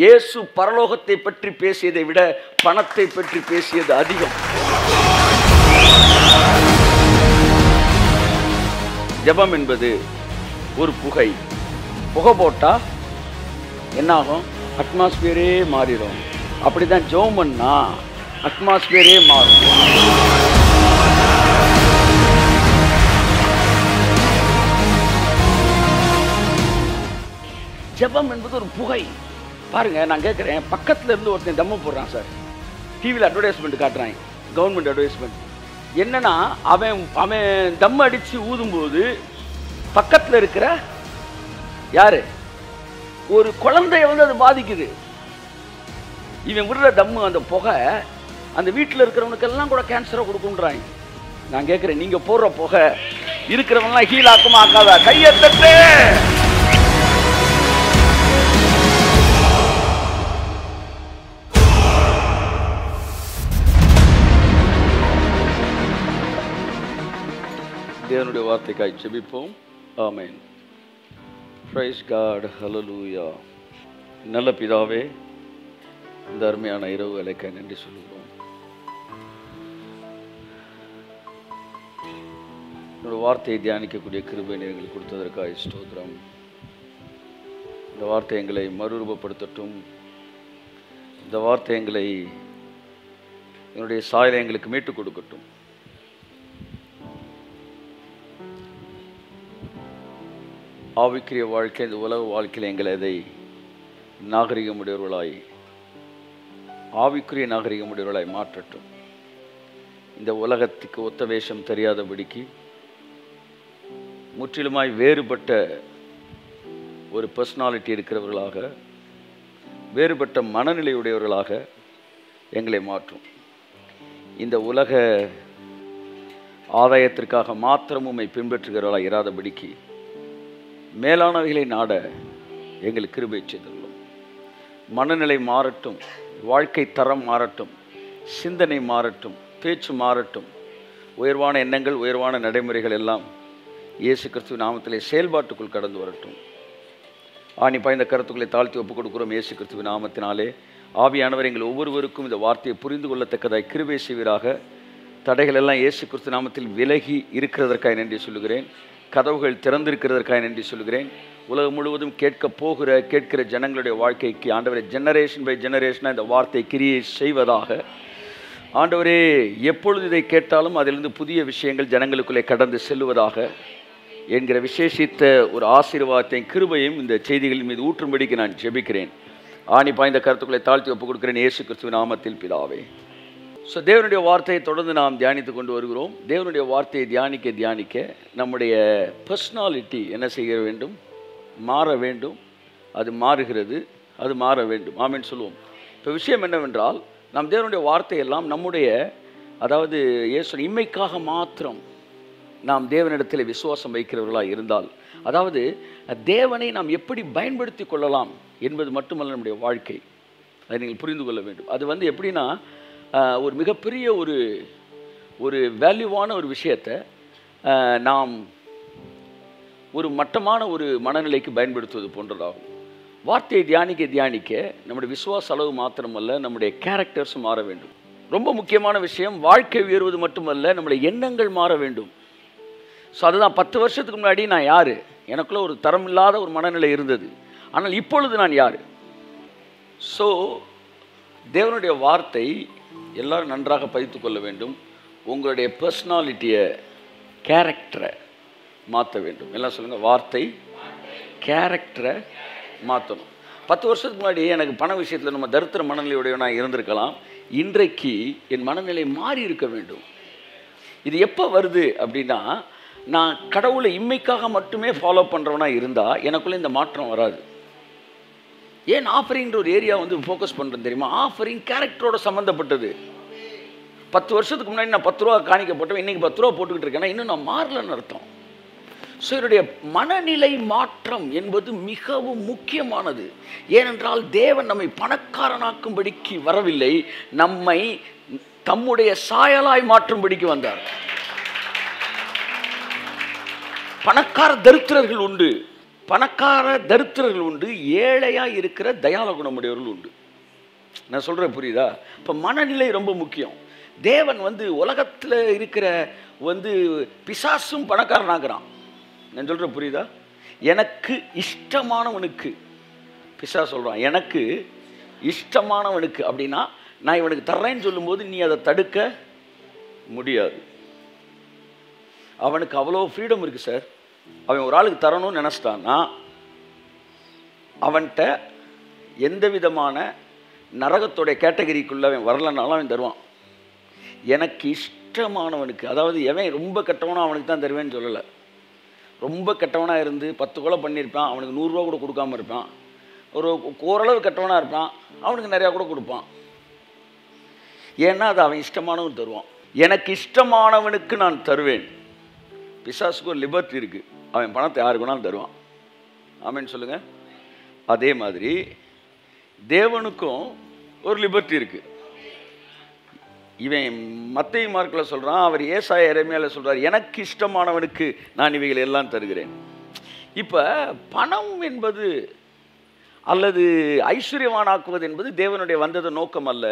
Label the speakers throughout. Speaker 1: இயேசு பரலோகத்தை பற்றி பேசியதை விட பணத்தை பற்றி பேசியது அதிகம் ஜபம் என்பது ஒரு புகை புகை போட்டால் என்னாகும் அட்மாஸ்பியரே மாறிடும் அப்படி தான் அட்மாஸ்பியரே மாறும்
Speaker 2: ஜபம் என்பது ஒரு புகை
Speaker 1: பாருங்கள் நான் கேட்குறேன் பக்கத்தில் இருந்து ஒருத்தன் தம்மு போடுறான் சார் டிவியில் அட்வர்டைஸ்மெண்ட் காட்டுறாங்க கவர்மெண்ட் அட்வர்டைஸ்மெண்ட் என்னன்னா அவன் அவன் தம் அடித்து ஊதும்போது பக்கத்தில் இருக்கிற யார் ஒரு குழந்தைய வந்து அது பாதிக்குது இவன் விடுற தம்மு அந்த புகை அந்த வீட்டில் இருக்கிறவனுக்கெல்லாம் கூட கேன்சரை கொடுக்குன்றாங்க நான் கேட்குறேன் நீங்கள் போடுற புகை இருக்கிறவங்களாம் ஹீல் ஆக்குமா ஆக்காதா கையை தட்டு தேவனுடைய வார்த்தைக்காய் செபிப்போம் ஆமேன் ஃப்ரைஸ் காட் ஹலலூயா நல்ல பிதாவே இந்த அருமையான இரவு வேலைக்காய் நன்றி சொல்லுகிறோம் என்னோட வார்த்தையை தியானிக்கக்கூடிய கிருபை எங்களுக்கு கொடுத்ததற்காக ஸ்தோத்திரம் இந்த வார்த்தை எங்களை மறுரூபப்படுத்தட்டும் இந்த வார்த்தை எங்களை என்னுடைய சாயலை எங்களுக்கு மீட்டுக் கொடுக்கட்டும் ஆவிக்கிரிய வாழ்க்கை இந்த உலக வாழ்க்கையில் எங்களை அதை நாகரிகமுடையவர்களாய் ஆவிக்குரிய நாகரிகமுடையவர்களாய் மாற்றட்டும் இந்த உலகத்துக்கு ஒத்த வேஷம் தெரியாதபடிக்கு முற்றிலுமாய் வேறுபட்ட ஒரு பர்சனாலிட்டி இருக்கிறவர்களாக வேறுபட்ட மனநிலையுடையவர்களாக எங்களை மாற்றும் இந்த உலக ஆதாயத்திற்காக மாத்திரமும் பின்பற்றுகிறவர்களாக இராதபடிக்கு மேலானவைகளை நாட எங்கள் கிருபை செய்துள்ளோம் மனநிலை மாறட்டும் வாழ்க்கை தரம் மாறட்டும் சிந்தனை மாறட்டும் பேச்சு மாறட்டும் உயர்வான எண்ணங்கள் உயர்வான நடைமுறைகள் எல்லாம் இயேசு கிறிஸ்துவ நாமத்திலே செயல்பாட்டுக்குள் கடந்து வரட்டும் ஆணி பாய்ந்த கருத்துக்களை தாழ்த்தி ஒப்புக் கொடுக்கிறோம் இயேசு கிறிஸ்துவ நாமத்தினாலே ஆவியானவர் எங்கள் ஒவ்வொருவருக்கும் இந்த வார்த்தையை புரிந்து கொள்ளத்தக்கதாய் கிருபை செய்வீராக தடைகள் எல்லாம் இயேசு கிறிஸ்து நாமத்தில் விலகி இருக்கிறதற்காக நன்றி சொல்லுகிறேன் கதவுகள் திறந்திருக்கிறதற்காக நன்றி சொல்கிறேன் உலகம் முழுவதும் கேட்க போகிற கேட்கிற ஜனங்களுடைய வாழ்க்கைக்கு ஆண்டவரை ஜெனரேஷன் பை ஜெனரேஷனாக இந்த வார்த்தை கிரியை செய்வதாக ஆண்டவரே எப்பொழுது இதை கேட்டாலும் அதிலிருந்து புதிய விஷயங்கள் ஜனங்களுக்குள்ளே கடந்து செல்லுவதாக என்கிற விசேஷித்த ஒரு ஆசீர்வாதத்தையும் கிருபையும் இந்த செய்திகளின் மீது ஊற்றும்படிக்கு நான் ஜெபிக்கிறேன் ஆணி பாய்ந்த கருத்துக்களை தாழ்த்தி ஒப்புக் கொடுக்கிறேன் இயேசு கிறிஸ்துவ நாமத்தில் பிதாவே ஸோ தேவனுடைய வார்த்தையை தொடர்ந்து நாம் தியானித்து கொண்டு வருகிறோம் தேவனுடைய வார்த்தையை தியானிக்க தியானிக்க நம்முடைய பர்சனாலிட்டி என்ன செய்ய வேண்டும் மாற வேண்டும் அது மாறுகிறது அது மாற வேண்டும் ஆமின்னு சொல்லுவோம் இப்போ விஷயம் என்னவென்றால் நாம் தேவனுடைய வார்த்தையெல்லாம் நம்முடைய அதாவது இயேசு இம்மைக்காக மாத்திரம் நாம் தேவனிடத்தில் விசுவாசம் வைக்கிறவர்களாக இருந்தால் அதாவது தேவனை நாம் எப்படி பயன்படுத்தி கொள்ளலாம் என்பது மட்டுமல்ல நம்முடைய வாழ்க்கை அதை நீங்கள் புரிந்து கொள்ள வேண்டும் அது வந்து எப்படின்னா ஒரு மிகப்பெரிய ஒரு ஒரு வேல்யூவான ஒரு விஷயத்தை நாம் ஒரு மட்டமான ஒரு மனநிலைக்கு பயன்படுத்துவது போன்றதாகும் வார்த்தையை தியானிக்க தியானிக்க நம்முடைய விசுவாச அளவு மாத்திரமல்ல நம்முடைய கேரக்டர்ஸும் மாற வேண்டும் ரொம்ப முக்கியமான விஷயம் வாழ்க்கை உயர்வது மட்டுமல்ல நம்முடைய எண்ணங்கள் மாற வேண்டும் ஸோ அதுதான் பத்து வருஷத்துக்கு முன்னாடி நான் யார் எனக்குள்ளே ஒரு தரம் இல்லாத ஒரு மனநிலை இருந்தது ஆனால் இப்பொழுது நான் யார் ஸோ தேவனுடைய வார்த்தை எல்லோரும் நன்றாக பதித்து கொள்ள வேண்டும் உங்களுடைய பர்சனாலிட்டியை கேரக்டரை மாற்ற வேண்டும் எல்லாம் சொல்லுங்கள் வார்த்தை கேரக்டரை மாற்றணும் பத்து வருஷத்துக்கு முன்னாடி எனக்கு பண விஷயத்தில் நம்ம தரித்திர மனநிலையுடைய நான் இருந்திருக்கலாம் இன்றைக்கு என் மனநிலை மாறி இருக்க வேண்டும் இது எப்போ வருது அப்படின்னா நான் கடவுளை இம்மைக்காக மட்டுமே ஃபாலோ பண்ணுறவனாக இருந்தால் எனக்குள்ளே இந்த மாற்றம் வராது ஏன் ஆஃபரிங்கிற ஒரு ஏரியா வந்து ஃபோக்கஸ் பண்ணுறது தெரியுமா ஆஃபரிங் கேரக்டரோட சம்மந்தப்பட்டது பத்து வருஷத்துக்கு முன்னாடி நான் பத்து ரூபா காணிக்கப்பட்டோம் இன்றைக்கி பத்து ரூபா போட்டுக்கிட்டு இருக்கேன்னா இன்னும் நான் மாறலன்னு அர்த்தம் ஸோ என்னுடைய மனநிலை மாற்றம் என்பது மிகவும் முக்கியமானது ஏனென்றால் தேவன் நம்மை பணக்காரனாக்கும்படிக்கு வரவில்லை நம்மை தம்முடைய சாயலாய் மாற்றும்படிக்கு வந்தார் பணக்கார தரித்திரர்கள் உண்டு பணக்கார தரித்திரர்கள் உண்டு ஏழையாக இருக்கிற தயால குணமுடையவர்கள் உண்டு நான் சொல்கிறேன் புரியுதா இப்போ மனநிலை ரொம்ப முக்கியம் தேவன் வந்து உலகத்தில் இருக்கிற வந்து பிசாசும் பணக்காரனாகிறான் நான் சொல்கிறேன் புரியுதா எனக்கு இஷ்டமானவனுக்கு பிசா சொல்கிறான் எனக்கு இஷ்டமானவனுக்கு அப்படின்னா நான் இவனுக்கு தர்றேன்னு சொல்லும்போது நீ அதை தடுக்க முடியாது அவனுக்கு அவ்வளோ ஃப்ரீடம் இருக்குது சார் அவன் ஒரு ஆளுக்கு தரணும்னு நினச்சிட்டான்னா அவன்கிட்ட எந்த விதமான நரகத்தோடைய கேட்டகரிக்குள்ளே அவன் வரலைன்னாலும் அவன் தருவான் எனக்கு இஷ்டமானவனுக்கு அதாவது எவன் ரொம்ப கெட்டவனோ அவனுக்கு தான் தருவேன்னு சொல்லலை ரொம்ப கெட்டவனாக இருந்து பத்து கொலை பண்ணியிருப்பான் அவனுக்கு நூறுரூவா கூட கொடுக்காமல் இருப்பான் ஒரு ஓரளவு கெட்டவனாக இருப்பான் அவனுக்கு நிறையா கூட கொடுப்பான் ஏன்னா அது அவன் இஷ்டமானவன் தருவான் எனக்கு இஷ்டமானவனுக்கு நான் தருவேன் பிசாசுக்கு ஒரு லிபர்ட்டி இருக்குது அவன் பணத்தை யாரு வேணாலும் தருவான் ஆமேன்னு சொல்லுங்கள் அதே மாதிரி தேவனுக்கும் ஒரு லிபர்ட்டி இருக்குது இவன் மத்திய மார்க்கில் சொல்கிறான் அவர் ஏசாய இறைமையில் சொல்கிறார் எனக்கு இஷ்டமானவனுக்கு நான் இவைகளை எல்லாம் தருகிறேன் இப்போ பணம் என்பது அல்லது ஐஸ்வர்யமானாக்குவது என்பது தேவனுடைய வந்தது நோக்கம் அல்ல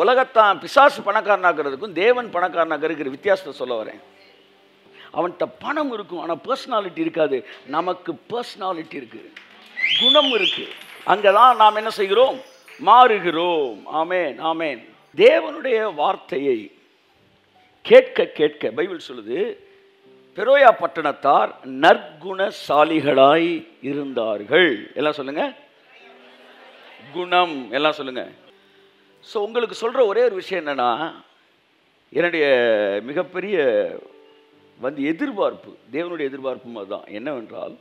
Speaker 1: உலகத்தான் பிசாசு பணக்காரனாக்குறதுக்கும் தேவன் பணக்காரனாக இருக்கிற வித்தியாசத்தை சொல்ல வரேன் அவன்கிட்ட பணம் இருக்கும் ஆனால் பர்சனாலிட்டி இருக்காது நமக்கு பர்சனாலிட்டி இருக்குது குணம் இருக்குது அங்கே தான் நாம் என்ன செய்கிறோம் மாறுகிறோம் ஆமேன் ஆமேன் தேவனுடைய வார்த்தையை கேட்க கேட்க பைபிள் சொல்லுது பெரோயா பட்டணத்தார் நற்குணசாலிகளாய் இருந்தார்கள் எல்லாம் சொல்லுங்க குணம் எல்லாம் சொல்லுங்க ஸோ உங்களுக்கு சொல்கிற ஒரே ஒரு விஷயம் என்னென்னா என்னுடைய மிகப்பெரிய வந்து எதிர்பார்ப்பு தேவனுடைய எதிர்பார்ப்பும் அதுதான் என்னவென்றால்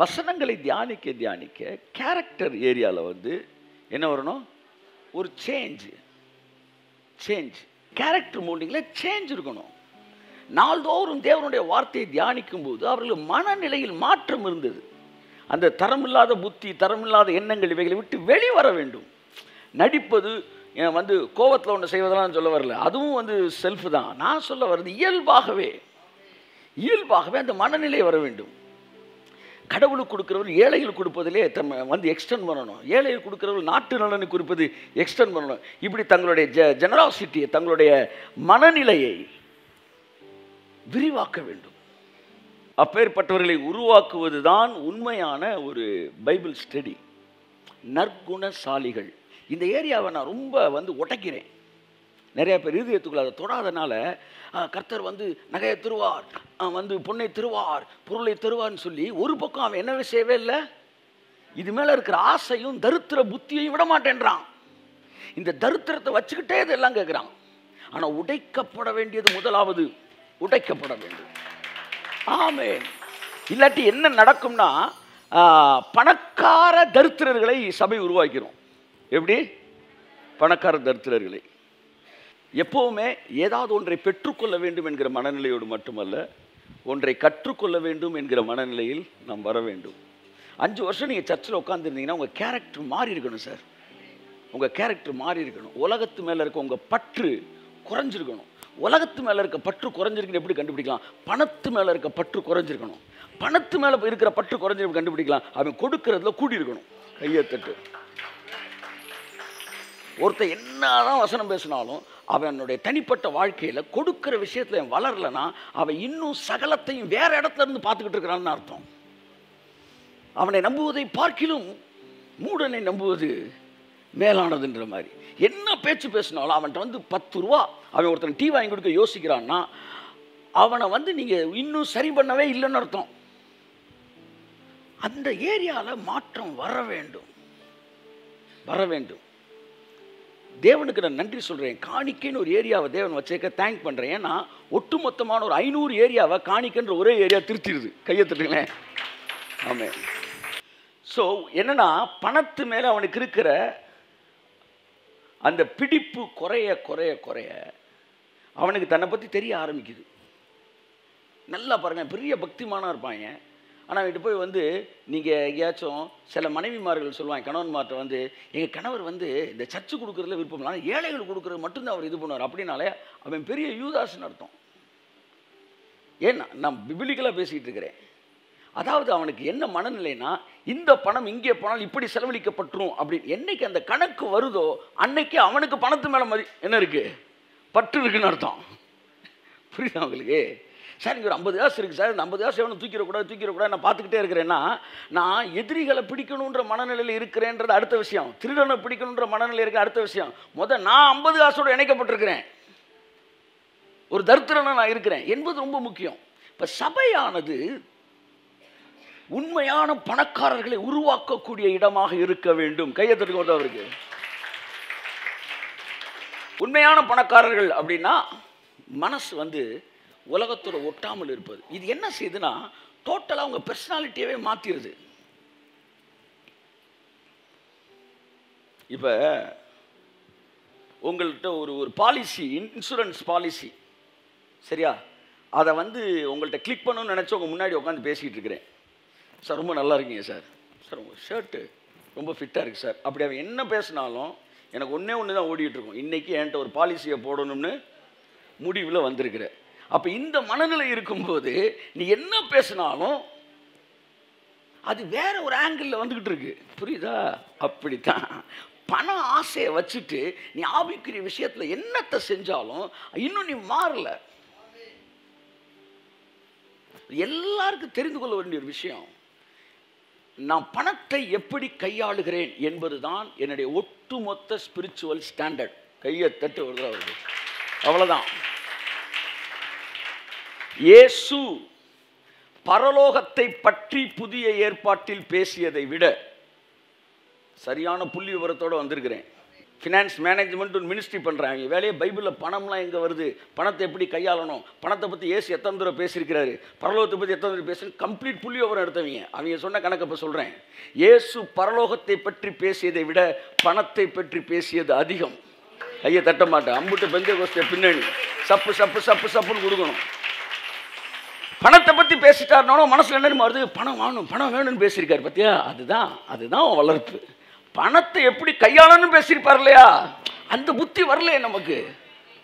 Speaker 1: வசனங்களை தியானிக்க தியானிக்க கேரக்டர் ஏரியாவில் வந்து என்ன வரணும் ஒரு சேஞ்ச் சேஞ்ச் கேரக்டர் மூண்டிங்கில் சேஞ்ச் இருக்கணும் நாள்தோறும் தேவனுடைய வார்த்தையை தியானிக்கும் போது அவர்கள் மனநிலையில் மாற்றம் இருந்தது அந்த தரமில்லாத புத்தி தரமில்லாத எண்ணங்கள் இவைகளை விட்டு வெளிவர வேண்டும் நடிப்பது வந்து கோபத்தில் ஒன்று செய்வதெல்லாம் சொல்ல வரல அதுவும் வந்து செல்ஃப் தான் நான் சொல்ல வர்றது இயல்பாகவே இயல்பாகவே அந்த மனநிலை வர வேண்டும் கடவுளுக்கு கொடுக்குறவர் ஏழைகள் கொடுப்பதிலே தம் வந்து எக்ஸ்டென்ட் பண்ணணும் ஏழைகள் கொடுக்குறவர் நாட்டு நலனை குறிப்பது எக்ஸ்டென்ட் பண்ணணும் இப்படி தங்களுடைய ஜ ஜெனராசிட்டியை தங்களுடைய மனநிலையை விரிவாக்க வேண்டும் அப்பேற்பட்டவர்களை உருவாக்குவது தான் உண்மையான ஒரு பைபிள் ஸ்டடி நற்குணசாலிகள் இந்த ஏரியாவை நான் ரொம்ப வந்து உடைக்கிறேன் நிறையா பேர் இருதயத்துக்குள்ள அதை தொடாதனால கர்த்தர் வந்து நகையை திருவார் வந்து பொண்ணை திருவார் பொருளை தருவார்னு சொல்லி ஒரு பக்கம் அவன் என்னவே செய்யவே இல்லை இது மேலே இருக்கிற ஆசையும் தருத்திர புத்தியையும் விட மாட்டேன்றான் இந்த தருத்திரத்தை வச்சுக்கிட்டே இதெல்லாம் கேட்குறான் ஆனால் உடைக்கப்பட வேண்டியது முதலாவது உடைக்கப்பட வேண்டும் ஆமே இல்லாட்டி என்ன நடக்கும்னா பணக்கார தரித்திரர்களை சபை உருவாக்கிறோம் எப்படி பணக்கார தருத்திரர்களை எப்போவுமே ஏதாவது ஒன்றை பெற்றுக்கொள்ள வேண்டும் என்கிற மனநிலையோடு மட்டுமல்ல ஒன்றை கற்றுக்கொள்ள வேண்டும் என்கிற மனநிலையில் நாம் வர வேண்டும் அஞ்சு வருஷம் நீங்கள் சர்ச்சில் உட்காந்துருந்தீங்கன்னா உங்கள் கேரக்டர் மாறி இருக்கணும் சார் உங்கள் கேரக்டர் மாறி இருக்கணும் உலகத்து மேலே இருக்க உங்கள் பற்று குறைஞ்சிருக்கணும் உலகத்து மேலே இருக்க பற்று குறைஞ்சிருக்குன்னு எப்படி கண்டுபிடிக்கலாம் பணத்து மேலே இருக்க பற்று குறைஞ்சிருக்கணும் பணத்து மேலே இருக்கிற பற்று குறைஞ்சிருக்கு கண்டுபிடிக்கலாம் அவன் கொடுக்கறதுல கூடி இருக்கணும் கையை தட்டு ஒருத்தர் என்னதான் வசனம் பேசினாலும் அவனுடைய தனிப்பட்ட வாழ்க்கையில் கொடுக்குற விஷயத்தில் வளரலைன்னா அவன் இன்னும் சகலத்தையும் வேறு இடத்துல இருந்து பார்த்துக்கிட்டு இருக்கிறான்னு அர்த்தம் அவனை நம்புவதை பார்க்கிலும் மூடனை நம்புவது மேலானதுன்ற மாதிரி என்ன பேச்சு பேசினாலும் அவன்கிட்ட வந்து பத்து ரூபா அவன் ஒருத்தன் டீ வாங்கி கொடுக்க யோசிக்கிறான்னா அவனை வந்து நீங்கள் இன்னும் சரி பண்ணவே இல்லைன்னு அர்த்தம் அந்த ஏரியாவில் மாற்றம் வர வேண்டும் வர வேண்டும் தேவனுக்கு நான் நன்றி சொல்கிறேன் காணிக்கைன்னு ஒரு ஏரியாவை தேவன் வச்சிருக்க தேங்க் பண்ணுறேன் ஏன்னா ஒட்டுமொத்தமான ஒரு ஐநூறு ஏரியாவை காணிக்கைன்ற ஒரே ஏரியா திருத்திடுது கையை தட்டுங்களேன் ஆமாம் ஸோ என்னென்னா பணத்து மேலே அவனுக்கு இருக்கிற அந்த பிடிப்பு குறைய குறைய குறைய அவனுக்கு தன்னை பற்றி தெரிய ஆரம்பிக்குது நல்லா பாருங்கள் பெரிய பக்திமானாக இருப்பாங்க ஆனால் அவங்ககிட்ட போய் வந்து நீங்கள் எங்கேயாச்சும் சில மனைவிமார்கள் சொல்லுவாங்க கணவன்மார்ட்ட வந்து எங்கள் கணவர் வந்து இந்த சர்ச்சு கொடுக்குறதுல விருப்பம் இல்லை ஏழைகள் கொடுக்குறது மட்டும்தான் அவர் இது பண்ணுவார் அப்படின்னாலே அவன் பெரிய யூதாசன் அர்த்தம் ஏன்னா நான் பிபிலிக்கலாக பேசிகிட்டு இருக்கிறேன் அதாவது அவனுக்கு என்ன மனநிலைனா இந்த பணம் இங்கே போனால் இப்படி செலவழிக்கப்பட்டுரும் அப்படின்னு என்னைக்கு அந்த கணக்கு வருதோ அன்னைக்கு அவனுக்கு பணத்து மேலே மதி என்ன இருக்குது பற்று இருக்குன்னு அர்த்தம் புரியுதா அவங்களுக்கு சார் இங்கே ஒரு ஐம்பது காசு இருக்குது சார் இந்த ஐம்பது காசு எவனும் தூக்கிடக்கூடாது தூக்கிடக்கூடாது நான் பார்த்துக்கிட்டே இருக்கிறேன்னா நான் எதிரிகளை பிடிக்கணுன்ற மனநிலையில் இருக்கிறேன்றது அடுத்த விஷயம் திருடனை பிடிக்கணுன்ற மனநிலை இருக்க அடுத்த விஷயம் மொதல் நான் ஐம்பது காசோடு இணைக்கப்பட்டிருக்கிறேன் ஒரு தருத்திரனை நான் இருக்கிறேன் என்பது ரொம்ப முக்கியம் இப்போ சபையானது உண்மையான பணக்காரர்களை உருவாக்கக்கூடிய இடமாக இருக்க வேண்டும் கையத்திற்கு கொண்டு அவருக்கு உண்மையான பணக்காரர்கள் அப்படின்னா மனசு வந்து உலகத்தோட ஒட்டாமல் இருப்பது இது என்ன செய்யுதுன்னா டோட்டலாக அவங்க பர்சனாலிட்டியவே மாற்றிடுது இப்போ உங்கள்கிட்ட ஒரு ஒரு பாலிசி இன்சூரன்ஸ் பாலிசி சரியா அதை வந்து உங்கள்கிட்ட கிளிக் பண்ணணும்னு நினச்சி உங்கள் முன்னாடி உட்காந்து பேசிகிட்டு இருக்கிறேன் சார் ரொம்ப நல்லா இருக்கீங்க சார் சார் உங்கள் ஷர்ட்டு ரொம்ப ஃபிட்டாக இருக்குது சார் அப்படி அவன் என்ன பேசினாலும் எனக்கு ஒன்றே ஒன்று தான் ஓடிட்டுருக்கோம் இன்றைக்கி என்கிட்ட ஒரு பாலிசியை போடணும்னு முடிவில் வந்திருக்கிறேன் அப்போ இந்த மனநிலை இருக்கும்போது நீ என்ன பேசினாலும் அது வேற ஒரு ஆங்கிளில் வந்துக்கிட்டு இருக்கு புரியுதா அப்படித்தான் பண ஆசையை வச்சுட்டு நீ ஆபிக்குரிய விஷயத்தில் என்னத்தை செஞ்சாலும் இன்னும் நீ மாறல எல்லாருக்கும் தெரிந்து கொள்ள வேண்டிய ஒரு விஷயம் நான் பணத்தை எப்படி கையாளுகிறேன் என்பதுதான் என்னுடைய ஒட்டுமொத்த ஸ்பிரிச்சுவல் ஸ்டாண்டர்ட் கையை தட்டு வருது அவ்வளோதான் இயேசு பரலோகத்தை பற்றி புதிய ஏற்பாட்டில் பேசியதை விட சரியான புள்ளி விவரத்தோடு வந்திருக்கிறேன் ஃபினான்ஸ் மேனேஜ்மெண்ட் ஒரு மினிஸ்ட்ரி பண்ணுறாங்க இவங்க வேலையை பைபிளில் பணம்லாம் எங்கே வருது பணத்தை எப்படி கையாளணும் பணத்தை பற்றி ஏசு எத்தனை தூரம் பேசியிருக்கிறாரு பரலோகத்தை பற்றி எத்தனை தூரம் பேசுங்க கம்ப்ளீட் புள்ளி விவரம் எடுத்தவங்க அவங்க சொன்ன கணக்கு இப்போ சொல்கிறேன் ஏசு பரலோகத்தை பற்றி பேசியதை விட பணத்தை பற்றி பேசியது அதிகம் கையை தட்ட மாட்டேன் அம்புட்டு பெஞ்ச கோஷ்டியை பின்னணி சப்பு சப்பு சப்பு சப்புன்னு கொடுக்கணும் பணத்தை பற்றி பேசிட்டாருனாலும் மனசில் என்ன வருது பணம் வேணும் பணம் வேணும்னு பேசியிருக்காரு பார்த்தியா அதுதான் அதுதான் வளர்ப்பு பணத்தை எப்படி கையாளணும்னு பேசியிருப்பார் இல்லையா அந்த புத்தி வரலையே நமக்கு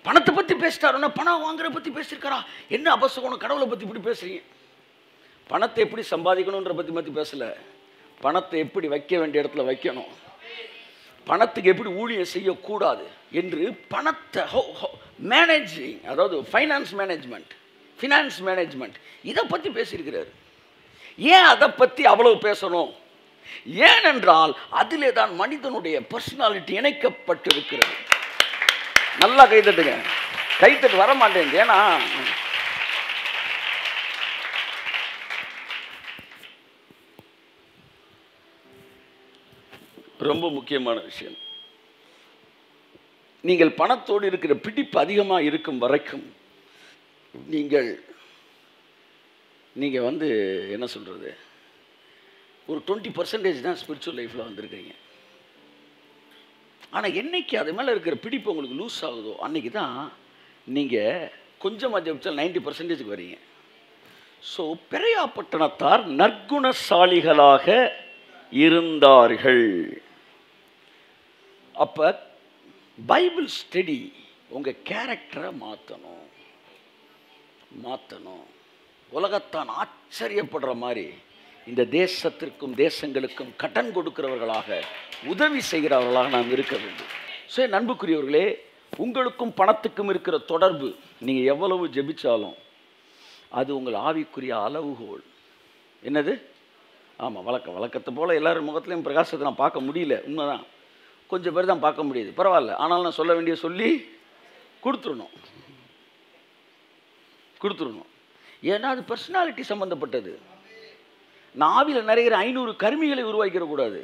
Speaker 1: பணத்தை பற்றி பேசிட்டாருன்னா பணம் வாங்குற பற்றி பேசியிருக்காரா என்ன அபசகணும் கடவுளை பற்றி இப்படி பேசுகிறீங்க பணத்தை எப்படி சம்பாதிக்கணுன்ற பற்றி பற்றி பேசலை பணத்தை எப்படி வைக்க வேண்டிய இடத்துல வைக்கணும் பணத்துக்கு எப்படி ஊழியம் செய்யக்கூடாது என்று பணத்தை மேனேஜிங் அதாவது ஃபைனான்ஸ் மேனேஜ்மெண்ட் ஃபினான்ஸ் மேனேஜ்மெண்ட் இதை பற்றி பேசியிருக்கிறார் ஏன் அதை பற்றி அவ்வளவு பேசணும் ஏனென்றால் அதிலே தான் மனிதனுடைய பர்சனாலிட்டி இணைக்கப்பட்டிருக்கிறது நல்லா கைத்தட்டுங்க கைத்தட்டு வர மாட்டேன் ஏன்னா
Speaker 2: ரொம்ப முக்கியமான விஷயம்
Speaker 1: நீங்கள் பணத்தோடு இருக்கிற பிடிப்பு அதிகமாக இருக்கும் வரைக்கும் நீங்கள் நீங்கள் வந்து என்ன சொல்கிறது ஒரு டுவெண்ட்டி பர்சன்டேஜ் தான் ஸ்பிரிச்சுவல் லைஃப்பில் வந்திருக்கீங்க ஆனால் என்றைக்கு அது மேலே இருக்கிற பிடிப்பு உங்களுக்கு லூஸ் ஆகுதோ அன்றைக்கி தான் நீங்கள் கொஞ்சமாக ஜபிச்சால் நைன்டி பர்சன்டேஜுக்கு வரீங்க ஸோ பெரியாப்பட்டினத்தார் நற்குணசாலிகளாக இருந்தார்கள் அப்போ பைபிள் ஸ்டடி உங்கள் கேரக்டரை மாற்றணும் மாற்றணும் உலகத்தான் ஆச்சரியப்படுற மாதிரி இந்த தேசத்திற்கும் தேசங்களுக்கும் கடன் கொடுக்கிறவர்களாக உதவி செய்கிறவர்களாக நாம் இருக்க வேண்டும் ஸோ நண்புக்குரியவர்களே உங்களுக்கும் பணத்துக்கும் இருக்கிற தொடர்பு நீங்கள் எவ்வளவு ஜெபிச்சாலும் அது உங்கள் ஆவிக்குரிய அளவுகோல் என்னது ஆமாம் வழக்க வழக்கத்தை போல் எல்லோரும் முகத்துலையும் பிரகாசத்தை நான் பார்க்க முடியல உண்மைதான் கொஞ்சம் பேர் தான் பார்க்க முடியுது பரவாயில்ல ஆனால் நான் சொல்ல வேண்டிய சொல்லி கொடுத்துடணும் கொடுத்துடணும் ஏன்னா அது பர்சனாலிட்டி சம்மந்தப்பட்டது நாவில் நிறைகிற ஐநூறு கருமிகளை உருவாக்கிடக்கூடாது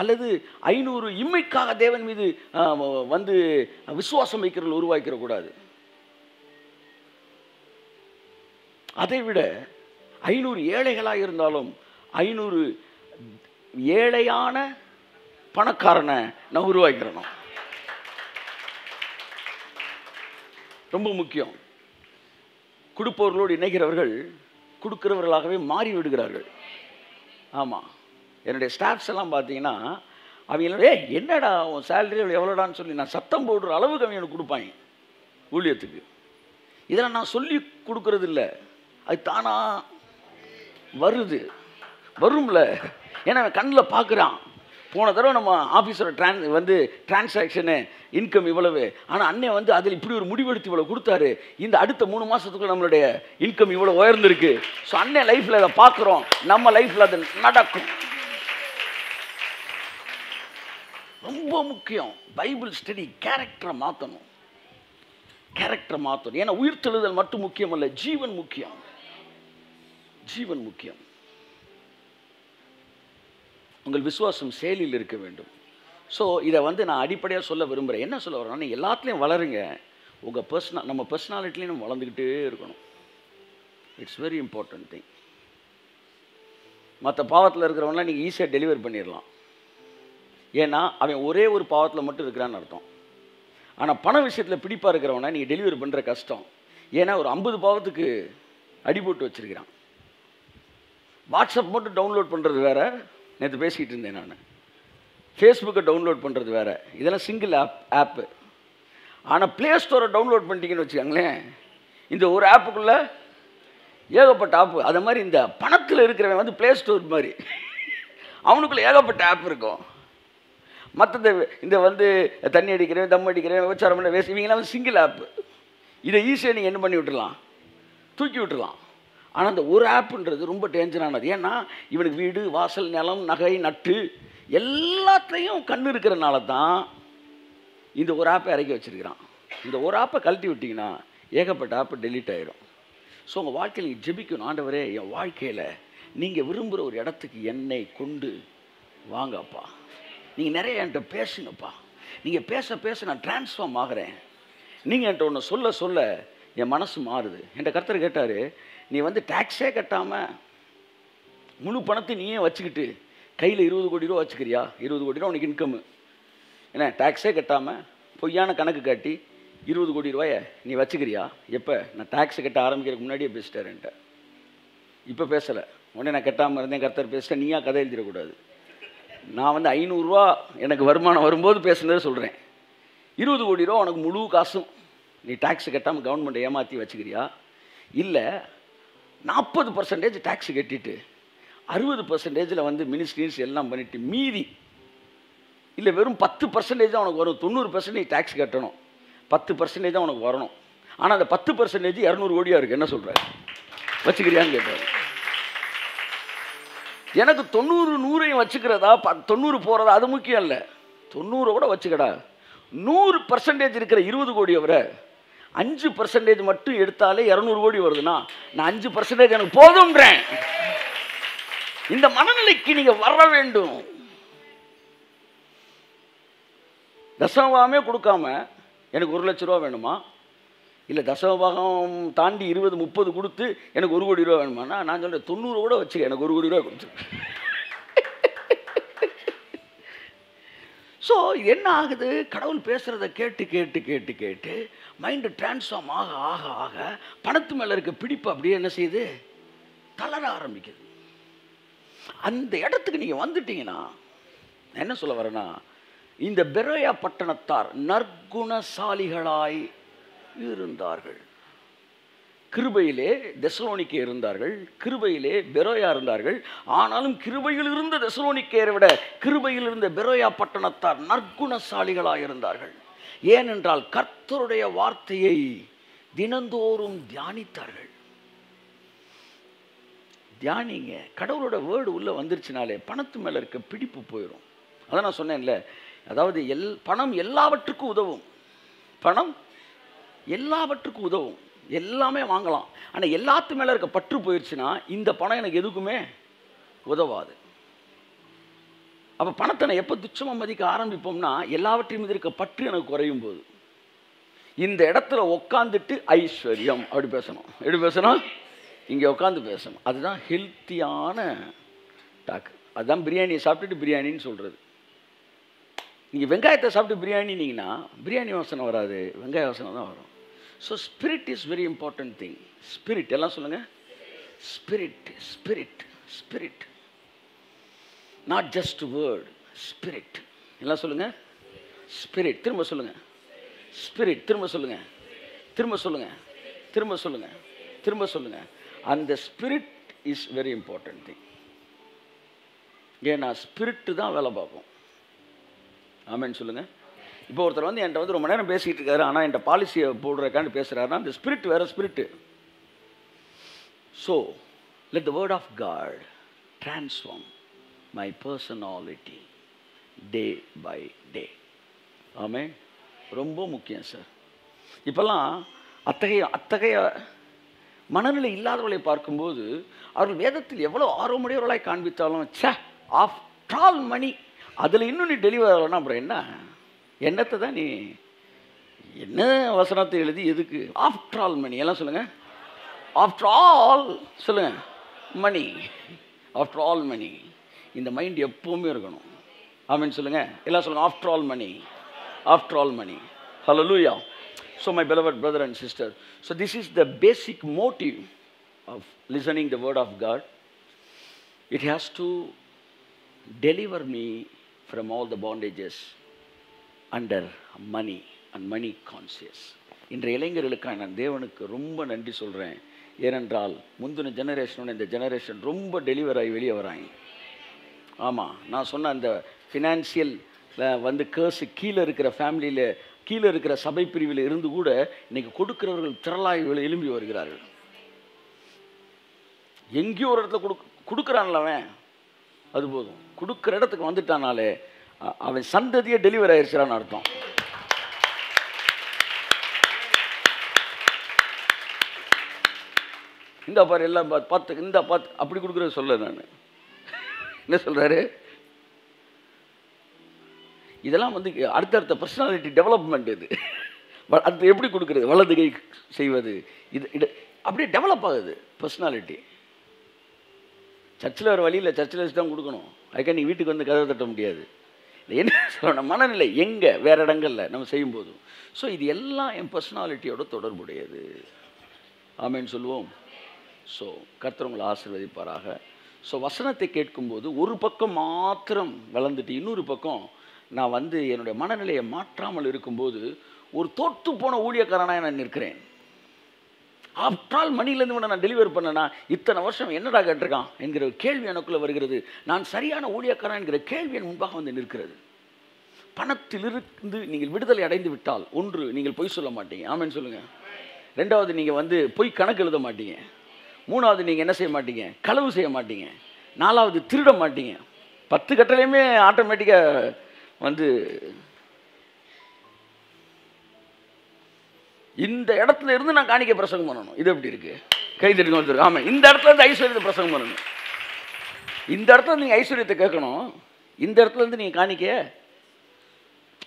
Speaker 1: அல்லது ஐநூறு இம்மைக்காக தேவன் மீது வந்து விசுவாசம் வைக்கிறவர்கள் உருவாக்கிடக்கூடாது அதை விட ஐநூறு ஏழைகளாக இருந்தாலும் ஐநூறு ஏழையான பணக்காரனை நான் உருவாக்கிறணும் ரொம்ப முக்கியம் கொடுப்பவர்களோடு இணைகிறவர்கள் கொடுக்குறவர்களாகவே மாறி விடுகிறார்கள் ஆமாம் என்னுடைய ஸ்டாஃப்ஸ் எல்லாம் பார்த்தீங்கன்னா அவங்க ஏ என்னடா உன் சேலரி எவ்வளோடான்னு சொல்லி நான் சத்தம் போடுற அளவுக்கு அவங்க எனக்கு கொடுப்பாங்க ஊழியத்துக்கு இதெல்லாம் நான் சொல்லி கொடுக்கறது இல்லை அது தானாக வருது வரும்ல ஏன்னா அவன் கண்ணில் பார்க்குறான் போன தடவை நம்ம ஆஃபீஸோட ட்ரான் வந்து டிரான்சாக்ஷனு இன்கம் இவ்வளவு ஆனால் அண்ணன் வந்து அதில் இப்படி ஒரு முடிவெடுத்து இவ்வளோ கொடுத்தாரு இந்த அடுத்த மூணு மாதத்துக்குள்ள நம்மளுடைய இன்கம் இவ்வளோ உயர்ந்திருக்கு ஸோ அண்ணன் லைஃப்பில் அதை பார்க்குறோம் நம்ம லைஃப்பில் அது நடக்கும் ரொம்ப முக்கியம் பைபிள் ஸ்டடி கேரக்டரை மாற்றணும் கேரக்டரை மாற்றணும் ஏன்னா உயிர் தெழுதல் மட்டும் முக்கியம் இல்லை ஜீவன் முக்கியம் ஜீவன் முக்கியம் உங்கள் விசுவாசம் செயலில் இருக்க வேண்டும் ஸோ இதை வந்து நான் அடிப்படையாக சொல்ல விரும்புகிறேன் என்ன சொல்ல வரேன்னா நீங்கள் எல்லாத்துலேயும் வளருங்க உங்கள் பர்சனா நம்ம பர்சனாலிட்டிலையும் நம்ம வளர்ந்துக்கிட்டே இருக்கணும் இட்ஸ் வெரி இம்பார்ட்டன்ட் திங் மற்ற பாவத்தில் இருக்கிறவங்களாம் நீங்கள் ஈஸியாக டெலிவர் பண்ணிடலாம் ஏன்னா அவன் ஒரே ஒரு பாவத்தில் மட்டும் இருக்கிறான்னு அர்த்தம் ஆனால் பண விஷயத்தில் பிடிப்பாக இருக்கிறவனை நீங்கள் டெலிவரி பண்ணுற கஷ்டம் ஏன்னா ஒரு ஐம்பது பாவத்துக்கு அடிபோட்டு வச்சுருக்கிறான் வாட்ஸ்அப் மட்டும் டவுன்லோட் பண்ணுறது வேறு நேற்று பேசிக்கிட்டு இருந்தேன் நான் ஃபேஸ்புக்கை டவுன்லோட் பண்ணுறது வேறு இதெல்லாம் சிங்கிள் ஆப் ஆப்பு ஆனால் ப்ளே ஸ்டோரை டவுன்லோட் பண்ணிட்டீங்கன்னு வச்சுக்கோங்களேன் இந்த ஒரு ஆப்புக்குள்ளே ஏகப்பட்ட ஆப்பு அதை மாதிரி இந்த பணத்தில் இருக்கிறவன் வந்து ப்ளே ஸ்டோர் மாதிரி அவனுக்குள்ளே ஏகப்பட்ட ஆப் இருக்கும் மற்ற இந்த வந்து தண்ணி அடிக்கிறேன் தம் அடிக்கிறேன் விபச்சாரம் பண்ண வேஸ்ட் இவங்கெல்லாம் சிங்கிள் ஆப்பு இதை ஈஸியாக நீங்கள் என்ன பண்ணி விட்டுருலாம் தூக்கி விட்டுருலாம் ஆனால் அந்த ஒரு ஆப்புன்றது ரொம்ப டேஞ்சரானது ஏன்னா இவனுக்கு வீடு வாசல் நிலம் நகை நட்டு எல்லாத்தையும் கண் இருக்கிறனால தான் இந்த ஒரு ஆப்பை இறக்கி வச்சுருக்கிறான் இந்த ஒரு ஆப்பை கழட்டி விட்டிங்கன்னா ஏகப்பட்ட ஆப்பு டெலீட் ஆகிடும் ஸோ உங்கள் வாழ்க்கையில் நீங்கள் ஜெபிக்கணும் ஆண்டவரே என் வாழ்க்கையில் நீங்கள் விரும்புகிற ஒரு இடத்துக்கு என்னை கொண்டு வாங்கப்பா நீங்கள் நிறைய என்கிட்ட பேசுங்கப்பா நீங்கள் பேச பேச நான் டிரான்ஸ்ஃபார்ம் ஆகிறேன் நீங்கள் என்கிட்ட ஒன்று சொல்ல சொல்ல என் மனசு மாறுது என்கிட்ட கருத்தர் கேட்டார் நீ வந்து டேக்ஸே கட்டாமல் முழு பணத்தை நீயே வச்சுக்கிட்டு கையில் இருபது கோடி ரூபா வச்சுக்கிறியா இருபது கோடி ரூபா உனக்கு இன்கம்மு ஏன்னா டேக்ஸே கட்டாமல் பொய்யான கணக்கு காட்டி இருபது கோடி ரூபாய நீ வச்சுக்கிறியா எப்போ நான் டேக்ஸ் கட்ட ஆரம்பிக்கிறதுக்கு முன்னாடியே பேசிட்டேன்ட்ட இப்போ பேசலை உடனே நான் கட்டாமல் இருந்தேன் கர்த்தர் பேசிட்டேன் நீயா கதை எழுதிடக்கூடாது நான் வந்து ஐநூறுரூவா எனக்கு வருமானம் வரும்போது பேசுனதை சொல்கிறேன் இருபது கோடி ரூபா உனக்கு முழு காசும் நீ டேக்ஸ் கட்டாமல் கவர்மெண்ட் ஏமாற்றி வச்சுக்கிறியா இல்லை நாற்பது பர்சன்டேஜ் டேக்ஸ் கட்டிட்டு அறுபது பர்சன்டேஜில் வந்து மினிஸ்ட்ரிஸ் எல்லாம் பண்ணிவிட்டு மீதி இல்லை வெறும் பத்து பர்சன்டேஜ் தான் உனக்கு வரும் தொண்ணூறு பர்சன்டேஜ் டேக்ஸ் கட்டணும் பத்து பர்சன்டேஜ் தான் உனக்கு வரணும் ஆனால் அந்த பத்து பர்சன்டேஜ் இரநூறு கோடியாக இருக்குது என்ன சொல்கிறாரு வச்சுக்கிறியான்னு கேட்டார் எனக்கு தொண்ணூறு நூறையும் வச்சுக்கிறதா ப தொண்ணூறு போகிறதா அது முக்கியம் இல்லை தொண்ணூறை கூட வச்சுக்கடா நூறு பர்சன்டேஜ் இருக்கிற இருபது கோடி அவரை அஞ்சு பர்சன்டேஜ் மட்டும் எடுத்தாலே இரநூறு கோடி வருதுன்னா நான் அஞ்சு பர்சன்டேஜ் எனக்கு போதும்ன்றேன் இந்த மனநிலைக்கு நீங்கள் வர வேண்டும் தசமபாகமே கொடுக்காம எனக்கு ஒரு லட்ச ரூபா வேணுமா இல்லை தசமபாகம் தாண்டி இருபது முப்பது கொடுத்து எனக்கு ஒரு கோடி ரூபா வேணுமானா நான் சொல்கிறேன் தொண்ணூறு கூட வச்சுக்க எனக்கு ஒரு கோடி ரூபா கொடுத்துருக்கேன் ஸோ என்ன ஆகுது கடவுள் பேசுகிறத கேட்டு கேட்டு கேட்டு கேட்டு மைண்டு டிரான்ஸ்ஃபார்ம் ஆக ஆக ஆக பணத்து மேலே இருக்க பிடிப்பு அப்படியே என்ன செய்யுது தளர ஆரம்பிக்குது அந்த இடத்துக்கு நீங்கள் வந்துட்டீங்கன்னா என்ன சொல்ல வரேன்னா இந்த பெரோயா பட்டணத்தார் நற்குணசாலிகளாய் இருந்தார்கள் கிருபையிலே தெசலோனிக்கே இருந்தார்கள் கிருபையிலே பெரோயா இருந்தார்கள் ஆனாலும் கிருபையில் இருந்த தெசலோனிக்கேரை விட கிருபையில் இருந்த பெரோயா பட்டணத்தார் நற்குணசாலிகளாக இருந்தார்கள் ஏனென்றால் கர்த்தருடைய வார்த்தையை தினந்தோறும் தியானித்தார்கள் தியானிங்க கடவுளோட வேர்டு உள்ளே வந்துருச்சுனாலே பணத்து மேலே இருக்க பிடிப்பு போயிடும் அதான் நான் சொன்னேன்ல அதாவது எல் பணம் எல்லாவற்றுக்கும் உதவும் பணம் எல்லாவற்றுக்கும் உதவும் எல்லாமே வாங்கலாம் ஆனால் எல்லாத்து மேலே இருக்க பற்று போயிடுச்சுன்னா இந்த பணம் எனக்கு எதுக்குமே உதவாது அப்போ பணத்தை நான் எப்போ துச்சமாக மதிக்க ஆரம்பிப்போம்னா எல்லாவற்றையும் மீது இருக்க பற்று எனக்கு குறையும் போது இந்த இடத்துல உட்காந்துட்டு ஐஸ்வர்யம் அப்படி பேசணும் எப்படி பேசணும் இங்கே உட்காந்து பேசணும் அதுதான் ஹெல்த்தியான டாக்கு அதுதான் பிரியாணியை சாப்பிட்டுட்டு பிரியாணின்னு சொல்கிறது நீங்கள் வெங்காயத்தை சாப்பிட்டு பிரியாணினீங்கன்னா பிரியாணி வாசனை வராது வெங்காய வாசனை தான் வரும் so spirit is very important thing spirit எல்லாம் சொல்லுங்கள் spirit spirit spirit not just word spirit எல்லாம் சொல்லுங்கள் ஸ்பிரிட் திரும்ப சொல்லுங்கள் ஸ்பிரிட் திரும்ப சொல்லுங்கள் திரும்ப சொல்லுங்கள் திரும்ப சொல்லுங்கள் திரும்ப சொல்லுங்கள் அந்த spirit is very important thing ஏன்னா ஸ்பிரிட்டு தான் வேலை பார்ப்போம் ஆமேன்னு சொல்லுங்கள் இப்போ ஒருத்தர் வந்து என்கிட்ட வந்து ரொம்ப நேரம் பேசிகிட்டு இருக்காரு ஆனால் என்கிட்ட பாலிசியை போடுறக்கான்னு பேசுகிறாருன்னா அந்த ஸ்பிரிட் வேறு spirit so let the word of God transform my personality day by day ஆமே ரொம்ப முக்கியம் சார் இப்போல்லாம் அத்தகைய அத்தகைய மனநிலை இல்லாதவர்களை பார்க்கும்போது அவர்கள் வேதத்தில் எவ்வளோ ஆர்வமுடையவர்களாக காண்பித்தாலும் சே ஆஃப் ட்ரால் மணி அதில் இன்னும் நீ டெலிவர் ஆகலன்னா அப்புறம் என்ன எண்ணத்தை தான் நீ என்ன வசனத்தை எழுதி எதுக்கு ஆஃப்டர் ஆல் மணி எல்லாம் சொல்லுங்கள் ஆஃப்டர் ஆல் சொல்லுங்கள் மணி ஆஃப்டர் ஆல் மணி இந்த மைண்ட் எப்போவுமே இருக்கணும் ஆமின்னு சொல்லுங்கள் எல்லாம் சொல்லுங்கள் after all money after all money hello லூயா so my beloved brother and sister so this is the basic motive of listening the word of God it has to deliver me from all the bondages under money and money conscious இன்றைய இளைஞர்களுக்காக நான் தேவனுக்கு ரொம்ப நன்றி சொல்கிறேன் ஏனென்றால் முந்தின ஜெனரேஷனோட இந்த ஜெனரேஷன் ரொம்ப டெலிவர் ஆகி வெளியே வராங்க ஆமாம் நான் சொன்ன அந்த ஃபினான்சியல் வந்து கேர்ஸு கீழே இருக்கிற ஃபேமிலியில் கீழே இருக்கிற சபை பிரிவில் இருந்து கூட இன்றைக்கி கொடுக்குறவர்கள் திரளாய்வில் எழும்பி வருகிறார்கள் எங்கேயோ ஒரு இடத்துல கொடுக்க கொடுக்குறான்ல அவன் அது போதும் கொடுக்குற இடத்துக்கு வந்துட்டானாலே அவன் சந்ததியை டெலிவர் ஆயிடுச்சான்னு அர்த்தம் இந்த பாரு எல்லாம் பார்த்து இந்த பார்த்து அப்படி கொடுக்குறத சொல்ல நான் என்ன சொல்கிறாரு இதெல்லாம் வந்து அடுத்தடுத்த பர்சனாலிட்டி டெவலப்மெண்ட் இது அது எப்படி கொடுக்குறது வலது கை செய்வது இது இது அப்படியே டெவலப் ஆகுது பர்சனாலிட்டி சர்ச்சில் ஒரு வழியில் சர்ச்சில் வச்சு தான் கொடுக்கணும் அதுக்காக நீங்கள் வீட்டுக்கு வந்து கதவை தட்ட முடியாது என்ன சொல்லணும் மனநிலை எங்கே வேறு இடங்களில் நம்ம போதும் ஸோ இது எல்லாம் என் பர்சனாலிட்டியோட தொடர்புடையது ஆமேன்னு சொல்லுவோம் ஸோ கர்த்தவங்களை ஆசிர்வதிப்பாராக ஸோ வசனத்தை கேட்கும்போது ஒரு பக்கம் மாத்திரம் வளர்ந்துட்டு இன்னொரு பக்கம் நான் வந்து என்னுடைய மனநிலையை மாற்றாமல் இருக்கும்போது ஒரு தோற்று போன ஊழியக்காரனாக நான் நிற்கிறேன் ஆஃப்டால் மணிலேருந்து வேணா நான் டெலிவர் பண்ணனா இத்தனை வருஷம் என்னடா கேட்டிருக்கான் என்கிற கேள்வி எனக்குள்ளே வருகிறது நான் சரியான ஊழியக்காரன் என்கிற கேள்வி என் முன்பாக வந்து நிற்கிறது பணத்திலிருந்து நீங்கள் விடுதலை அடைந்து விட்டால் ஒன்று நீங்கள் பொய் சொல்ல மாட்டீங்க ஆமாம் சொல்லுங்கள் ரெண்டாவது நீங்கள் வந்து பொய் கணக்கு எழுத மாட்டீங்க மூணாவது நீங்கள் என்ன செய்ய மாட்டீங்க களவு செய்ய மாட்டீங்க நாலாவது திருட மாட்டீங்க பத்து கட்டளையுமே ஆட்டோமேட்டிக்காக வந்து இந்த இடத்துல இருந்து நான் காணிக்க பிரசங்கம் பண்ணணும் இது எப்படி இருக்கு கை தெரிஞ்சு வந்துருக்கு ஆமாம் இந்த இடத்துல இருந்து ஐஸ்வர்யத்தை பிரசங்கம் பண்ணணும் இந்த இடத்துல நீங்கள் ஐஸ்வர்யத்தை கேட்கணும் இந்த இடத்துல இருந்து நீங்கள் காணிக்க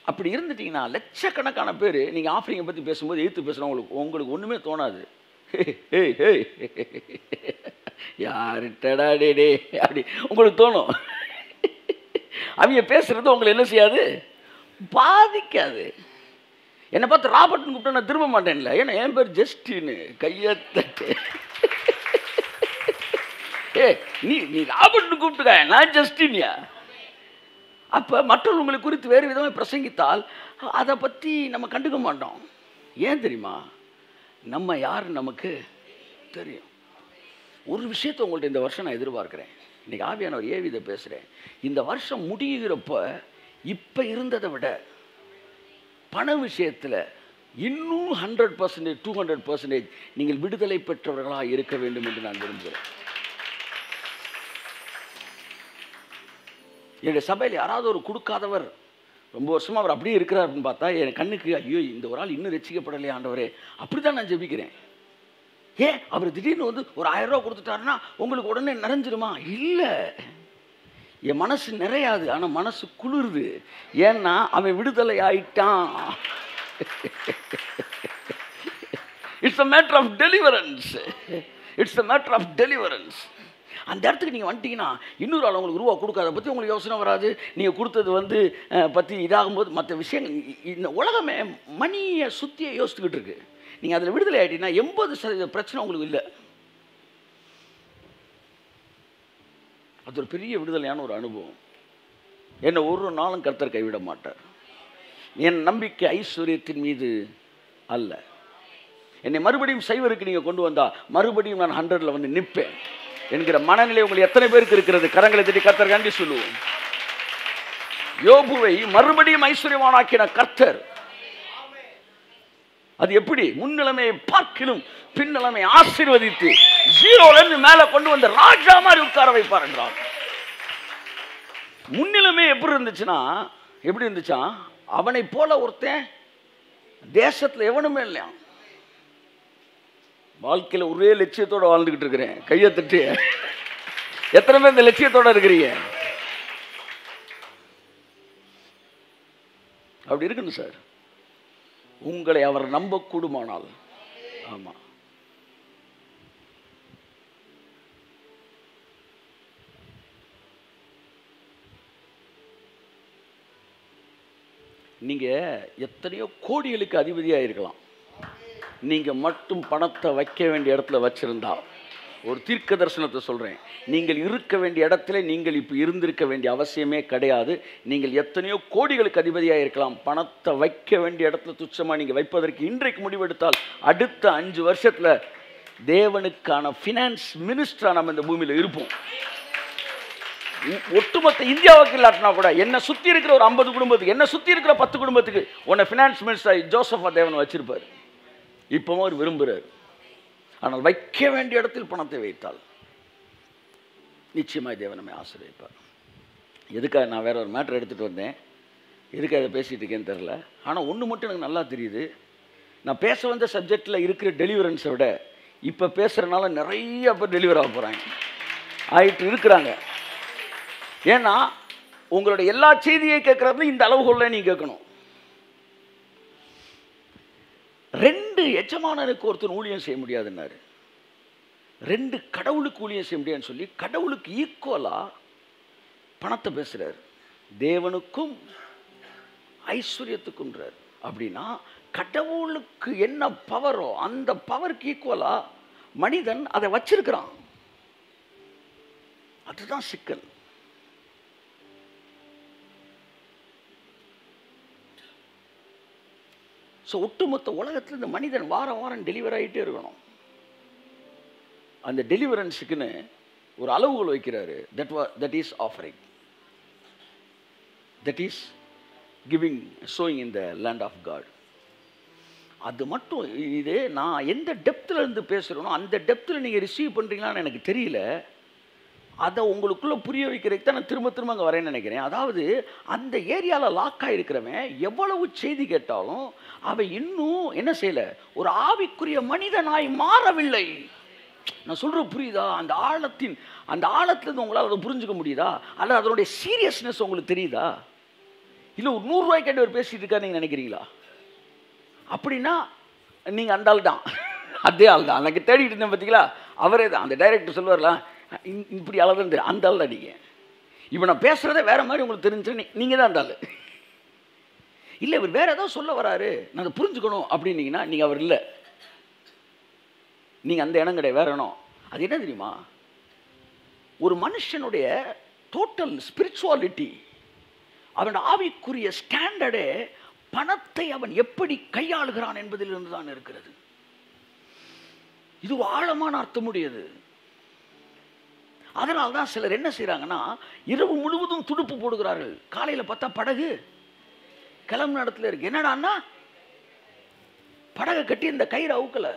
Speaker 1: அப்படி இருந்துட்டீங்கன்னா லட்சக்கணக்கான பேர் நீங்கள் ஆஃப்ரிங்கை பற்றி பேசும்போது எழுத்து பேசுகிறோம் உங்களுக்கு உங்களுக்கு ஒன்றுமே தோணாது யாரு டே டே அப்படி உங்களுக்கு தோணும் அவங்க பேசுகிறது உங்களை என்ன செய்யாது பாதிக்காது என்னை பார்த்து ராபர்ட்னு கூப்பிட்டா நான் திரும்ப மாட்டேன்ல ஏன்னா என் பேர் ஜஸ்டின்னு கையத்த ஏ நீ நீ ராபர்ட்னு கூப்பிட்டுக்க நான் ஜஸ்டின்யா அப்போ மற்றவங்களை குறித்து வேறு விதமாக பிரசங்கித்தால் அதை பற்றி நம்ம கண்டுக்க மாட்டோம் ஏன் தெரியுமா நம்ம யார் நமக்கு தெரியும் ஒரு விஷயத்தை உங்கள்கிட்ட இந்த வருஷம் நான் எதிர்பார்க்குறேன் இன்றைக்கி ஆவியான ஒரு ஏவித பேசுகிறேன் இந்த வருஷம் முடிகிறப்ப இப்போ இருந்ததை விட பண விஷயத்தில் இன்னும் hundred percentage two hundred percentage நீங்கள் விடுதலை பெற்றவர்களாக இருக்க வேண்டும் என்று நான் விரும்புகிறேன் என்னுடைய சபையில் யாராவது ஒரு கொடுக்காதவர் ரொம்ப வருஷமாக அவர் அப்படியே இருக்கிறார் அப்படின்னு பார்த்தா என் கண்ணுக்கு ஐயோ இந்த ஒரு ஆள் இன்னும் ரசிக்கப்படலையே ஆண்டவரே அப்படி தான் நான் ஜெபிக்கிறேன் ஏன் அவர் திடீர்னு வந்து ஒரு ஆயிரம் ரூபா கொடுத்துட்டாருன்னா உங்களுக்கு உடனே நிறைஞ்சிருமா இல்லை என் மனசு நிறையாது ஆனால் மனசு குளிருது ஏன்னா அவன் விடுதலை ஆயிட்டான் it's a matter of deliverance it's a matter of deliverance அந்த இடத்துக்கு நீங்கள் வந்துட்டீங்கன்னா இன்னொரு ஆள் உங்களுக்கு ரூபா கொடுக்காத பற்றி உங்களுக்கு யோசனை வராது நீங்கள் கொடுத்தது வந்து பற்றி இதாகும்போது மற்ற விஷயங்கள் இந்த உலகமே மணியை சுற்றியே யோசிச்சுக்கிட்டு இருக்கு நீங்கள் அதில் விடுதலை ஆகிட்டீங்கன்னா எண்பது சதவீத பிரச்சனை உங்களுக்கு இல்லை அது ஒரு பெரிய விடுதலையான ஒரு அனுபவம் என்னை ஒரு நாளும் கர்த்தர் கைவிட மாட்டார் என் நம்பிக்கை ஐஸ்வர்யத்தின் மீது அல்ல என்னை மறுபடியும் சைவருக்கு நீங்கள் கொண்டு வந்தால் மறுபடியும் நான் ஹண்ட்ரடில் வந்து நிற்பேன் என்கிற மனநிலை உங்களுக்கு எத்தனை பேருக்கு இருக்கிறது கரங்களை திட்டி கர்த்தர் கண்டி சொல்லுவோம் யோபுவை மறுபடியும் ஐஸ்வர்யமானாக்கின கர்த்தர் அது எப்படி முன்னிலைமையை பார்க்கிலும் பின்னிலைமை ஆசீர்வதித்து ஜீரோல இருந்து மேல கொண்டு வந்த ராஜா மாதிரி உட்கார வைப்பார் என்றார் முன்னிலைமை எப்படி இருந்துச்சுன்னா எப்படி இருந்துச்சா அவனை போல ஒருத்தன் தேசத்துல எவனுமே இல்லையா வாழ்க்கையில ஒரே லட்சியத்தோட வாழ்ந்துகிட்டு இருக்கிறேன் கையை தட்டு எத்தனை பேர் இந்த லட்சியத்தோட இருக்கிறீங்க அப்படி இருக்கணும் சார் உங்களை அவர் நம்பக்கூடுமானால் ஆமாம் நீங்கள் எத்தனையோ கோடிகளுக்கு அதிபதியாக இருக்கலாம் நீங்கள் மட்டும் பணத்தை வைக்க வேண்டிய இடத்துல வச்சுருந்தா ஒரு தீர்க்க தரிசனத்தை சொல்கிறேன் நீங்கள் இருக்க வேண்டிய இடத்துல நீங்கள் இப்போ இருந்திருக்க வேண்டிய அவசியமே கிடையாது நீங்கள் எத்தனையோ கோடிகளுக்கு அதிபதியாக இருக்கலாம் பணத்தை வைக்க வேண்டிய இடத்துல துச்சமாக நீங்கள் வைப்பதற்கு இன்றைக்கு முடிவெடுத்தால் அடுத்த அஞ்சு வருஷத்தில் தேவனுக்கான ஃபினான்ஸ் மினிஸ்டராக நம்ம இந்த பூமியில் இருப்போம் ஒட்டுமொத்த இந்தியாவுக்கு இல்லாட்டினா கூட என்னை சுற்றி இருக்கிற ஒரு ஐம்பது குடும்பத்துக்கு என்னை சுற்றி இருக்கிற பத்து குடும்பத்துக்கு உன்னை ஃபினான்ஸ் மினிஸ்டர் ஜோசஃபா தேவன் வச்சுருப்பார் இப்போவும் அவர் விரும்புகிறார் ஆனால் வைக்க வேண்டிய இடத்தில் பணத்தை வைத்தால் நிச்சயமாக தேவன் நம்மை ஆசிரியப்பார் எதுக்காக நான் வேற ஒரு மேட்ரு எடுத்துகிட்டு வந்தேன் எதுக்காக அதை பேசிகிட்டு இருக்கேன்னு தெரில ஆனால் ஒன்று மட்டும் எனக்கு நல்லா தெரியுது நான் பேச வந்த சப்ஜெக்டில் இருக்கிற டெலிவரன்ஸை விட இப்போ பேசுகிறனால நிறைய பேர் டெலிவர் ஆக போகிறாங்க ஆகிட்டு இருக்கிறாங்க ஏன்னா உங்களுடைய எல்லா செய்தியை கேட்குறது இந்த அளவுகளில் நீங்கள் கேட்கணும் ரெண்டு எஜமானனுக்கு ஒருத்தர் ஊழியம் செய்ய முடியாதுன்னாரு ரெண்டு கடவுளுக்கு ஊழியம் செய்ய முடியாதுன்னு சொல்லி கடவுளுக்கு ஈக்குவலாக பணத்தை பேசுகிறார் தேவனுக்கும் ஐஸ்வர்யத்துக்குன்றார் அப்படின்னா கடவுளுக்கு என்ன பவரோ அந்த பவருக்கு ஈக்குவலாக மனிதன் அதை வச்சிருக்கிறான் அதுதான் சிக்கல் ஸோ ஒட்டுமொத்த உலகத்தில் இந்த மனிதன் வாரம் வாரம் டெலிவர் ஆகிட்டே இருக்கணும் அந்த டெலிவரன்ஸுக்குன்னு ஒரு அளவுகள் வைக்கிறாரு தட் வா that is offering that is giving showing in the land of God அது மட்டும் இது நான் எந்த டெப்த்தில் இருந்து பேசுகிறேனோ அந்த டெப்த்தில் நீங்கள் ரிசீவ் பண்ணுறீங்களான்னு எனக்கு தெரியல அதை உங்களுக்குள்ளே புரிய வைக்கிறதுக்கு தான் நான் திரும்ப திரும்ப அங்கே வரேன்னு நினைக்கிறேன் அதாவது அந்த ஏரியாவில் லாக் ஆகிருக்கிறவன் எவ்வளவு செய்தி கேட்டாலும் அவன் இன்னும் என்ன செய்யலை ஒரு ஆவிக்குரிய மனிதனாய் மாறவில்லை நான் சொல்கிறது புரியுதா அந்த ஆழத்தின் அந்த ஆழத்துலேருந்து உங்களால் அதை புரிஞ்சுக்க முடியுதா அல்லது அதனுடைய சீரியஸ்னஸ் உங்களுக்கு தெரியுதா இல்லை ஒரு நூறுரூவாய் கேட்டு ஒரு பேசிகிட்டு இருக்காரு நீங்கள் நினைக்கிறீங்களா அப்படின்னா நீங்கள் அந்த ஆள் தான் அதே ஆள் தான் அன்றைக்கி தேடிட்டு இருந்தேன் பார்த்தீங்களா அவரே தான் அந்த டைரக்டர் சொல்லுவார்லாம் இப்படி தான் தெரியும் அந்த ஆள் நீங்கள் இப்போ நான் பேசுகிறதே வேறு மாதிரி உங்களுக்கு தெரிஞ்சுன்னு நீங்கள் தான் அந்த ஆள் இல்லை இவர் வேறு ஏதாவது சொல்ல வராரு நான் அதை புரிஞ்சுக்கணும் அப்படின்னீங்கன்னா நீங்கள் அவர் இல்லை நீங்கள் அந்த இடம் கிடையாது வேற அது என்ன தெரியுமா ஒரு மனுஷனுடைய டோட்டல் ஸ்பிரிச்சுவாலிட்டி அவன் ஆவிக்குரிய ஸ்டாண்டர்டே பணத்தை அவன் எப்படி கையாளுகிறான் என்பதிலிருந்து தான் இருக்கிறது இது ஆழமான அர்த்தமுடையது அதனால் தான் சிலர் என்ன செய்கிறாங்கன்னா இரவு முழுவதும் துடுப்பு போடுகிறார்கள் காலையில் பார்த்தா படகு கிளம்புன இடத்துல இருக்கு என்னடான்னா படகை கட்டி இந்த கயிறு அவுக்கலை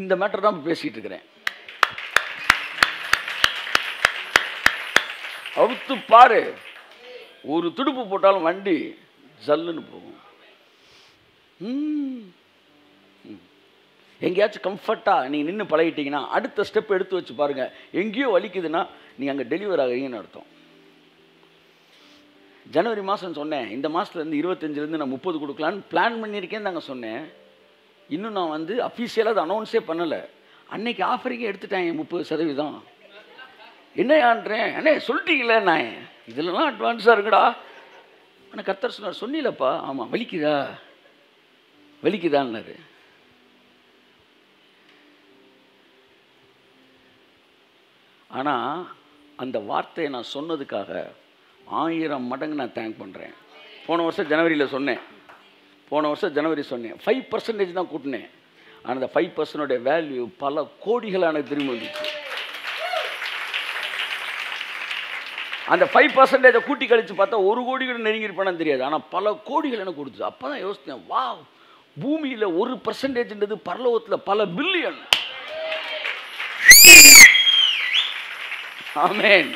Speaker 1: இந்த மேட்டர் தான் பேசிகிட்டு இருக்கிறேன் அவுத்து பாரு ஒரு துடுப்பு போட்டாலும் வண்டி ஜல்லுன்னு போகும் எங்கேயாச்சும் கம்ஃபர்ட்டாக நீங்கள் நின்று பழகிட்டிங்கன்னா அடுத்த ஸ்டெப் எடுத்து வச்சு பாருங்கள் எங்கேயோ வலிக்குதுன்னா நீங்கள் அங்கே டெலிவர் ஆகிறீங்கன்னு அர்த்தம் ஜனவரி மாதம் சொன்னேன் இந்த மாதத்துலேருந்து இருபத்தஞ்சிலேருந்து நான் முப்பது கொடுக்கலான்னு பிளான் பண்ணியிருக்கேன்னு தாங்க சொன்னேன் இன்னும் நான் வந்து அஃபீஷியலாக அதை அனௌன்ஸே பண்ணலை அன்னைக்கு ஆஃபரிங்கே எடுத்துட்டேன் முப்பது சதவீதம் என்ன ஆண்டுறேன் அண்ணே சொல்லிட்டீங்களே நான் இதிலலாம் அட்வான்ஸாக இருக்குடா ஆனால் கத்தர் சொன்னார் சொன்னிலப்பா ஆமாம் வலிக்குதா வலிக்குதான்னாரு ஆனால் அந்த வார்த்தையை நான் சொன்னதுக்காக ஆயிரம் மடங்கு நான் தேங்க் பண்ணுறேன் போன வருஷம் ஜனவரியில் சொன்னேன் போன வருஷம் ஜனவரி சொன்னேன் ஃபைவ் பர்சன்டேஜ் தான் கூட்டினேன் ஆனால் அந்த ஃபைவ் பர்சனோடைய வேல்யூ பல கோடிகளான திரும்பி வந்துச்சு அந்த ஃபைவ் பர்சன்டேஜை கூட்டி கழித்து பார்த்தா ஒரு கோடி கூட நெருங்கியிருப்பானு தெரியாது ஆனால் பல கோடிகள் எனக்கு கொடுத்து அப்போ தான் யோசித்தேன் வா பூமியில் ஒரு பர்சன்டேஜ்ன்றது பரலோகத்தில் பல பில்லியன் ஆமேன்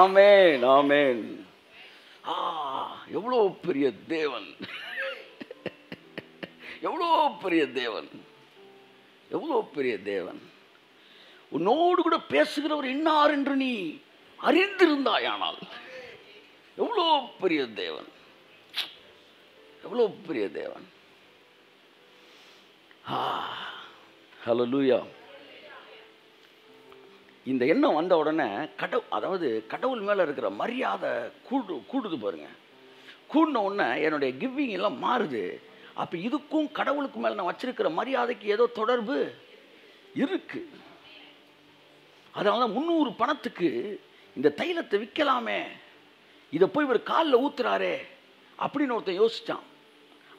Speaker 1: ஆமேன் ஆமேன் ஆ எவ்வளோ பெரிய தேவன் எவ்வளோ பெரிய தேவன் எவ்வளோ பெரிய தேவன் உன்னோடு கூட பேசுகிறவர் இன்னார் என்று நீ அறிந்திருந்தாயானால் எவ்வளோ பெரிய தேவன் எவ்வளோ பெரிய தேவன் ஆ ஹலோ லூயா இந்த எண்ணம் வந்த உடனே கடவு அதாவது கடவுள் மேலே இருக்கிற மரியாதை கூடு கூடுது பாருங்க கூடின உடனே என்னுடைய கிவ்விங் எல்லாம் மாறுது அப்போ இதுக்கும் கடவுளுக்கு மேலே நான் வச்சிருக்கிற மரியாதைக்கு ஏதோ தொடர்பு இருக்கு அதனால முந்நூறு பணத்துக்கு இந்த தைலத்தை விற்கலாமே இதை போய் இவர் காலில் ஊத்துறாரே அப்படின்னு ஒருத்தன் யோசித்தான்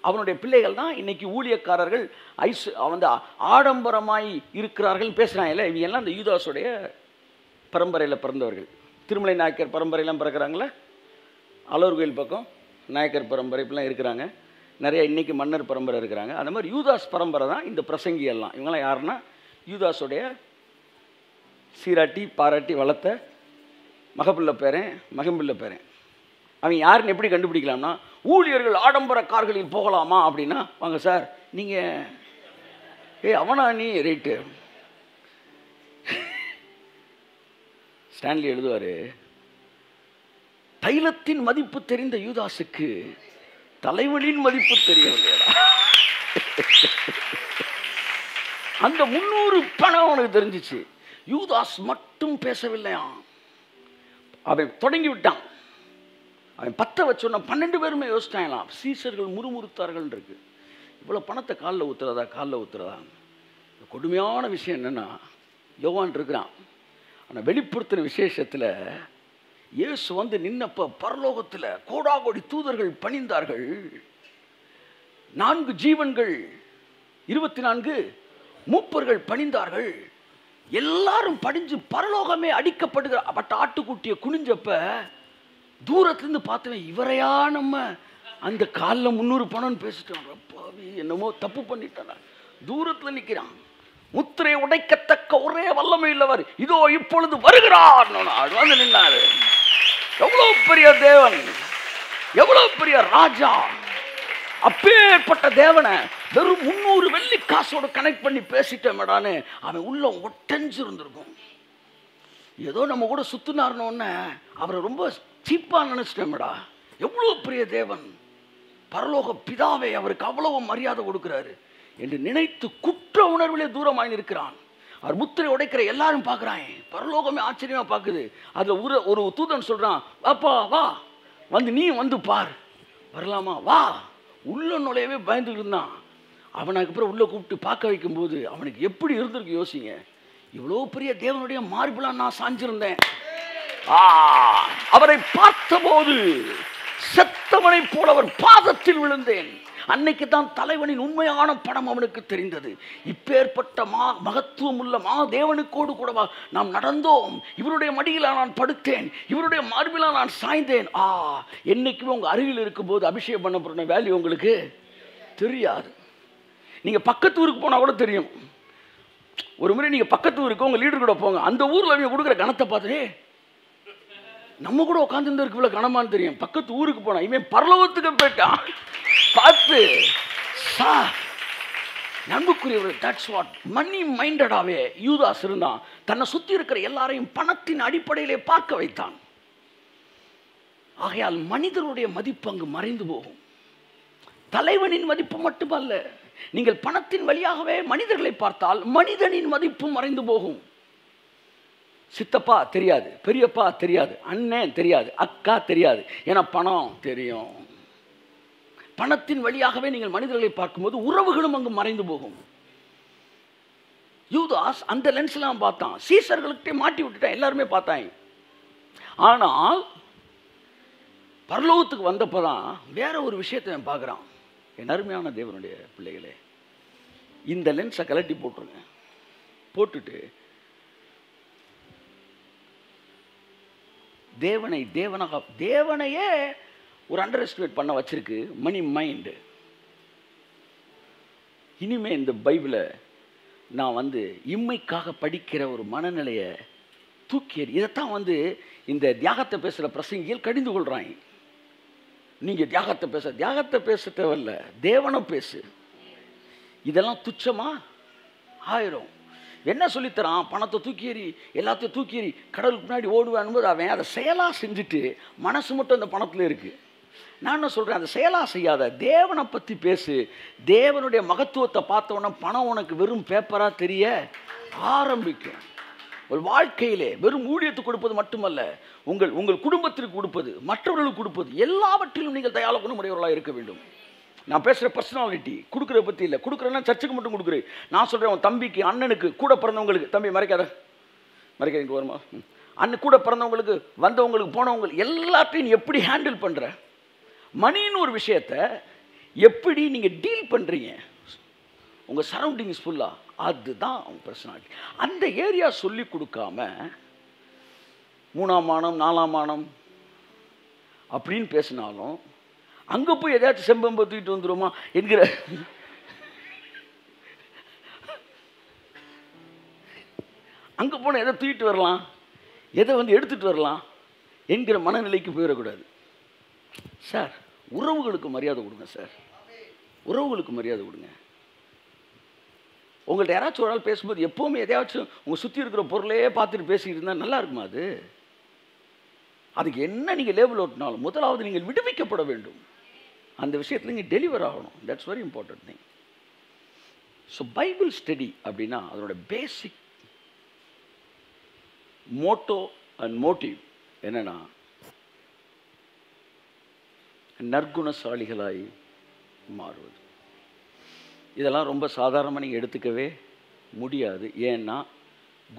Speaker 1: அவனுடைய பிள்ளைகள் தான் இன்றைக்கி ஊழியக்காரர்கள் ஐஸ் அவன் ஆடம்பரமாய் இருக்கிறார்கள் பேசுகிறாங்க இல்லை இவங்க எல்லாம் அந்த யூதாஸுடைய பரம்பரையில் பிறந்தவர்கள் திருமலை நாயக்கர் பரம்பரையெல்லாம் பிறக்கிறாங்களே அலோர் கோயில் பக்கம் நாயக்கர் பரம்பரை இப்படிலாம் இருக்கிறாங்க நிறைய இன்றைக்கி மன்னர் பரம்பரை இருக்கிறாங்க அந்த மாதிரி யூதாஸ் பரம்பரை தான் இந்த பிரசங்கி எல்லாம் இவங்களாம் யாருன்னா யூதாஸுடைய சீராட்டி பாராட்டி வளர்த்த மகப்புள்ள பேரன் மகம்புள்ள பேரன் அவன் யாருன்னு எப்படி கண்டுபிடிக்கலாம்னா ஊழியர்கள் ஆடம்பர கார்களில் போகலாமா அப்படின்னா வாங்க சார் நீங்கள் ஏ அவனா நீ ரைட்டு ஸ்டான்லி எழுதுவார் தைலத்தின் மதிப்பு தெரிந்த யூதாசுக்கு தலைவலின் மதிப்பு தெரியவில்லையா அந்த முன்னூறு பணம் அவனுக்கு தெரிஞ்சிச்சு யூதாஸ் மட்டும் பேசவில்லையா அவன் தொடங்கி விட்டான் அவன் பற்ற வச்சோன்னா பன்னெண்டு பேருமே யோசிச்சாங்களாம் சீசர்கள் முறுமுறுத்தார்கள் இருக்கு இவ்வளோ பணத்தை காலில் ஊற்றுறதா காலில் ஊற்றுறதா கொடுமையான விஷயம் என்னென்னா யோவான் இருக்கிறான் ஆனால் வெளிப்படுத்தின விசேஷத்தில் இயேசு வந்து நின்னப்ப பரலோகத்தில் கோடாகோடி தூதர்கள் பணிந்தார்கள் நான்கு ஜீவன்கள் இருபத்தி நான்கு மூப்பர்கள் பணிந்தார்கள் எல்லாரும் பணிஞ்சு பரலோகமே அடிக்கப்படுகிற பட்ட ஆட்டுக்குட்டியை குனிஞ்சப்ப தூரத்துலேருந்து பார்த்தவன் இவரையா நம்ம அந்த காலில் முந்நூறு பணம்னு பேசிட்டோம் ரப்பாவி என்னமோ தப்பு பண்ணிட்டானா தூரத்தில் நிற்கிறான் முத்திரை உடைக்கத்தக்க ஒரே வல்லமை இல்லவர் இதோ இப்பொழுது வருகிறார் வந்து நின்னாரு எவ்வளோ பெரிய தேவன் எவ்வளோ பெரிய ராஜா அப்பேற்பட்ட தேவனை வெறும் முந்நூறு வெள்ளி காசோட கனெக்ட் பண்ணி பேசிட்டேன் மேடான்னு அவன் உள்ள ஒட்டஞ்சு இருந்திருக்கும் ஏதோ நம்ம கூட சுத்துனாருனோடனே அவரை ரொம்ப சீப்பாக நினச்சிட்டேன்டா எவ்வளோ பெரிய தேவன் பரலோக பிதாவை அவருக்கு அவ்வளவு மரியாதை கொடுக்குறாரு என்று நினைத்து குற்ற உணர்விலே தூரமாக இருக்கிறான் அவர் முத்திரை உடைக்கிற எல்லாரும் பார்க்குறாங்க பரலோகமே ஆச்சரியமாக பார்க்குது அதில் ஒரு ஒரு தூதன் சொல்கிறான் வாப்பா வா வந்து நீ வந்து பார் வரலாமா வா உள்ள நுழையவே பயந்து இருந்தான் அவனுக்கு அப்புறம் உள்ளே கூப்பிட்டு பார்க்க வைக்கும்போது அவனுக்கு எப்படி இருந்திருக்கு யோசிங்க இவ்வளோ பெரிய தேவனுடைய மார்பிளாக நான் சாஞ்சிருந்தேன் அவரை பார்த்தபோது செத்தவனை போல அவர் பாதத்தில் விழுந்தேன் அன்னைக்கு தான் தலைவனின் உண்மையான படம் அவனுக்கு தெரிந்தது இப்பேற்பட்ட மா மகத்துவம் உள்ள மா தேவனுக்கோடு கூடவா நாம் நடந்தோம் இவருடைய மடியில நான் படுத்தேன் இவருடைய மார்பில நான் சாய்ந்தேன் ஆ என்னைக்குமே உங்கள் அருகில் இருக்கும்போது அபிஷேகம் பண்ண போகிற வேல்யூ உங்களுக்கு தெரியாது நீங்கள் பக்கத்து ஊருக்கு போனால் கூட தெரியும் ஒரு முறை நீங்கள் பக்கத்து ஊருக்கு உங்கள் லீடர் கூட போங்க அந்த ஊர்ல அவங்க கொடுக்குற கணத்தை பார்த்துட்டு நம்ம கூட உட்காந்துருந்தவருக்கு இவ்வளோ கனமான்னு தெரியும் பக்கத்து ஊருக்கு போனான் இவன் பரலோகத்துக்கு போயிட்டான் பார்த்து சா நண்புக்குரியவர் தட்ஸ் வாட் மணி மைண்டடாகவே யூதாஸ் இருந்தான் தன்னை சுற்றி இருக்கிற எல்லாரையும் பணத்தின் அடிப்படையிலே பார்க்க வைத்தான் ஆகையால் மனிதருடைய மதிப்பு அங்கு மறைந்து போகும் தலைவனின் மதிப்பு மட்டுமல்ல நீங்கள் பணத்தின் வழியாகவே மனிதர்களை பார்த்தால் மனிதனின் மதிப்பு மறைந்து போகும் சித்தப்பா தெரியாது பெரியப்பா தெரியாது அண்ணன் தெரியாது அக்கா தெரியாது ஏன்னா பணம் தெரியும் பணத்தின் வழியாகவே நீங்கள் மனிதர்களை பார்க்கும்போது உறவுகளும் அங்கு மறைந்து போகும் யூதாஸ் அந்த லென்ஸ்லாம் பார்த்தான் சீசர்களுக்கிட்டே மாட்டி விட்டுட்டான் எல்லாருமே பார்த்தாங்க ஆனால் பரலோகத்துக்கு வந்தப்போ தான் வேற ஒரு விஷயத்தை நான் பார்க்குறான் என் அருமையான தேவனுடைய பிள்ளைகளே இந்த லென்ஸை கலட்டி போட்டுருங்க போட்டுட்டு தேவனை தேவனாக தேவனையே ஒரு அண்டர் எஸ்டிமேட் பண்ண வச்சுருக்கு மணி மைண்டு இனிமேல் இந்த பைபிளை நான் வந்து இம்மைக்காக படிக்கிற ஒரு மனநிலையை தூக்கி இதைத்தான் வந்து இந்த தியாகத்தை பேசுகிற பிரசங்கியில் கடிந்து கொள்கிறாங்க நீங்கள் தியாகத்தை பேச தியாகத்தை பேச தேவையில்ல தேவனை பேசு இதெல்லாம் துச்சமாக ஆயிரும் என்ன சொல்லித்தரான் பணத்தை தூக்கி எறி எல்லாத்தையும் தூக்கி எறி கடவுளுக்கு முன்னாடி ஓடுவான் போது அவன் அதை செயலாக செஞ்சுட்டு மனசு மட்டும் அந்த பணத்தில் இருக்குது நான் என்ன சொல்கிறேன் அந்த செயலாக செய்யாத தேவனை பற்றி பேசு தேவனுடைய மகத்துவத்தை பார்த்தவொடனே பணம் உனக்கு வெறும் பேப்பராக தெரிய ஆரம்பிக்கும் ஒரு வாழ்க்கையிலே வெறும் ஊழியத்துக்கு கொடுப்பது மட்டுமல்ல உங்கள் உங்கள் குடும்பத்திற்கு கொடுப்பது மற்றவர்களுக்கு கொடுப்பது எல்லாவற்றிலும் நீங்கள் தயாரிக்கணும் உடையவர்களாக இருக்க வேண்டும் நான் பேசுகிற பர்சனாலிட்டி கொடுக்குற பற்றி இல்லை கொடுக்குறேன்னா சர்ச்சுக்கு மட்டும் கொடுக்குறேன் நான் சொல்கிறேன் உன் தம்பிக்கு அண்ணனுக்கு கூட பிறந்தவங்களுக்கு தம்பி மறைக்காத மறைக்காதீங்க வருமா அண்ணன் கூட பிறந்தவங்களுக்கு வந்தவங்களுக்கு போனவங்களுக்கு எல்லாத்தையும் நீ எப்படி ஹேண்டில் பண்ணுற மணின்னு ஒரு விஷயத்த எப்படி நீங்கள் டீல் பண்ணுறீங்க உங்கள் சரௌண்டிங்ஸ் ஃபுல்லாக அதுதான் அவங்க பர்சனாலிட்டி அந்த ஏரியா சொல்லி கொடுக்காம மூணாம் மானம் நாலாம் மானம் அப்படின்னு பேசினாலும் அங்கே போய் எதாச்சும் செம்பம் தூக்கிட்டு வந்துடுமா என்கிற அங்கே போனால் எதை தூக்கிட்டு வரலாம் எதை வந்து எடுத்துகிட்டு வரலாம் என்கிற மனநிலைக்கு போயிடக்கூடாது சார் உறவுகளுக்கு மரியாதை கொடுங்க சார் உறவுகளுக்கு மரியாதை கொடுங்க உங்கள்கிட்ட யாராச்சும் ஒரு ஆள் பேசும்போது எப்போவுமே எதையாச்சும் உங்கள் சுற்றி இருக்கிற பொருளையே பார்த்துட்டு பேசிக்கிட்டு இருந்தால் நல்லா இருக்குமா அது அதுக்கு என்ன நீங்கள் லேபிள் ஓட்டினாலும் முதலாவது நீங்கள் விடுவிக்கப்பட வேண்டும் அந்த விஷயத்தில் நீங்கள் டெலிவர் ஆகணும் that's very important thing so Bible study அப்படின்னா அதனோட பேசிக் மோட்டோ அண்ட் மோட்டிவ் என்னென்னா நற்குணசாலிகளாய் மாறுவது இதெல்லாம் ரொம்ப சாதாரணமாக நீங்கள் எடுத்துக்கவே முடியாது ஏன்னா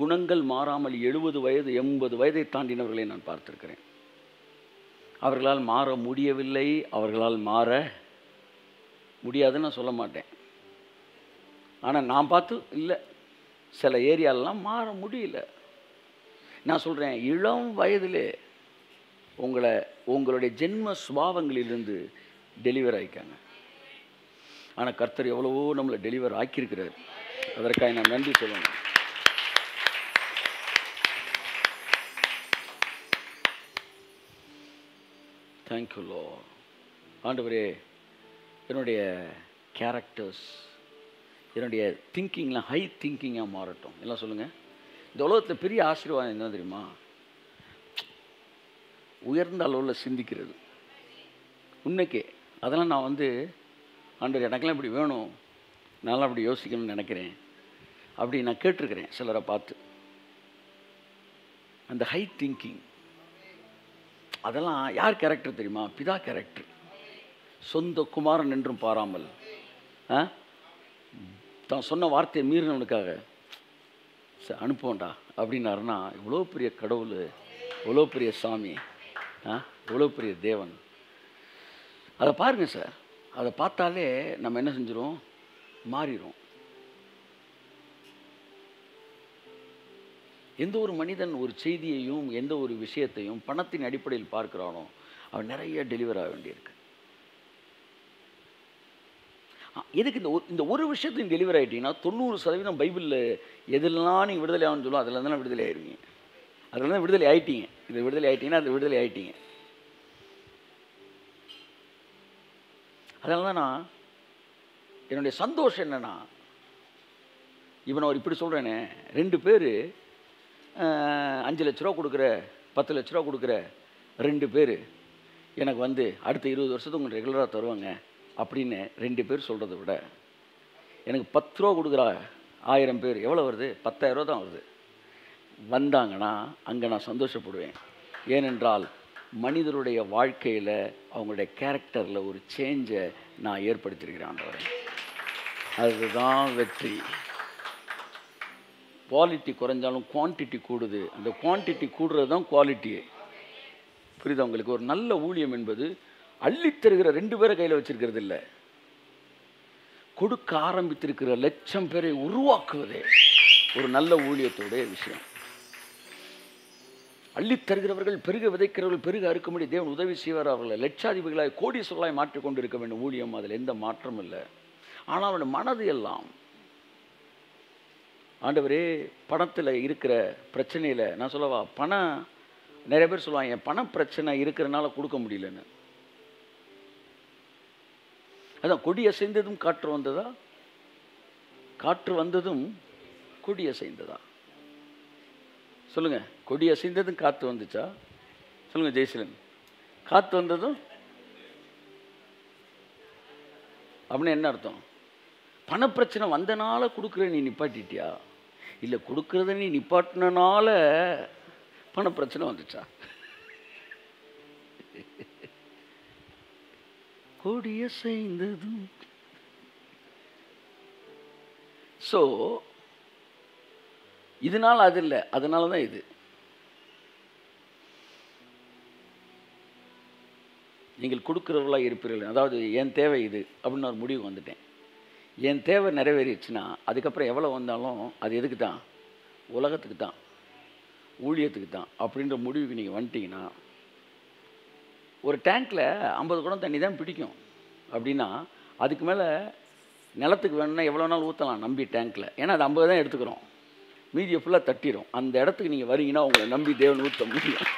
Speaker 1: குணங்கள் மாறாமல் எழுபது வயது எண்பது வயதை தாண்டினவர்களை நான் பார்த்துருக்கிறேன் அவர்களால் மாற முடியவில்லை அவர்களால் மாற முடியாதுன்னு நான் சொல்ல மாட்டேன் ஆனால் நான் பார்த்து இல்லை சில ஏரியாலெலாம் மாற முடியல நான் சொல்கிறேன் இளம் வயதிலே உங்களை உங்களுடைய ஜென்ம சுபாவங்களிலிருந்து டெலிவர் ஆகிக்காங்க ஆனால் கர்த்தர் எவ்வளவோ நம்மளை டெலிவர் ஆக்கியிருக்கிறார் அதற்காக நான் நன்றி சொல்லணும் ஆண்டு ஆண்டவரே என்னுடைய கேரக்டர்ஸ் என்னுடைய திங்கிங்லாம் ஹை திங்கிங்காக மாறட்டும் எல்லாம் சொல்லுங்கள் இந்த உலகத்தில் பெரிய ஆசீர்வாதம் என்ன தெரியுமா உயர்ந்த அளவில் சிந்திக்கிறது உன்னைக்கே அதெல்லாம் நான் வந்து ஆண்டு எனக்கெல்லாம் இப்படி வேணும் நல்லா அப்படி யோசிக்கணும்னு நினைக்கிறேன் அப்படி நான் கேட்டிருக்கிறேன் சிலரை பார்த்து அந்த ஹை திங்கிங் அதெல்லாம் யார் கேரக்டர் தெரியுமா பிதா கேரக்டர் சொந்த குமாரன் என்றும் பாராமல் தான் சொன்ன வார்த்தையை மீறினவனுக்காக அனுப்புவோண்டா அப்படின்னாருன்னா இவ்வளோ பெரிய கடவுள் இவ்வளோ பெரிய சாமி இவ்வளோ பெரிய தேவன் அதை பாருங்கள் சார் அதை பார்த்தாலே நம்ம என்ன செஞ்சிடும் மாறிடும் எந்த ஒரு மனிதன் ஒரு செய்தியையும் எந்த ஒரு விஷயத்தையும் பணத்தின் அடிப்படையில் பார்க்குறானோ அவன் நிறைய டெலிவர் ஆக வேண்டியிருக்கு எதுக்கு இந்த ஒரு இந்த ஒரு விஷயத்தையும் டெலிவர் ஆகிட்டீங்கன்னா தொண்ணூறு சதவீதம் பைபிளில் எதுலாம் நீங்கள் விடுதலை ஆகணும்னு சொல்லுவோம் அதில் தான் விடுதலை ஆயிடுவீங்க அதில் தான் விடுதலை ஆகிட்டீங்க இது விடுதலை ஆகிட்டீங்கன்னா அது விடுதலை ஆகிட்டீங்க அதனால தான் நான் என்னுடைய சந்தோஷம் என்னென்னா இப்போ நான் இப்படி சொல்கிறேனே ரெண்டு பேர் அஞ்சு லட்ச ரூபா கொடுக்குற பத்து லட்ச ரூபா கொடுக்குற ரெண்டு பேர் எனக்கு வந்து அடுத்த இருபது வருஷத்துக்கு உங்களுக்கு ரெகுலராக தருவாங்க அப்படின்னு ரெண்டு பேர் சொல்கிறத விட எனக்கு பத்து ரூபா கொடுக்குற ஆயிரம் பேர் எவ்வளோ வருது ரூபா தான் வருது வந்தாங்கன்னா அங்கே நான் சந்தோஷப்படுவேன் ஏனென்றால் மனிதருடைய வாழ்க்கையில் அவங்களுடைய கேரக்டரில் ஒரு சேஞ்சை நான் ஏற்படுத்தியிருக்கிறேன் அதுதான் வெற்றி குவாலிட்டி குறைஞ்சாலும் குவான்டிட்டி கூடுது அந்த குவான்டிட்டி கூடுறது தான் குவாலிட்டியே புரியுதா உங்களுக்கு ஒரு நல்ல ஊழியம் என்பது அள்ளித்தருகிற ரெண்டு பேரை கையில் வச்சுருக்கிறது இல்லை கொடுக்க ஆரம்பித்திருக்கிற லட்சம் பேரை உருவாக்குவதே ஒரு நல்ல ஊழியத்தோடைய விஷயம் அள்ளித்தருகிறவர்கள் பெருக விதைக்கிறவர்கள் பெருக அறுக்கும்படி தேவன் உதவி செய்வார் அவர்களை லட்சாதிபதிகளாய் கோடி சொல்லாய் மாற்றிக்கொண்டிருக்க வேண்டும் ஊழியம் அதில் எந்த மாற்றமும் இல்லை ஆனால் அவன் மனது எல்லாம் ஆண்டவரே பணத்தில் இருக்கிற பிரச்சனையில் நான் சொல்லவா பணம் நிறைய பேர் சொல்லுவாங்க என் பண பிரச்சனை இருக்கிறனால கொடுக்க முடியலன்னு அதான் கொடி அசைந்ததும் காற்று வந்ததா காற்று வந்ததும் கொடி அசைந்ததா சொல்லுங்க கொடி அசைந்ததும் காற்று வந்துச்சா சொல்லுங்க ஜெய்சிலன் காற்று வந்ததும் அப்படின்னு என்ன அர்த்தம் பணப்பிரச்சனை வந்தனால கொடுக்குற நீ நிப்பாட்டிட்டியா இல்லை கொடுக்குறது நீ நிப்பாட்டினால பண பிரச்சனை வந்துச்சா கொடிய செய்ததும் ஸோ இதனால் அது இல்லை அதனால தான் இது நீங்கள் கொடுக்குறவர்களாக இருப்பீர்கள் அதாவது என் தேவை இது அப்படின்னு ஒரு முடிவு வந்துட்டேன் என் தேவை நிறைவேறிடுச்சுன்னா அதுக்கப்புறம் எவ்வளோ வந்தாலும் அது எதுக்கு தான் உலகத்துக்கு தான் ஊழியத்துக்கு தான் அப்படின்ற முடிவுக்கு நீங்கள் வந்துட்டிங்கன்னா ஒரு டேங்க்கில் ஐம்பது குடம் தண்ணி தான் பிடிக்கும் அப்படின்னா அதுக்கு மேலே நிலத்துக்கு வேணும்னா எவ்வளோ நாள் ஊற்றலாம் நம்பி டேங்க்கில் ஏன்னா அது ஐம்பது தான் எடுத்துக்கிறோம் மீதியை ஃபுல்லாக தட்டிடும் அந்த இடத்துக்கு நீங்கள் வரீங்கன்னா உங்களை நம்பி தேவன் ஊற்ற முடியும்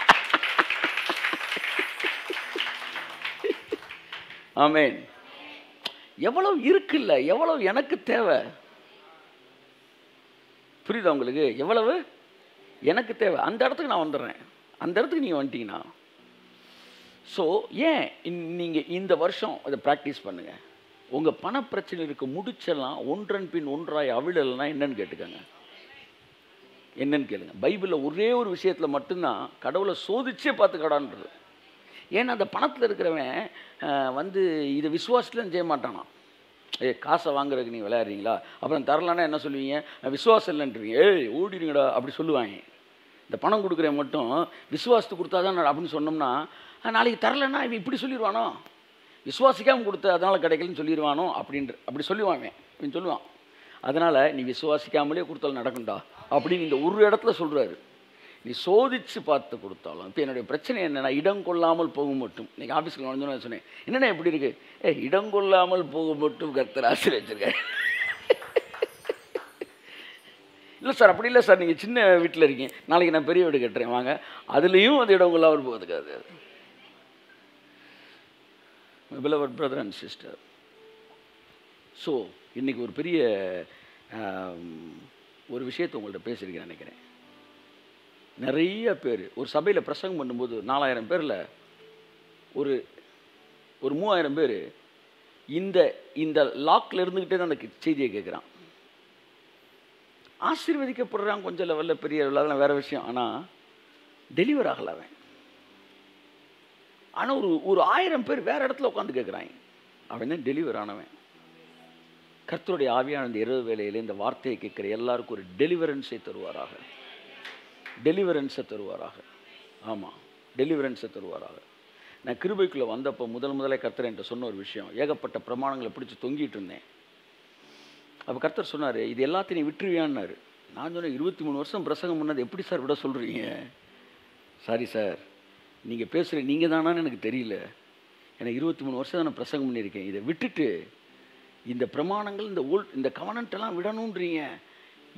Speaker 1: ஆமேன் எவ்வளவு இருக்குல்ல எவ்வளவு எனக்கு தேவை புரியுதா உங்களுக்கு எவ்வளவு எனக்கு தேவை அந்த இடத்துக்கு நான் வந்துடுறேன் அந்த இடத்துக்கு நீங்கள் வந்துட்டீங்கன்னா ஸோ ஏன் நீங்கள் இந்த வருஷம் அதை ப்ராக்டிஸ் பண்ணுங்கள் உங்கள் பண பிரச்சனை இருக்க முடிச்செல்லாம் ஒன்றன் பின் ஒன்றாய் அவிழல்னா என்னன்னு கேட்டுக்கோங்க என்னன்னு கேளுங்க பைபிளில் ஒரே ஒரு விஷயத்தில் மட்டும்தான் கடவுளை சோதிச்சே பார்த்து கடான்றது ஏன்னா அந்த பணத்தில் இருக்கிறவன் வந்து இதை விசுவாசத்துலன்னு செய்ய மாட்டானா ஏ காசை வாங்குறதுக்கு நீ விளையாடுறீங்களா அப்புறம் தரலான்னா என்ன சொல்லுவீங்க விசுவாசம் இல்லைன்றீங்க ஏய் ஓடிடுங்கடா அப்படி சொல்லுவாங்க இந்த பணம் கொடுக்குற மட்டும் விசுவாசத்துக்கு கொடுத்தா தான் அப்படின்னு சொன்னோம்னா நாளைக்கு தரலன்னா இவன் இப்படி சொல்லிடுவானோ விசுவாசிக்காமல் கொடுத்த அதனால் கிடைக்கலன்னு சொல்லிடுவானோ அப்படின்ற அப்படி சொல்லுவாங்க அப்படின்னு சொல்லுவான் அதனால் நீ விசுவாசிக்காமலே கொடுத்தாலும் நடக்கும்டா அப்படின்னு இந்த ஒரு இடத்துல சொல்கிறாரு நீ சோதித்து பார்த்து கொடுத்தாலும் இப்போ என்னுடைய பிரச்சனை என்னென்னா இடம் கொள்ளாமல் போகும் மட்டும் நீங்கள் ஆஃபீஸில் நான் சொன்னேன் என்னென்ன எப்படி இருக்குது ஏ இடம் கொள்ளாமல் போகும் மட்டும் கர்த்தர் வச்சுருக்கேன் இல்லை சார் அப்படி இல்லை சார் நீங்கள் சின்ன வீட்டில் இருக்கீங்க நாளைக்கு நான் பெரிய வீடு கட்டுறேன் வாங்க அதுலேயும் அது இடம் கொள்ளாமல் போகிறதுக்காது beloved brother and sister so இன்றைக்கி ஒரு பெரிய ஒரு விஷயத்தை உங்கள்கிட்ட பேசியிருக்கேன் நினைக்கிறேன் நிறைய பேர் ஒரு சபையில் பிரசங்கம் பண்ணும்போது நாலாயிரம் பேரில் ஒரு ஒரு மூவாயிரம் பேர் இந்த இந்த லாக்கில் இருந்துக்கிட்டே தான் அந்த செய்தியை கேட்குறான் ஆசீர்வதிக்கப்படுறான் கொஞ்சம் லெவலில் பெரிய அதெல்லாம் வேறு விஷயம் ஆனால் டெலிவர் ஆகலை அவன் ஆனால் ஒரு ஒரு ஆயிரம் பேர் வேறு இடத்துல உட்காந்து கேட்குறாங்க அவன் தான் டெலிவர் ஆனவன் கர்த்தருடைய ஆவியான இந்த இரவு வேலையில் இந்த வார்த்தையை கேட்குற எல்லாருக்கும் ஒரு டெலிவரன்ஸை தருவாராக டெலிவரன்ஸை தருவாராக ஆமாம் டெலிவரன்ஸை தருவாராக நான் கிருபைக்குள்ளே வந்தப்போ முதல் முதலே கர்த்தர் என்கிட்ட சொன்ன ஒரு விஷயம் ஏகப்பட்ட பிரமாணங்களை பிடிச்சி தொங்கிட்டு இருந்தேன் அப்போ கர்த்தர் சொன்னார் இது எல்லாத்தையும் விட்டுருவியான்னாரு நான் சொன்னேன் இருபத்தி மூணு வருஷம் பிரசங்கம் பண்ணது எப்படி சார் விட சொல்கிறீங்க சாரி சார் நீங்கள் பேசுகிற நீங்கள் தானான்னு எனக்கு தெரியல எனக்கு இருபத்தி மூணு வருஷம் தான் நான் பிரசங்கம் பண்ணியிருக்கேன் இதை விட்டுட்டு இந்த பிரமாணங்கள் இந்த ஓல்ட் இந்த கவனன்ட்டெல்லாம் விடணுன்றீங்க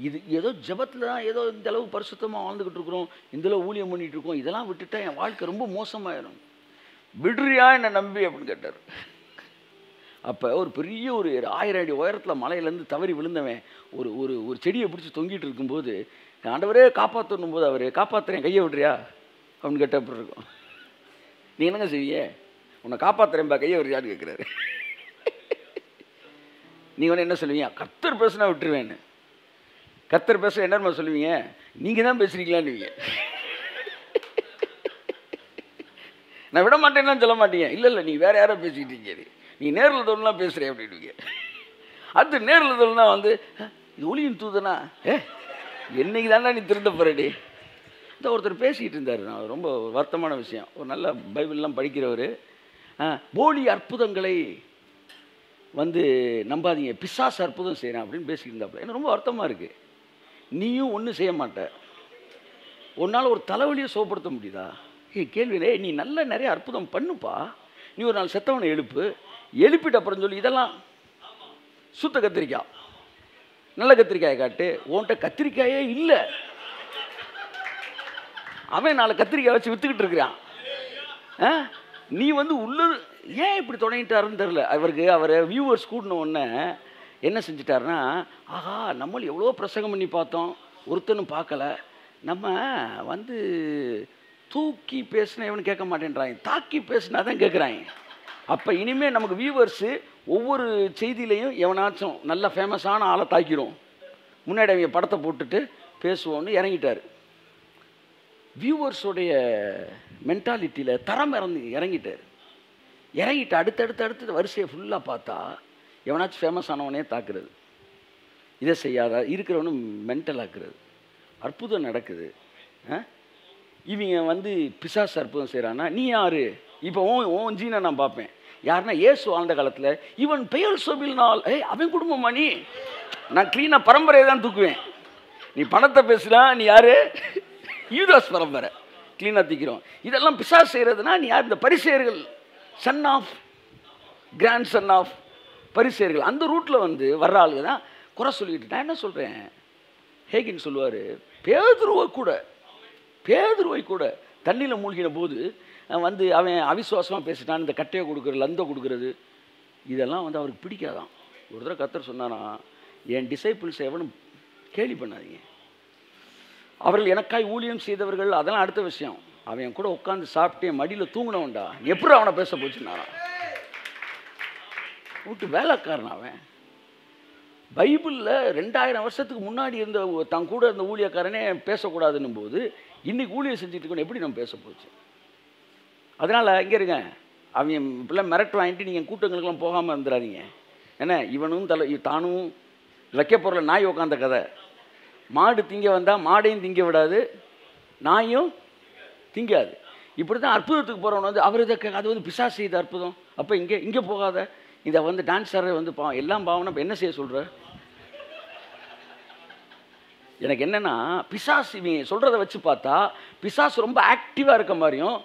Speaker 1: இது ஏதோ ஜபத்தில் தான் ஏதோ இந்த அளவு பரிசுத்தமாக வாழ்ந்துக்கிட்டு இருக்கிறோம் அளவு ஊழியம் பண்ணிகிட்டு இருக்கோம் இதெல்லாம் விட்டுட்டா என் வாழ்க்கை ரொம்ப மோசமாயிடும் விடுறியா என்னை நம்பி அப்படின்னு கேட்டார் அப்போ ஒரு பெரிய ஒரு ஆயிரம் அடி உயரத்தில் மலையிலேருந்து தவறி விழுந்தவன் ஒரு ஒரு ஒரு செடியை பிடிச்சி தொங்கிட்டு இருக்கும்போது ஆண்டவரே காப்பாற்றணும் போது அவர் காப்பாற்றுறேன் கையை விடுறியா அப்படின்னு கேட்ட அப்படி இருக்கும் நீ என்னங்க செய்வீங்க உன்னை காப்பாற்றுறேன்பா கையை விடுறியான்னு கேட்குறாரு நீ உன்னை என்ன சொல்லுவீங்க கத்தர் பேசுனா விட்டுருவேன்னு கத்தர் பேச என்னமா சொல்லுவீங்க நீங்கள் தான் பேசுகிறீங்களான்னுவீங்க நான் விட மாட்டேன்னு சொல்ல மாட்டீங்க இல்லை இல்லை நீ வேறு யாரோ பேசிக்கிட்டு இருக்கீரு நீ நேரில் தோணுலாம் பேசுகிறே அப்படின்னு அடுத்து நேரில் தோணுனா வந்து இது ஒளியும் தூதுனா ஏ என்னைக்கு தாண்டா நீ திருந்த போகிறடி இந்த ஒருத்தர் பேசிக்கிட்டு இருந்தார் நான் ரொம்ப வருத்தமான விஷயம் ஒரு நல்ல பைபிள்லாம் படிக்கிறவர் போலி அற்புதங்களை வந்து நம்பாதீங்க பிசாஸ் அற்புதம் செய்கிறேன் அப்படின்னு பேசிக்கிட்டு இருந்தாப்புல எனக்கு ரொம்ப வருத்தமாக இருக்குது நீயும் ஒன்றும் செய்ய மாட்ட உன்னால் ஒரு தலைவலியை சோப்படுத்த முடியுதா ஏ கேள்வியிலே நீ நல்ல நிறைய அற்புதம் பண்ணுப்பா நீ ஒரு நாள் செத்தவனை எழுப்பு எழுப்பிட்டு அப்புறம் சொல்லி இதெல்லாம் சுத்த கத்திரிக்காய் நல்ல கத்திரிக்காயை காட்டு உன்கிட்ட கத்திரிக்காயே இல்லை அவன் நாலு கத்திரிக்காய் வச்சு விற்றுக்கிட்டு இருக்கிறான் நீ வந்து உள்ள ஏன் இப்படி தொடங்கிட்டாருன்னு தெரில அவருக்கு அவரை வியூவர்ஸ் கூட்டின உடனே என்ன செஞ்சிட்டாருன்னா ஆஹா நம்மளும் எவ்வளோ பிரசங்கம் பண்ணி பார்த்தோம் ஒருத்தனும் பார்க்கல நம்ம வந்து தூக்கி பேசினா எவனு கேட்க மாட்டேன்றாங்க தாக்கி பேசினா தான் கேட்குறாங்க அப்போ இனிமேல் நமக்கு வியூவர்ஸு ஒவ்வொரு செய்தியிலையும் எவனாச்சும் நல்ல ஃபேமஸான ஆளை தாக்கிடும் முன்னாடி அவங்க படத்தை போட்டுட்டு பேசுவோன்னு இறங்கிட்டார் வியூவர்ஸோடைய மென்டாலிட்டியில் தரம் இறந்து இறங்கிட்டார் இறங்கிட்டு அடுத்தடுத்து அடுத்தது வரிசையை ஃபுல்லாக பார்த்தா எவனாச்சும் ஃபேமஸ் ஆனவனே தாக்குறது இதை செய்யாத இருக்கிறவனும் மென்டல் ஆக்குறது அற்புதம் நடக்குது இவங்க வந்து பிசாஸ் அற்புதம் செய்கிறான்னா நீ யார் இப்போ ஓ ஓ ஜீனை நான் பார்ப்பேன் யாருன்னா ஏசு வாழ்ந்த காலத்தில் இவன் பெயர் சொபில் நாள் ஏய் அவன் குடும்பமா நீ நான் க்ளீனாக பரம்பரையை தான் தூக்குவேன் நீ பணத்தை பேசுனா நீ யார் யூதாஸ் பரம்பரை க்ளீனாக தூக்கிறோம் இதெல்லாம் பிசாஸ் செய்கிறதுனா நீ யார் இந்த பரிசெயர்கள் son of grand Sun of பரிசெயர்கள் அந்த ரூட்டில் வந்து வர்ற ஆளுங்க தான் குறை சொல்லிக்கிட்டு நான் என்ன சொல்கிறேன் ஹேகின் சொல்லுவார் பேதுருவை கூட பேதுருவை கூட தண்ணியில் மூழ்கின போது வந்து அவன் அவிசுவாசமாக பேசிட்டான் இந்த கட்டையை கொடுக்குறது லந்த கொடுக்குறது இதெல்லாம் வந்து அவருக்கு பிடிக்காதான் ஒரு தடவை கத்தர் சொன்னானா என் டிசைபிள்ஸ் எவனும் கேலி பண்ணாதீங்க அவர்கள் எனக்காய் ஊழியம் செய்தவர்கள் அதெல்லாம் அடுத்த விஷயம் அவன் கூட உட்காந்து சாப்பிட்டேன் மடியில் தூங்கினவன்டா எப்படி அவனை பேச போச்சுன்னாரான் கூட்டு வேலைக்காரன் அவன் பைபிளில் ரெண்டாயிரம் வருஷத்துக்கு முன்னாடி இருந்த தன் கூட இருந்த ஊழியக்காரனே பேசக்கூடாதுன்னும் போது இன்றைக்கி ஊழியர் செஞ்சுட்டு இருக்கணும் எப்படி நம்ம பேச போச்சு அதனால் இங்கே இருங்க அவன் இப்பெல்லாம் மிரட்டு வாங்கிட்டு நீங்கள் கூட்டங்களுக்கெல்லாம் போகாமல் இருந்துடாதீங்க என்ன இவனும் தலை தானும் போகிற நாய் உட்காந்த கதை மாடு திங்க வந்தால் மாடையும் திங்க விடாது நாயும் திங்காது இப்படி தான் அற்புதத்துக்கு போகிறவன் வந்து அவர் இதை அது வந்து பிசாசு இது அற்புதம் அப்போ இங்கே இங்கே போகாத இதை வந்து டான்ஸரை வந்து பா எல்லாம் பாவனை என்ன செய்ய சொல்கிற எனக்கு என்னென்னா பிசாஸ் இவங்க சொல்கிறத வச்சு பார்த்தா பிசாஸ் ரொம்ப ஆக்டிவாக இருக்க மாதிரியும்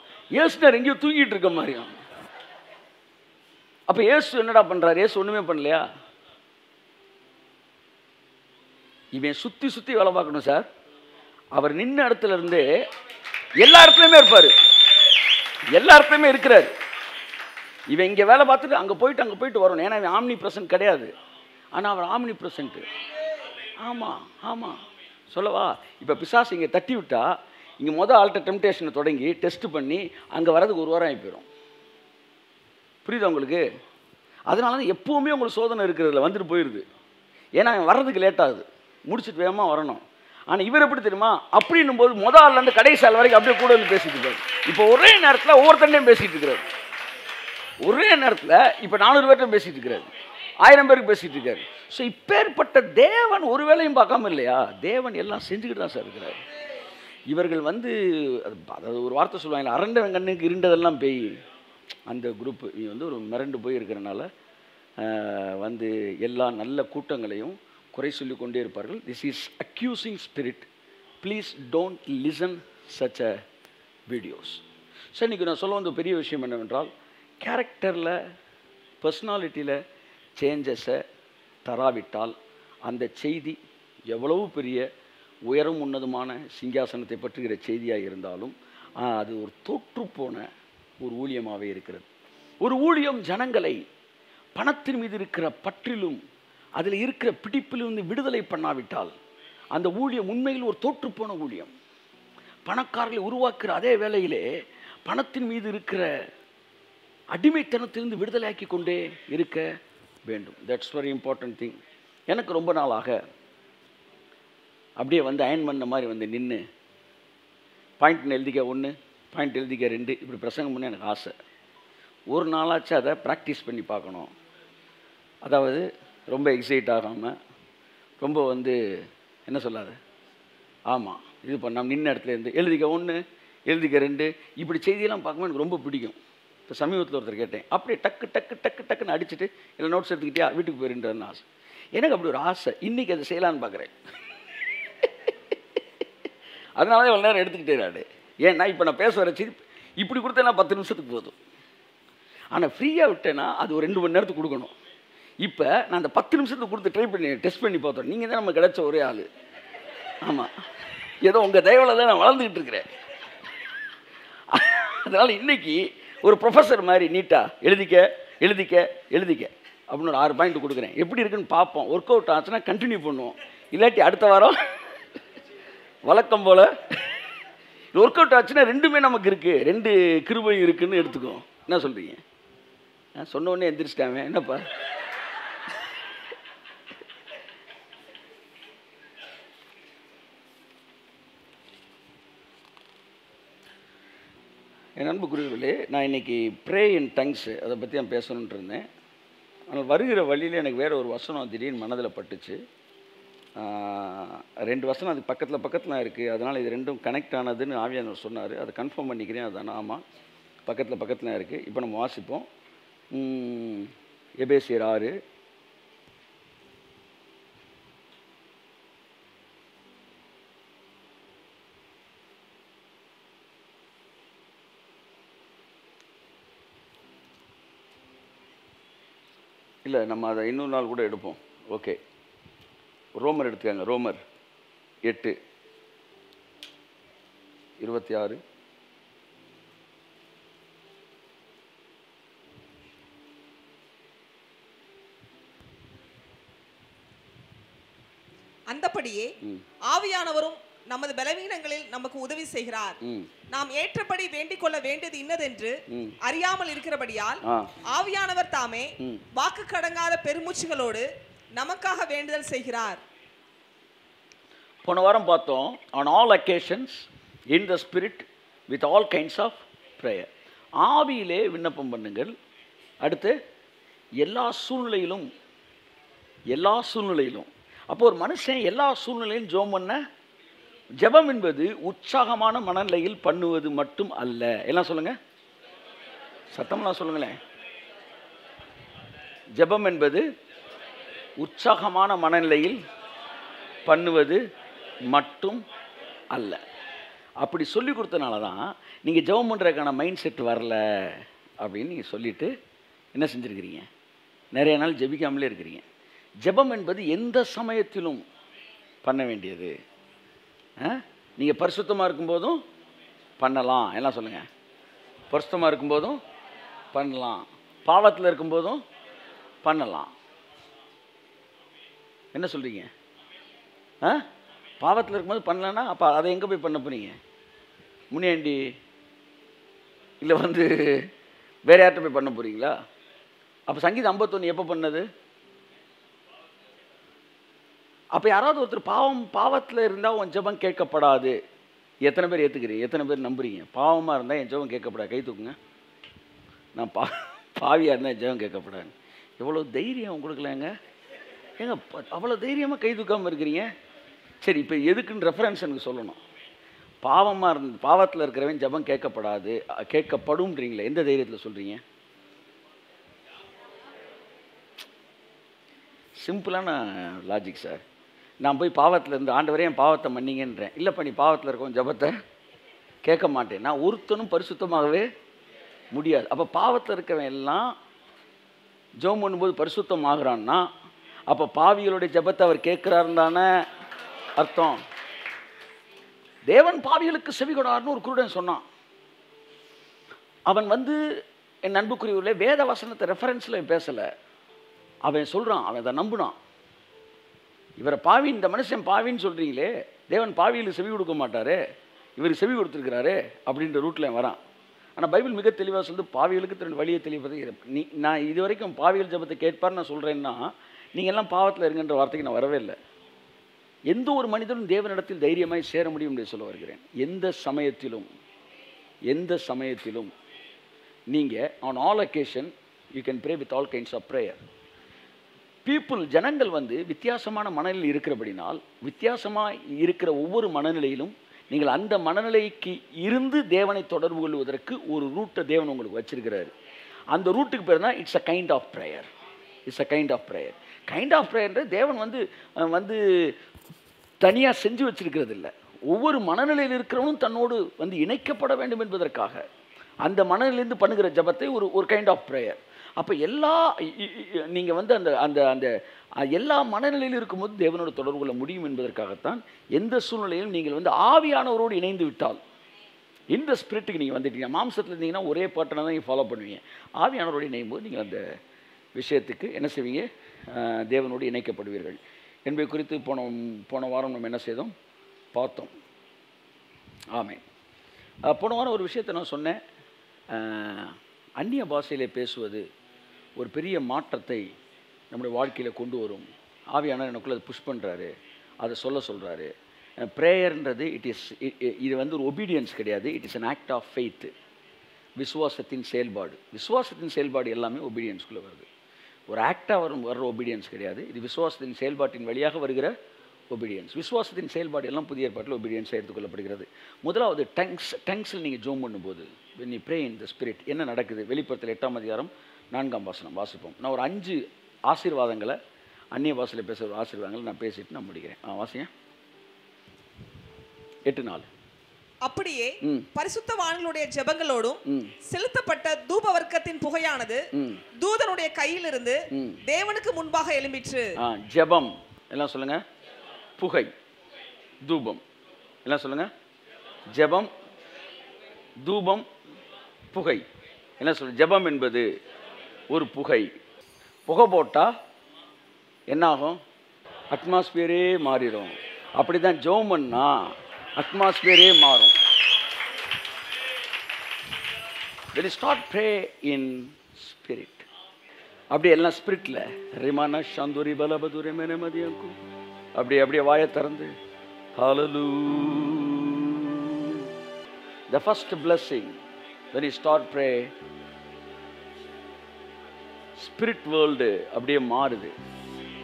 Speaker 1: ஏசுனர் எங்கேயோ தூங்கிட்டு இருக்க மாதிரியும் அப்போ ஏசு என்னடா பண்ணுறாரு ஏசு ஒன்றுமே பண்ணலையா இவன் சுற்றி சுற்றி வேலை பார்க்கணும் சார் அவர் நின்ன இடத்துல இருந்து எல்லா இடத்துலையுமே இருப்பார் எல்லா இடத்துலையுமே இருக்கிறார் இவன் இங்கே வேலை பார்த்துட்டு அங்கே போயிட்டு அங்கே போயிட்டு வரணும் ஏன்னா இவன் ஆம்னி பிரசன்ட் கிடையாது ஆனால் அவர் ஆம்னி பிரசன்ட்டு ஆமாம் ஆமாம் சொல்லவா இப்போ பிசாஸ் இங்கே தட்டி விட்டா இங்கே மொதல் ஆள்கிட்ட டெம்டேஷனை தொடங்கி டெஸ்ட் பண்ணி அங்கே வரதுக்கு ஒரு வாரம் ஆகி போயிடும் புரியுதா உங்களுக்கு அதனால தான் எப்போவுமே உங்களுக்கு சோதனை இருக்கிறதுல வந்துட்டு போயிடுது ஏன்னா அவன் வர்றதுக்கு லேட் ஆகுது முடிச்சுட்டு வேகமாக வரணும் ஆனால் இவர் எப்படி தெரியுமா அப்படின்னும் போது முதல் ஆள்லேருந்து கடைசி ஆள் வரைக்கும் அப்படியே கூட வந்து பேசிட்டு இருக்காரு இப்போ ஒரே நேரத்தில் ஒவ்வொருத்தண்டையும் பேசிகிட்டு இருக்கிறார் ஒரே நேரத்தில் இப்போ நானூறு பேர்கிட்ட பேசிகிட்டு இருக்கிறாரு ஆயிரம் பேருக்கு பேசிகிட்டு இருக்காரு ஸோ இப்பேற்பட்ட தேவன் ஒரு வேலையும் பார்க்காம இல்லையா தேவன் எல்லாம் செஞ்சுக்கிட்டு தான் சார் இருக்கிறார் இவர்கள் வந்து அதாவது ஒரு வார்த்தை சொல்லுவாங்க அரண்ட கண்ணுக்கு இருண்டதெல்லாம் பெய் அந்த குரூப் நீ வந்து ஒரு மிரண்டு போய் இருக்கிறனால வந்து எல்லா நல்ல கூட்டங்களையும் குறை சொல்லி கொண்டே இருப்பார்கள் this is accusing spirit please don't listen such a videos sir இன்றைக்கி நான் சொல்ல வந்த பெரிய விஷயம் என்னவென்றால் கேரக்டரில் பர்சனாலிட்டியில் சேஞ்சஸை தராவிட்டால் அந்த செய்தி எவ்வளவு பெரிய உயரம் உன்னதமான சிங்காசனத்தை பற்றுகிற செய்தியாக இருந்தாலும் அது ஒரு தோற்றுப்போன ஒரு ஊழியமாகவே இருக்கிறது ஒரு ஊழியம் ஜனங்களை பணத்தின் மீது இருக்கிற பற்றிலும் அதில் இருக்கிற பிடிப்பிலிருந்து விடுதலை பண்ணாவிட்டால் அந்த ஊழியம் உண்மையில் ஒரு தோற்றுப்போன ஊழியம் பணக்காரர்களை உருவாக்குற அதே வேளையிலே பணத்தின் மீது இருக்கிற அடிமைத்தனத்திலிருந்து விடுதலையாக்கி கொண்டே இருக்க வேண்டும் தட்ஸ் வெரி இம்பார்ட்டன்ட் திங் எனக்கு ரொம்ப நாளாக அப்படியே வந்து அயன் பண்ண மாதிரி வந்து நின்று பாயிண்ட் எழுதிக்க ஒன்று பாயிண்ட் எழுதிக்க ரெண்டு இப்படி பிரசங்கம் பண்ண எனக்கு ஆசை ஒரு நாளாச்சும் அதை ப்ராக்டிஸ் பண்ணி பார்க்கணும் அதாவது ரொம்ப எக்ஸைட் ஆகாமல் ரொம்ப வந்து என்ன சொல்லாது ஆமாம் இது பண்ணாமல் நின்ன இடத்துல இருந்து எழுதிக்க ஒன்று எழுதிக்க ரெண்டு இப்படி செய்தியெல்லாம் பார்க்கும்போது எனக்கு ரொம்ப பிடிக்கும் இப்போ சமீபத்தில் ஒருத்தர் கேட்டேன் அப்படியே டக்கு டக்கு டக்கு டக்குன்னு அடிச்சுட்டு இல்லை நோட்ஸ் எடுத்துக்கிட்டியா வீட்டுக்கு போயிருன்றதுன்னு ஆசை எனக்கு அப்படி ஒரு ஆசை இன்றைக்கி அதை செய்யலான்னு பார்க்குறேன் அதனால தான் இவ்வளோ நேரம் எடுத்துக்கிட்டே நான் ஏன்னா இப்போ நான் பேச வரைச்சி இப்படி கொடுத்தேன் பத்து நிமிஷத்துக்கு போதும் ஆனால் ஃப்ரீயாக விட்டேன்னா அது ஒரு ரெண்டு மணி நேரத்துக்கு கொடுக்கணும் இப்போ நான் அந்த பத்து நிமிஷத்துக்கு கொடுத்து ட்ரை பண்ணி டெஸ்ட் பண்ணி பார்த்தோம் நீங்கள் தான் நம்ம கிடச்ச ஒரே ஆள் ஆமாம் ஏதோ உங்கள் தயவில் தான் நான் வளர்ந்துக்கிட்டு இருக்கிறேன் அதனால் இன்றைக்கி ஒரு ப்ரொஃபஸர் மாதிரி நீட்டாக எழுதிக்க எழுதிக்க எழுதிக்க அப்படின்னு ஒரு ஆறு பாயிண்ட் கொடுக்குறேன் எப்படி இருக்குன்னு பார்ப்போம் ஒர்க் அவுட் ஆச்சுன்னா கண்டினியூ பண்ணுவோம் இல்லாட்டி அடுத்த வாரம் வழக்கம் போல் ஒர்க் அவுட் ஆச்சுன்னா ரெண்டுமே நமக்கு இருக்குது ரெண்டு கிருபையும் இருக்குதுன்னு எடுத்துக்கோ என்ன சொல்கிறீங்க சொன்ன உடனே எந்திரிச்சிட்டாமே என்னப்பா என் அன்பு அன்புக்குரியவர்களே நான் இன்றைக்கி ப்ரே இன் டங்ஸு அதை பற்றி நான் பேசணுன்ட்டு இருந்தேன் ஆனால் வருகிற வழியில் எனக்கு வேறு ஒரு வசனம் திடீர்னு மனதில் பட்டுச்சு ரெண்டு வசனம் அதுக்கு பக்கத்தில் பக்கத்தில் இருக்குது அதனால் இது ரெண்டும் கனெக்ட் ஆனதுன்னு ஆவியானவர் சொன்னார் அதை கன்ஃபார்ம் பண்ணிக்கிறேன் அதான் ஆமாம் பக்கத்தில் பக்கத்தில் இருக்குது இப்போ நம்ம வாசிப்போம் எபேசியர் ஆறு இல்லை நம்ம அதை இன்னொரு நாள் கூட எடுப்போம் ஓகே ரோமர் எடுத்துக்காங்க ரோமர் எட்டு இருபத்தி ஆறு
Speaker 3: அந்தபடியே ஆவியானவரும் நமது பலவீனங்களில் நமக்கு உதவி செய்கிறார் நாம் ஏற்றபடி வேண்டிக் கொள்ள வேண்டியது இன்னதென்று அறியாமல் இருக்கிறபடியால் ஆவியானவர் தாமே வாக்கு கடங்காத பெருமூச்சுகளோடு நமக்காக வேண்டுதல் செய்கிறார்
Speaker 1: போன வாரம் பார்த்தோம் on all occasions in the spirit with all kinds of prayer ஆவியிலே விண்ணப்பம் பண்ணுங்கள் அடுத்து எல்லா சூழ்நிலையிலும் எல்லா சூழ்நிலையிலும் அப்போ ஒரு மனுஷன் எல்லா சூழ்நிலையிலும் ஜோம் பண்ண ஜபம் என்பது உற்சாகமான மனநிலையில் பண்ணுவது மட்டும் அல்ல எல்லாம் சொல்லுங்கள் சத்தம்லாம் சொல்லுங்களேன் ஜபம் என்பது உற்சாகமான மனநிலையில் பண்ணுவது மட்டும் அல்ல அப்படி சொல்லி கொடுத்தனால தான் நீங்கள் ஜபம் பண்ணுறதுக்கான மைண்ட் செட் வரல அப்படின்னு நீங்கள் சொல்லிவிட்டு என்ன செஞ்சுருக்கிறீங்க நிறைய நாள் ஜபிக்காமலே இருக்கிறீங்க ஜபம் என்பது எந்த சமயத்திலும் பண்ண வேண்டியது நீங்கள் பரிசுத்தமாக இருக்கும்போதும் பண்ணலாம் எல்லாம் சொல்லுங்கள் பரிசுத்தமாக இருக்கும்போதும் பண்ணலாம் பாவத்தில் இருக்கும்போதும் பண்ணலாம் என்ன சொல்கிறீங்க ஆ பாவத்தில் இருக்கும்போது பண்ணலன்னா அப்போ அதை எங்கே போய் பண்ண போகிறீங்க முனியாண்டி இல்லை வந்து வேறு யார்கிட்ட போய் பண்ண போகிறீங்களா அப்போ சங்கீதம் ஐம்பத்தொன்று எப்போ பண்ணது அப்போ யாராவது ஒருத்தர் பாவம் பாவத்தில் இருந்தால் உன் ஜபம் கேட்கப்படாது எத்தனை பேர் ஏற்றுக்கிறீங்க எத்தனை பேர் நம்புறீங்க பாவமாக இருந்தால் என் ஜபம் கேட்கப்படாது கை தூக்குங்க நான் பா பாவியாக இருந்தால் என் ஜபம் கேட்கப்படாது எவ்வளோ தைரியம் கொடுக்கலங்க ஏங்க அவ்வளோ தைரியமாக கை தூக்காமல் இருக்கிறீங்க சரி இப்போ எதுக்குன்னு ரெஃபரன்ஸ் எனக்கு சொல்லணும் பாவமாக இருந்து பாவத்தில் இருக்கிறவன் ஜபம் கேட்கப்படாது கேட்கப்படும்ன்றீங்களே எந்த தைரியத்தில் சொல்கிறீங்க சிம்பிளான லாஜிக் சார் நான் போய் பாவத்தில் இருந்து ஆண்டவரையும் என் பாவத்தை மன்னிங்கன்றேன் இல்லைப்ப நீ பாவத்தில் இருக்கோம் ஜபத்தை கேட்க மாட்டேன் நான் ஒருத்தனும் பரிசுத்தமாகவே முடியாது அப்போ பாவத்தில் இருக்கவன் எல்லாம் ஜோம் பண்ணும்போது பரிசுத்தம் ஆகிறான்னா அப்போ பாவிகளுடைய ஜபத்தை அவர் கேட்குறாருன்னு தானே அர்த்தம் தேவன் பாவிகளுக்கு செவிகொடார்னு ஒரு குருடன் சொன்னான் அவன் வந்து என் நண்புக்குரியவர்களே வேத வசனத்தை ரெஃபரன்ஸில் பேசலை அவன் சொல்கிறான் அவன் அதை நம்பினான் இவரை பாவி இந்த மனுஷன் பாவின்னு சொல்கிறீங்களே தேவன் பாவியில் செவி கொடுக்க மாட்டார் இவர் செவி கொடுத்துருக்கிறாரு அப்படின்ற ரூட்டில் வரான் ஆனால் பைபிள் மிக தெளிவாக சொல்லுது பாவிகளுக்கு தன் வழியை தெளிவதை நீ நான் இது வரைக்கும் பாவிகள் ஜபத்தை கேட்பார்னு நான் சொல்கிறேன்னா நீங்கள் எல்லாம் பாவத்தில் இருங்கன்ற வார்த்தைக்கு நான் வரவே இல்லை எந்த ஒரு மனிதனும் தேவனிடத்தில் தைரியமாய் சேர முடியும் என்று சொல்ல வருகிறேன் எந்த சமயத்திலும் எந்த சமயத்திலும் நீங்கள் on all occasion you can pray with all kinds of prayer people ஜனங்கள் வந்து வித்தியாசமான மனநிலை இருக்கிறபடினால் வித்தியாசமாக இருக்கிற ஒவ்வொரு மனநிலையிலும் நீங்கள் அந்த மனநிலைக்கு இருந்து தேவனை தொடர்பு கொள்வதற்கு ஒரு ரூட்டை தேவன் உங்களுக்கு வச்சிருக்கிறாரு அந்த ரூட்டுக்கு பேர் தான் it's a kind of prayer it's a kind of prayer kind of ப்ரேயர்ன்ற தேவன் வந்து வந்து தனியாக செஞ்சு வச்சிருக்கிறது இல்லை ஒவ்வொரு மனநிலையில் இருக்கிறவனும் தன்னோடு வந்து இணைக்கப்பட வேண்டும் என்பதற்காக அந்த மனநிலையிலிருந்து பண்ணுகிற ஜபத்தை ஒரு ஒரு கைண்ட் ஆஃப் ப்ரேயர் அப்போ எல்லா நீங்கள் வந்து அந்த அந்த அந்த எல்லா மனநிலையிலும் இருக்கும்போது தேவனோட தொடர்பு கொள்ள முடியும் என்பதற்காகத்தான் எந்த சூழ்நிலையிலும் நீங்கள் வந்து ஆவியானவரோடு இணைந்து விட்டால் இந்த ஸ்பிரிட்டுக்கு நீங்கள் வந்துட்டீங்க மாம்சத்தில் இருந்தீங்கன்னா ஒரே பாட்டனை தான் நீங்கள் ஃபாலோ பண்ணுவீங்க ஆவியானவரோடு இணையும் போது நீங்கள் அந்த விஷயத்துக்கு என்ன செய்வீங்க தேவனோடு இணைக்கப்படுவீர்கள் என்பதை குறித்து போன போன வாரம் நம்ம என்ன செய்தோம் பார்த்தோம் ஆமே போன வாரம் ஒரு விஷயத்தை நான் சொன்னேன் அந்நிய பாஷையில் பேசுவது ஒரு பெரிய மாற்றத்தை நம்முடைய வாழ்க்கையில் கொண்டு வரும் ஆவியானவர் எனக்குள்ளே அதை புஷ் பண்ணுறாரு அதை சொல்ல சொல்கிறாரு ப்ரேயர்ன்றது இட் இஸ் இது வந்து ஒரு ஒபீடியன்ஸ் கிடையாது it is an act of faith விசுவாசத்தின் செயல்பாடு விசுவாசத்தின் செயல்பாடு எல்லாமே ஒபீடியன்ஸ்குள்ளே வருது ஒரு ஆக்டாக வரும் வர்ற ஒபீடியன்ஸ் கிடையாது இது விசுவாசத்தின் செயல்பாட்டின் வழியாக வருகிற ஒபீடியன்ஸ் விசுவாசத்தின் செயல்பாடு எல்லாம் புதிய ஏற்பாட்டில் ஒபீடியன்ஸாக எடுத்துக்கொள்ளப்படுகிறது முதலாவது டங்ஸ் டங்ஸில் நீங்கள் ஜோம் பண்ணும்போது வென் நீ ப்ரே இன் த ஸ்பிரிட் என்ன நடக்குது வெளிப்புறத்தில் எட்டாம் அதிகாரம் நான்காம் வாசனம் வாசிப்போம் நான் ஒரு அஞ்சு ஆசீர்வாதங்களை அந்நிய பாஷையில் பேசுகிற ஆசீர்வாதங்களை நான் பேசிட்டு நான் முடிக்கிறேன் ஆ வாசிங்க எட்டு நாள்
Speaker 3: அப்படியே பரிசுத்த பரிசுத்தவான்களுடைய ஜெபங்களோடும் செலுத்தப்பட்ட தூப வர்க்கத்தின் புகையானது தூதனுடைய கையில் இருந்து தேவனுக்கு முன்பாக எழும்பிற்று
Speaker 1: ஜெபம் எல்லாம் சொல்லுங்க புகை தூபம் எல்லாம் சொல்லுங்க ஜெபம் தூபம் புகை எல்லாம் சொல்லு ஜெபம் என்பது ஒரு புகை புகை போட்டால் என்னாகும் அட்மாஸ்பியரே மாறிடும் அப்படி தான் ஜோம் பண்ணால் அட்மாஸ்பியரே மாறும் very start pray in spirit அப்படி எல்லாம் ஸ்பிரிட்டில் ரிமான சந்தூரி பலபதுரி மெனமதியாக்கும் அப்படி அப்படியே வாயை திறந்து ஹலலூ the first blessing very start pray spirit world அப்படியே மாறுது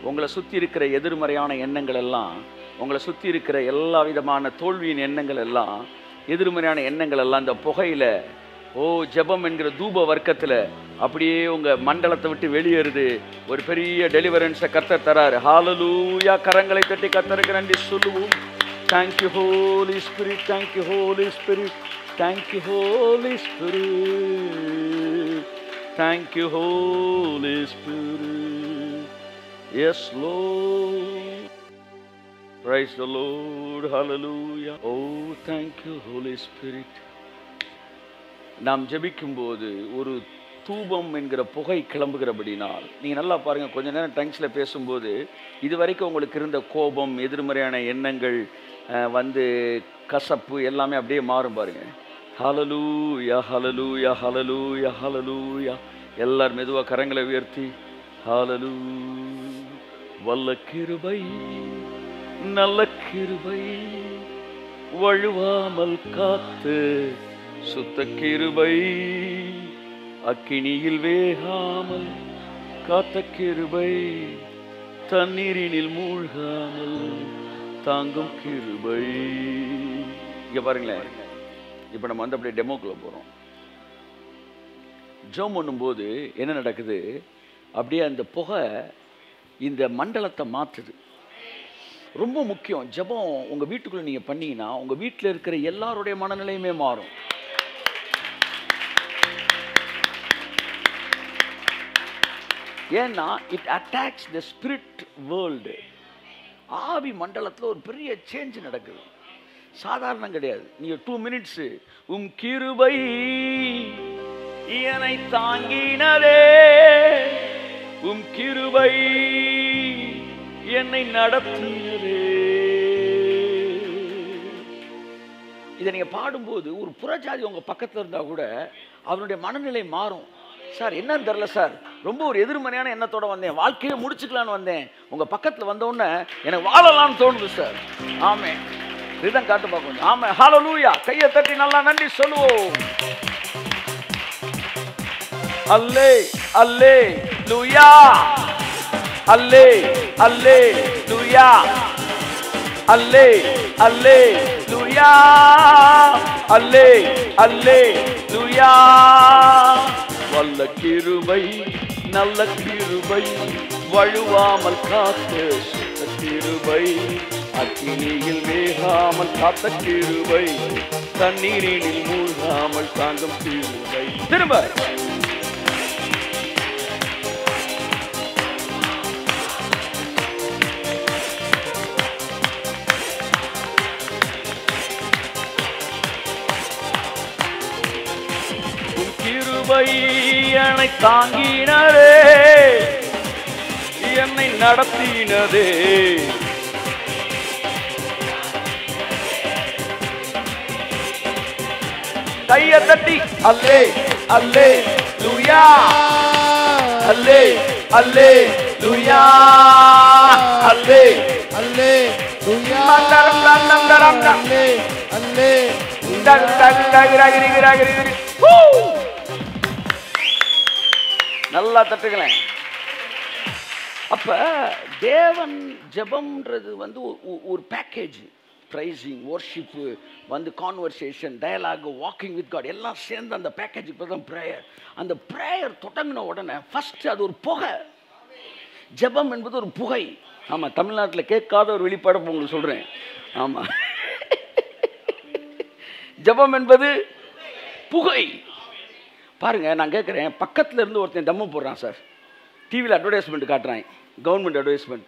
Speaker 1: உங்களை சுற்றி இருக்கிற எதிர்மறையான எண்ணங்கள் எல்லாம் உங்களை சுற்றி இருக்கிற எல்லா விதமான தோல்வியின் எண்ணங்கள் எல்லாம் எதிர்மறையான எண்ணங்கள் எல்லாம் இந்த புகையில் ஓ ஜபம் என்கிற தூப வர்க்கத்தில் அப்படியே உங்கள் மண்டலத்தை விட்டு வெளியேறுது ஒரு பெரிய டெலிவரன்ஸை கத்த தராரு ஹாலலூயா கரங்களை தட்டி கத்தருக்கு நன்றி சொல்லுவோம் thank you
Speaker 2: holy spirit thank you holy spirit thank you holy spirit Thank you, Holy Spirit. Yes, Lord. Praise the Lord. Hallelujah. Oh, thank you, Holy Spirit. நாம்
Speaker 1: ஜெபிக்கும்போது ஒரு தூபம் என்கிற புகை கிளம்புகிறபடினால் நீங்கள் நல்லா பாருங்கள் கொஞ்ச நேரம் டங்ஸில் பேசும்போது இதுவரைக்கும் உங்களுக்கு இருந்த கோபம் எதிர்மறையான எண்ணங்கள் வந்து கசப்பு எல்லாமே அப்படியே மாறும் பாருங்கள் ஹலலூயா ஹலலூயா
Speaker 2: ஹலலூயா ஹலலூயா எல்லார் மெதுவாக கரங்களை உயர்த்தி ஹலலூ வல்ல கிருபை நல்ல கிருபை வழுவாமல் காத்து சுத்த கிருபை அக்கினியில் வேகாமல் காத்த கிருபை தண்ணீரினில் மூழ்காமல் தாங்கும் கிருபை
Speaker 1: இங்கே பாருங்களேன் இப்போ நம்ம வந்து அப்படியே டெமோக்குள்ளே போகிறோம் ஜோம் பண்ணும்போது என்ன நடக்குது அப்படியே அந்த புகை இந்த மண்டலத்தை மாற்றுது ரொம்ப முக்கியம் ஜபம் உங்கள் வீட்டுக்குள்ளே நீங்கள் பண்ணிங்கன்னா உங்கள் வீட்டில் இருக்கிற எல்லாருடைய மனநிலையுமே மாறும் ஏன்னா it attacks the spirit world ஆவி மண்டலத்தில் ஒரு பெரிய சேஞ்ச் நடக்குது சாதாரணம் கிடையாது நீங்கள் டூ மினிட்ஸு உம் கிருபை
Speaker 2: இயனை தாங்கினதே உம் கிருபை என்னை நடத்தினதே
Speaker 1: இதை நீங்கள் பாடும்போது ஒரு புறஜாதி உங்கள் பக்கத்தில் இருந்தால் கூட அவனுடைய மனநிலை மாறும் சார் என்னன்னு தெரில சார் ரொம்ப ஒரு எதிர்மறையான எண்ணத்தோட வந்தேன் வாழ்க்கையை முடிச்சுக்கலான்னு வந்தேன் உங்கள் பக்கத்தில் வந்தோடனே எனக்கு வாழலாம்னு தோணுது சார் ஆமே இதுதான் காட்டு பார்க்கணும் ஆமாம் ஹலோ லூயா கையை தட்டி நல்லா நன்றி சொல்லுவோம்
Speaker 4: அல்லே அல்லே லூயா அல்லே அல்லே லூயா அல்லே அல்லே லூயா
Speaker 2: அல்லே அல்லே லூயா வல்ல கிருபை நல்ல கிருபை வழுவாமல் காத்து சுத்த கிருபை அக்கினியில் வேகாமல் காத்த கிருவை தண்ணீரில் மூழ்காமல் தாங்கும் கிருவை திரும்ப என்னை தாங்கினரே என்னை நடத்தினதே
Speaker 4: கையை தட்டி அல்லே அல்லே லூயா அல்லே அல்லே லூயா அல்லே அல்லே லூயா தரம் தரம் அல்லே அல்லே தன் தன் தகிரகிரி
Speaker 1: நல்லா தட்டுங்களேன் அப்ப தேவன் ஜபம்ன்றது வந்து ஒரு பேக்கேஜ் ப்ரைஸிங் ஒர்ஷிப்பு வந்து conversation dialogue walking with God எல்லாம் சேர்ந்து அந்த பேக்கேஜ் இப்போ தான் ப்ரேயர் அந்த ப்ரேயர் தொடங்கின உடனே ஃபஸ்ட்டு அது ஒரு புகை ஜபம் என்பது ஒரு புகை ஆமாம் தமிழ்நாட்டில் கேட்காத ஒரு வெளிப்பாடு உங்களுக்கு சொல்கிறேன் ஆமாம் ஜபம் என்பது புகை பாருங்கள் நான் கேட்குறேன் பக்கத்தில் இருந்து ஒருத்தன் டம்மு போடுறான் சார் டிவியில் அட்வர்டைஸ்மெண்ட் காட்டுறேன் கவர்மெண்ட் அட்வர்டைஸ்மெண்ட்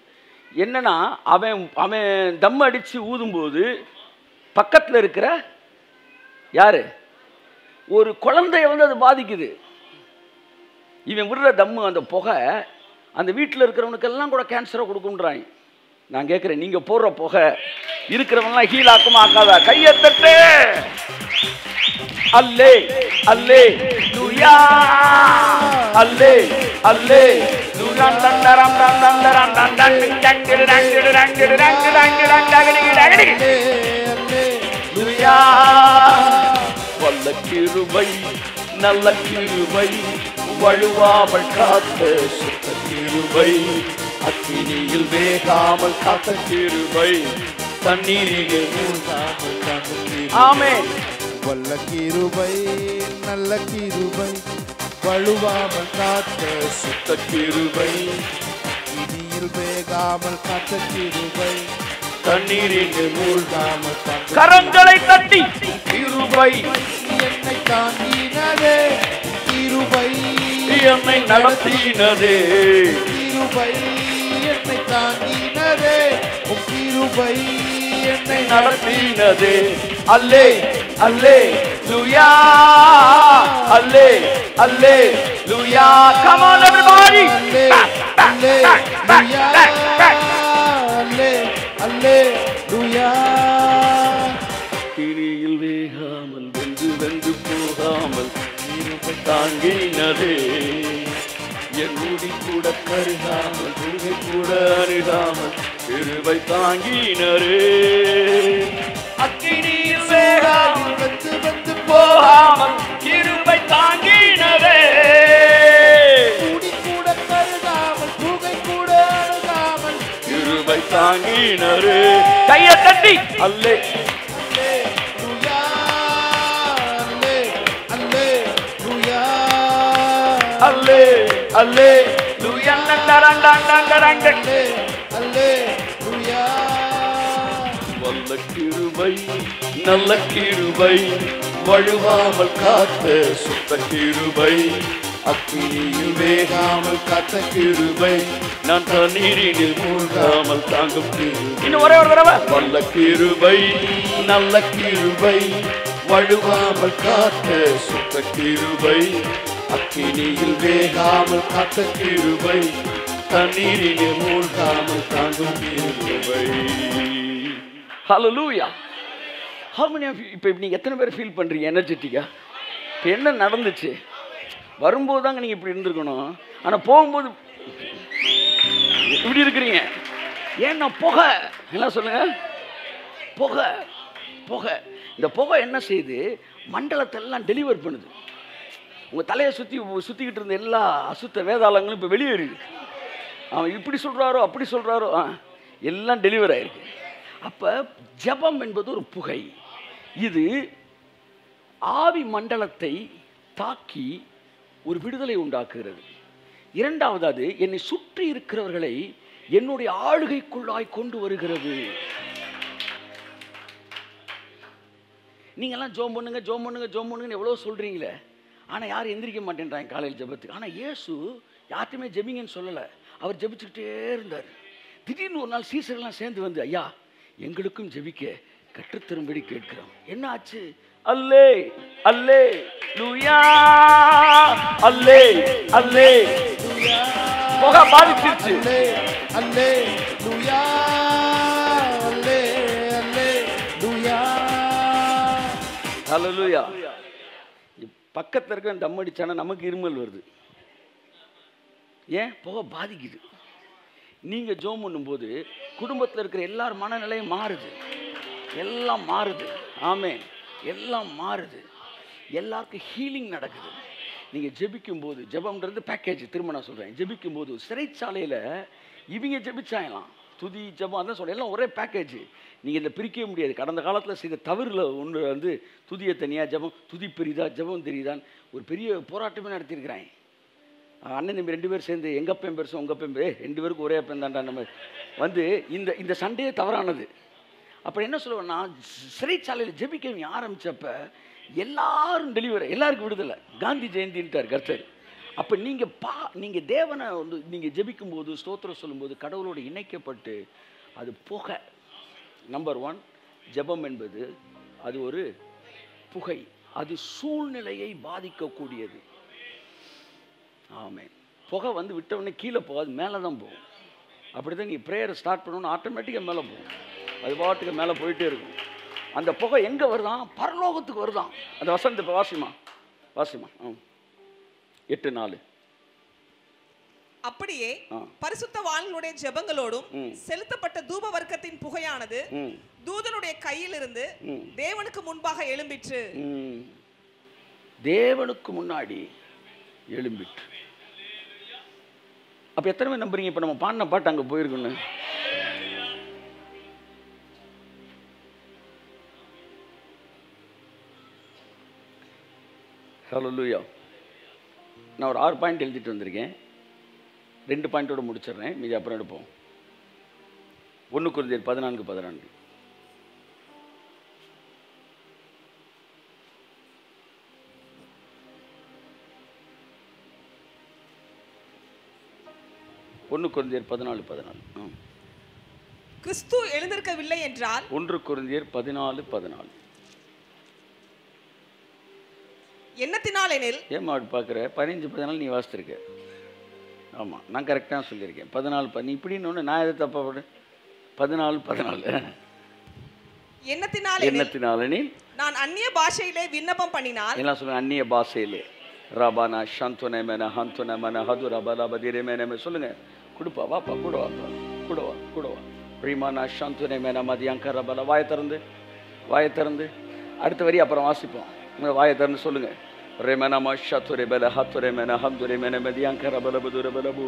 Speaker 1: என்னன்னா அவன் அவன் தம் அடித்து ஊதும்போது பக்கத்தில் இருக்கிற யார் ஒரு குழந்தைய வந்து அது பாதிக்குது இவன் விடுற தம்மு அந்த புகை அந்த வீட்டில் இருக்கிறவனுக்கெல்லாம் கூட கேன்சரை கொடுக்குன்றாங்க நான் கேட்குறேன் நீங்கள் போடுற புகை இருக்கிறவன்லாம் ஹீல் ஆக்காதா கையை அல்லே அல்லே
Speaker 4: அல்லே அல்லே
Speaker 2: வல்ல கிருவை நல்ல கிருவை வழுவாமல் காத்த சுத்த கிருவை அக்கினியில் வேகாமல் காத்த கிருவை தண்ணீரிலே மூழ்காமல் காத்த ஆமே வல்ல கிருவை
Speaker 4: நல்ல கிருவை
Speaker 2: வழுவாமல் காத்த சுத்த கிருபை இடியில் வேகாமல் காத்த கிருபை தண்ணீரில் மூழ்காமல் கரங்களை
Speaker 4: தட்டி கிருபை என்னை தாங்கினதே கிருபை
Speaker 2: என்னை நடத்தினதே
Speaker 4: கிருபை என்னை தாங்கினதே கிருபை என்னை நடத்தினதே அல்லே அல்லே லுயா அல்லே அல்லே லுயா கம் ஆன் அல்லே அல்லே அல்லே
Speaker 2: லூயா கிரியில் வேகாமல் போகாமல் தாங்கினதே என் கூட கருகாமல் கூட அணுகாமல் சிறுவை தாங்கினரே
Speaker 4: அக்கினியில் வேகாமல் வந்து வந்து போகாமல் கிருவை தாங்கினரே கூடி கூட கருதாமல் புகை கூட அழுதாமல் கிருவை தாங்கினரே கைய தட்டி அல்லே அல்லே அல்லே அல்லே அல்லே அல்லே
Speaker 2: நல்ல கிருபை நல்ல கிருபை வழுவாமல் காத்த சுத்த கிருபை அக்கினியில் வேகாமல் காத்த கிருபை நான் தண்ணீரினில் மூழ்காமல் தாங்கும் ஒரே ஒரு தடவை நல்ல கிருபை நல்ல கிருபை வழுவாமல் காத்த சுத்த கிருபை அக்கினியில் வேகாமல் காத்த கிருபை தண்ணீரில் மூழ்காமல் தாங்கும் கிருபை ஹலலூயா
Speaker 1: ஹவு இப்போ நீங்கள் எத்தனை பேர் ஃபீல் பண்ணுறீங்க எனர்ஜெட்டிக்காக இப்போ என்ன நடந்துச்சு வரும்போது தாங்க நீங்கள் இப்படி இருந்திருக்கணும் ஆனால் போகும்போது இப்படி இருக்கிறீங்க ஏன்னா புகை என்ன சொல்லுங்கள் புகை புகை இந்த புகை என்ன செய்யுது மண்டலத்தெல்லாம் டெலிவர் பண்ணுது உங்கள் தலையை சுற்றி சுற்றிக்கிட்டு இருந்த எல்லா அசுத்த வேதாளங்களும் இப்போ வெளியேறி அவன் இப்படி சொல்கிறாரோ அப்படி சொல்கிறாரோ எல்லாம் டெலிவர் ஆகிருக்கு அப்போ ஜபம் என்பது ஒரு புகை இது ஆவி மண்டலத்தை தாக்கி ஒரு விடுதலை உண்டாக்குகிறது இரண்டாவது அது என்னை சுற்றி இருக்கிறவர்களை என்னுடைய ஆளுகைக்குள்ளாய் கொண்டு வருகிறது நீங்கள்லாம் ஜோம் பண்ணுங்க ஜோம் பண்ணுங்க ஜோம் பண்ணுங்கன்னு எவ்வளோ சொல்கிறீங்களே ஆனால் யாரும் எந்திரிக்க மாட்டேன்றாங்க காலையில் ஜபத்துக்கு ஆனால் இயேசு யார்ட்டுமே ஜெபிங்கன்னு சொல்லலை அவர் ஜெபிச்சுக்கிட்டே இருந்தார் திடீர்னு ஒரு நாள் சீசர்லாம் சேர்ந்து வந்து ஐயா எங்களுக்கும் ஜெபிக்க கற்றுத்தரும்படி கேட்கிறோம் என்ன ஆச்சு அல்லே அல்லே லூயா அல்லே அல்லே முக பாதிச்சிருச்சு
Speaker 4: அல்லே லூயா அல்லே அல்லே லூயா
Speaker 1: ஹalleluya பக்கத்தில் இருக்கிற தம் நமக்கு இருமல் வருது ஏன் புகை பாதிக்குது நீங்கள் ஜோம் பண்ணும்போது குடும்பத்தில் இருக்கிற எல்லார் மனநிலையும் மாறுது எல்லாம் மாறுது ஆமே எல்லாம் மாறுது எல்லாருக்கும் ஹீலிங் நடக்குது நீங்கள் ஜெபிக்கும்போது போது ஜெபம்ன்றது பேக்கேஜ் திரும்ப நான் சொல்கிறேன் ஜெபிக்கும்போது போது சிறைச்சாலையில் இவங்க ஜெபிச்சாங்களாம் துதி ஜபம் அதான் சொல்ல எல்லாம் ஒரே பேக்கேஜ் நீங்கள் இதை பிரிக்கவே முடியாது கடந்த காலத்தில் செய்த தவறில் ஒன்று வந்து துதியை தனியாக ஜபம் துதி பெரிதா ஜபம் தெரியுதான் ஒரு பெரிய போராட்டமே நடத்தியிருக்கிறாங்க அண்ணன் தம்பி ரெண்டு பேரும் சேர்ந்து எங்கள் அப்பையும் பெருசும் உங்கள் அப்பையும் பேர் ரெண்டு பேருக்கும் ஒரே அப்பையும் தாண்டா நம்ம வந்து இந்த இந்த சண்டையே தவறானது அப்புறம் என்ன சொல்லுவேன்னா சிறைச்சாலையில் ஜெபிக்கவி ஆரம்பித்தப்ப எல்லாரும் டெலிவரி எல்லாருக்கும் விடுதலை காந்தி ஜெயந்தின்ட்டார் கர்த்தர் அப்போ நீங்கள் பா நீங்கள் தேவனை வந்து நீங்கள் ஜெபிக்கும் போது ஸ்தோத்திரம் சொல்லும்போது கடவுளோடு இணைக்கப்பட்டு அது புகை நம்பர் ஒன் ஜபம் என்பது அது ஒரு புகை அது சூழ்நிலையை பாதிக்கக்கூடியது ஆமே புகை வந்து உடனே கீழே போகாது மேலே தான் போகும் அப்படி தான் நீ ப்ரேயரை ஸ்டார்ட் பண்ணணும் ஆட்டோமேட்டிக்காக மேலே போகும் அது பாட்டுக்கு மேலே போயிட்டே இருக்கும் அந்த புகை எங்கே வருதான் பரலோகத்துக்கு வருதான் அந்த வசந்த இப்போ வாசிமா வாசிமா ஆ எட்டு நாலு
Speaker 3: அப்படியே பரிசுத்த வாழ்களுடைய ஜெபங்களோடும் செலுத்தப்பட்ட தூப வர்க்கத்தின் புகையானது தூதனுடைய கையிலிருந்து தேவனுக்கு முன்பாக எழும்பிற்று
Speaker 1: தேவனுக்கு முன்னாடி எழும்பிற்று அப்போ எத்தனை பேர் நம்புறீங்க இப்போ நம்ம பாடின பாட்டு அங்கே போயிருக்கணும் ஹலோ லூயா நான் ஒரு ஆறு பாயிண்ட் எழுதிட்டு வந்திருக்கேன் ரெண்டு பாயிண்ட்டோடு முடிச்சிடுறேன் மீதி அப்புறம் எடுப்போம் ஒன்று குருந்தியர் பதினான்கு பதினான்கு ஒன்று குருந்தியர் பதினாலு பதினாலு
Speaker 3: கிறிஸ்து எழுந்திருக்கவில்லை என்றால்
Speaker 1: ஒன்று குருந்தியர் பதினாலு பதினாலு
Speaker 3: என்னத்தினால் எனில்
Speaker 1: ஏமா அப்படி பார்க்குற பதினஞ்சு பதினாலு நீ வாசித்திருக்க ஆமாம் நான் கரெக்டாக சொல்லியிருக்கேன் பதினாலு நீ இப்படின்னு ஒன்று நான் எதை தப்பாக போடு பதினாலு பதினாலு என்னத்தினால் என்னத்தினால் எனில்
Speaker 3: நான் அந்நிய பாஷையிலே விண்ணப்பம் பண்ணினால்
Speaker 1: என்ன சொல்லுங்கள் அந்நிய பாஷையிலே ரபானா சந்துனமன ஹந்துனமன ஹது ரபலபதிரமேனமே சொல்லுங்கள் கொடுப்பா வாப்பா கூட வாப்பா கூட வா கூட வா மேன சாந்துனை மேனா பல வாயை திறந்து வாயை திறந்து அடுத்த வரி அப்புறம் வாசிப்போம் உங்களை வாயை திறந்து சொல்லுங்கள் ரிமன மஷத்துரை பல ஹத்துரை மென ஹம்துரை மென மதியாங்கர பலபுதுர பலபு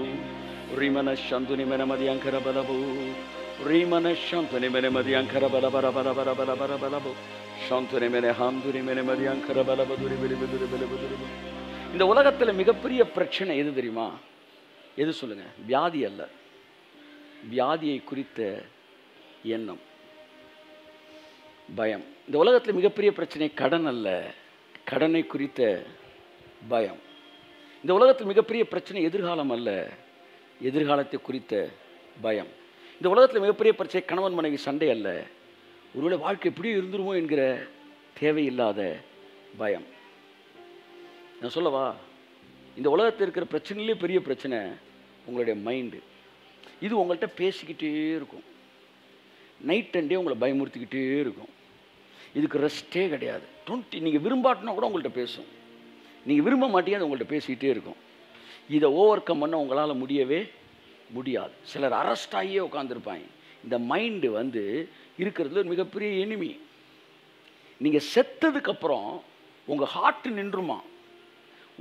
Speaker 1: ரிமன சந்துனி மென
Speaker 2: மதியாங்கர பலபு ரிமன சந்துனி மென மதியாங்கர பல பர பர பர பர பர பலபு சந்துனி மென ஹம்துனி பல பதுரி பெலி வெளிபுதுரி பலபுதுரி இந்த
Speaker 1: உலகத்தில் மிகப்பெரிய பிரச்சனை எது தெரியுமா எது சொல்லுங்கள் வியாதி அல்ல வியாதியை குறித்த எண்ணம் பயம் இந்த உலகத்தில் மிகப்பெரிய பிரச்சனை கடன் அல்ல கடனை குறித்த பயம் இந்த உலகத்தில் மிகப்பெரிய பிரச்சனை எதிர்காலம் அல்ல எதிர்காலத்தை குறித்த பயம் இந்த உலகத்தில் மிகப்பெரிய பிரச்சனை கணவன் மனைவி சண்டை அல்ல ஒருவேளை வாழ்க்கை எப்படி இருந்துருமோ என்கிற தேவையில்லாத பயம் நான் சொல்லவா இந்த உலகத்தில் இருக்கிற பிரச்சனையிலே பெரிய பிரச்சனை உங்களுடைய மைண்டு இது உங்கள்கிட்ட பேசிக்கிட்டே இருக்கும் நைட் அண்ட் டே உங்களை பயமுறுத்திக்கிட்டே இருக்கும் இதுக்கு ரெஸ்ட்டே கிடையாது டுவெண்ட்டி நீங்கள் விரும்பாட்டினா கூட உங்கள்கிட்ட பேசும் நீங்கள் விரும்ப மாட்டேங்க அது உங்கள்கிட்ட பேசிக்கிட்டே இருக்கும் இதை ஓவர் கம் பண்ண உங்களால் முடியவே முடியாது சிலர் அரெஸ்ட் ஆகியே உட்காந்துருப்பாங்க இந்த மைண்டு வந்து இருக்கிறதுல ஒரு மிகப்பெரிய எனிமி நீங்கள் செத்ததுக்கப்புறம் உங்கள் ஹார்ட்டு நின்றுமா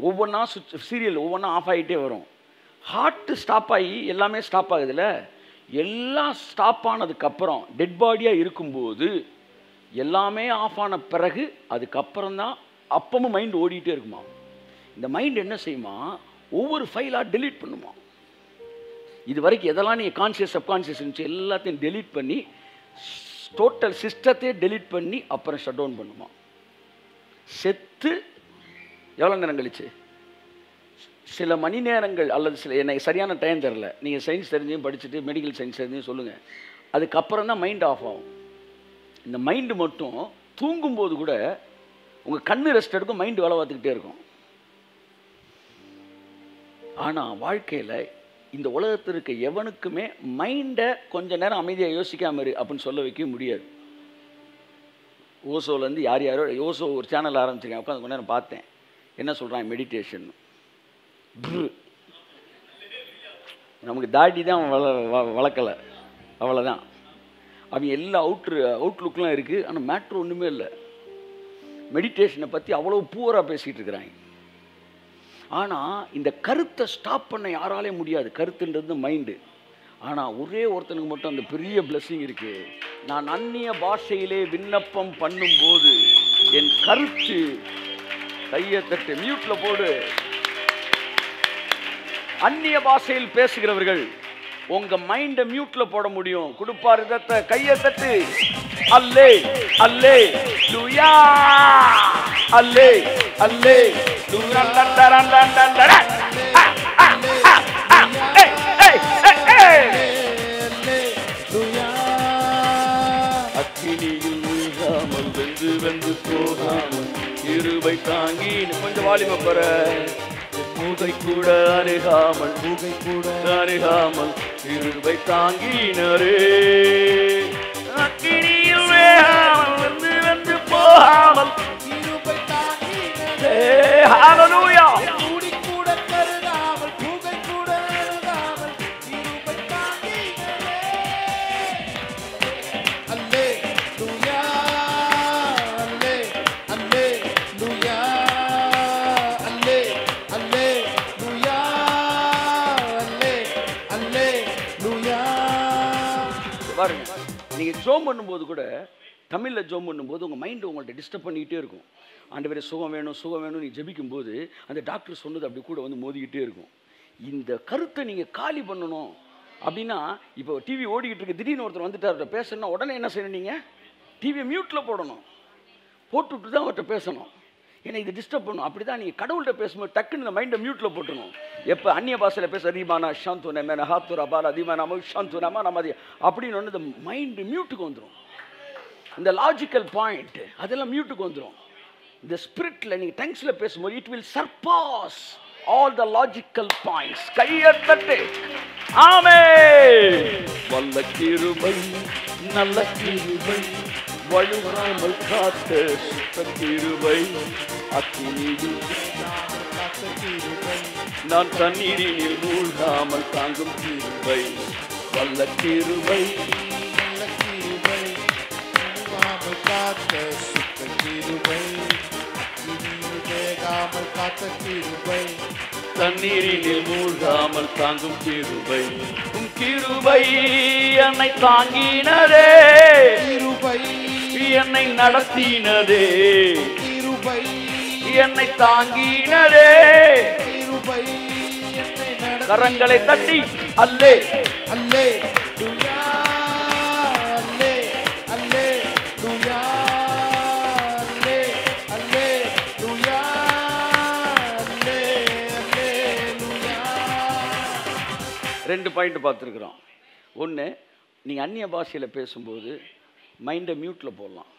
Speaker 1: ஒவ்வொன்றா சுவிச் சீரியல் ஒவ்வொன்றா ஆஃப் ஆகிட்டே வரும் ஹார்ட்டு ஸ்டாப் ஆகி எல்லாமே ஸ்டாப் ஆகுதுல்ல எல்லாம் ஸ்டாப் ஆனதுக்கப்புறம் டெட் பாடியாக இருக்கும்போது எல்லாமே ஆஃப் ஆன பிறகு அதுக்கப்புறம் தான் அப்பவும் மைண்ட் ஓடிக்கிட்டே இருக்குமா இந்த மைண்ட் என்ன செய்யுமா ஒவ்வொரு ஃபைலாக டெலீட் பண்ணுமா இது வரைக்கும் எதெல்லாம் நீங்கள் கான்சியஸ் சப்கான்சியஸ் இருந்துச்சு எல்லாத்தையும் டெலீட் பண்ணி டோட்டல் சிஸ்டத்தையே டெலீட் பண்ணி அப்புறம் ஷட் டவுன் பண்ணுமா செத்து எவ்வளோ நேரம் கழிச்சு சில மணி நேரங்கள் அல்லது சில எனக்கு சரியான டைம் தெரில நீங்கள் சயின்ஸ் தெரிஞ்சு படிச்சுட்டு மெடிக்கல் சயின்ஸ் தெரிஞ்சும் சொல்லுங்கள் அதுக்கப்புறம் தான் மைண்ட் ஆஃப் ஆகும் இந்த மைண்டு மட்டும் தூங்கும்போது கூட உங்கள் கண்ணு ரெஸ்ட் எடுக்கும் மைண்டு வேலை பார்த்துக்கிட்டே இருக்கும் ஆனால் வாழ்க்கையில் இந்த உலகத்தில் இருக்க எவனுக்குமே மைண்டை கொஞ்ச நேரம் அமைதியாக யோசிக்காமல் இரு அப்படின்னு சொல்ல வைக்கவே முடியாது ஓசோலேருந்து யார் யாரோ ஓசோ ஒரு சேனல் ஆரம்பிச்சிருக்கேன் உட்காந்து கொஞ்ச நேரம் பார்த்தேன் என்ன சொல்கிறான் மெடிடேஷன் நமக்கு தாடி தான் வள வளர்க்கலை அவ்வளோதான் அவங்க எல்லா அவுட்ரு அவுட்லுக்கெலாம் இருக்குது ஆனால் மேட்ரு ஒன்றுமே இல்லை மெடிடேஷனை பற்றி அவ்வளோ பூவராக பேசிகிட்டு இருக்கிறாங்க ஆனால் இந்த கருத்தை ஸ்டாப் பண்ண யாராலே முடியாது கருத்துன்றது மைண்டு ஆனால் ஒரே ஒருத்தனுக்கு மட்டும் அந்த பெரிய பிளஸ்ஸிங் இருக்குது நான் அந்நிய பாஷையிலே விண்ணப்பம் பண்ணும்போது என் கருத்து கையை தட்டு மியூட்ல போடு அந்நிய பாஷையில் பேசுகிறவர்கள் உங்க மைண்ட மியூட்ல போட முடியும் கொடுப்பார் கையை தட்டு அல்லே அல்லே
Speaker 4: லுயா அல்லே அல்லே
Speaker 2: அக்கினியில் வெந்து வெந்து போகாமல் கிருபை தாங்கி கொஞ்சம் வாலிம பெற பூகை கூட அருகாமல் பூகை கூட அருகாமல் கிருபை தாங்கினரே
Speaker 4: வந்து வந்து போகாமல் தாங்கினரே
Speaker 1: ஜோம் பண்ணும்போது கூட தமிழில் ஜோம் பண்ணும்போது உங்கள் மைண்டு உங்கள்கிட்ட டிஸ்டர்ப் பண்ணிக்கிட்டே இருக்கும் ஆண்டு பேர் சுகம் வேணும் சுகம் வேணும் நீ ஜபிக்கும் போது அந்த டாக்டர் சொன்னது அப்படி கூட வந்து மோதிக்கிட்டே இருக்கும் இந்த கருத்தை நீங்கள் காலி பண்ணணும் அப்படின்னா இப்போ டிவி ஓடிக்கிட்டு இருக்கு திடீர்னு ஒருத்தர் அவர்கிட்ட பேசணும்னா உடனே என்ன செய்யணும் நீங்கள் டிவியை மியூட்டில் போடணும் போட்டுவிட்டு தான் அவர்கிட்ட பேசணும் என்னை இது டிஸ்டர்ப் பண்ணும் அப்படி தான் நீங்கள் கடவுள்கிட்ட பேசும்போது டக்குன்னு இந்த மைண்டை மியூட்டில் போட்டுணும் எப்போ அந்நிய பாசையில் பேச அதிகமான ஷாந்துன நம்ம ஹாத்துர் அபால் அதிகமான நாம ஷாந்துனாமா நம்ம அது அப்படின்னு ஒன்று இந்த மைண்டு மியூட்டுக்கு வந்துடும் இந்த லாஜிக்கல் பாயிண்ட் அதெல்லாம் மியூட்டுக்கு வந்துடும் இந்த ஸ்பிரிட்டில் நீங்கள் டங்ஸில் பேசும்போது it will surpass all the logical points கையெழுத்து ஆமே
Speaker 2: வல்ல கிருபை நல்ல கிருபை வழுவராமல் காத்த சுத்தத்திருவை அக்கினியில் நான் தண்ணீரில் மூழ்காமல் தாங்கும் தீர்வை வல்ல தீருவை தண்ணீரிலே மூழ்காமல் தாங்கும் கிருபை உன் கிருபை
Speaker 4: என்னை தாங்கினரே கிருபை என்னை நடத்தினதே என்னை தாங்கினதே கரங்களை தட்டி அல்லே அல்லே
Speaker 1: ரெண்டு பாயிண்ட் பார்த்துருக்குறோம் ஒன்று நீங்கள் அந்நிய பாஷையில் பேசும்போது மைண்டை மியூட்டில் போடலாம்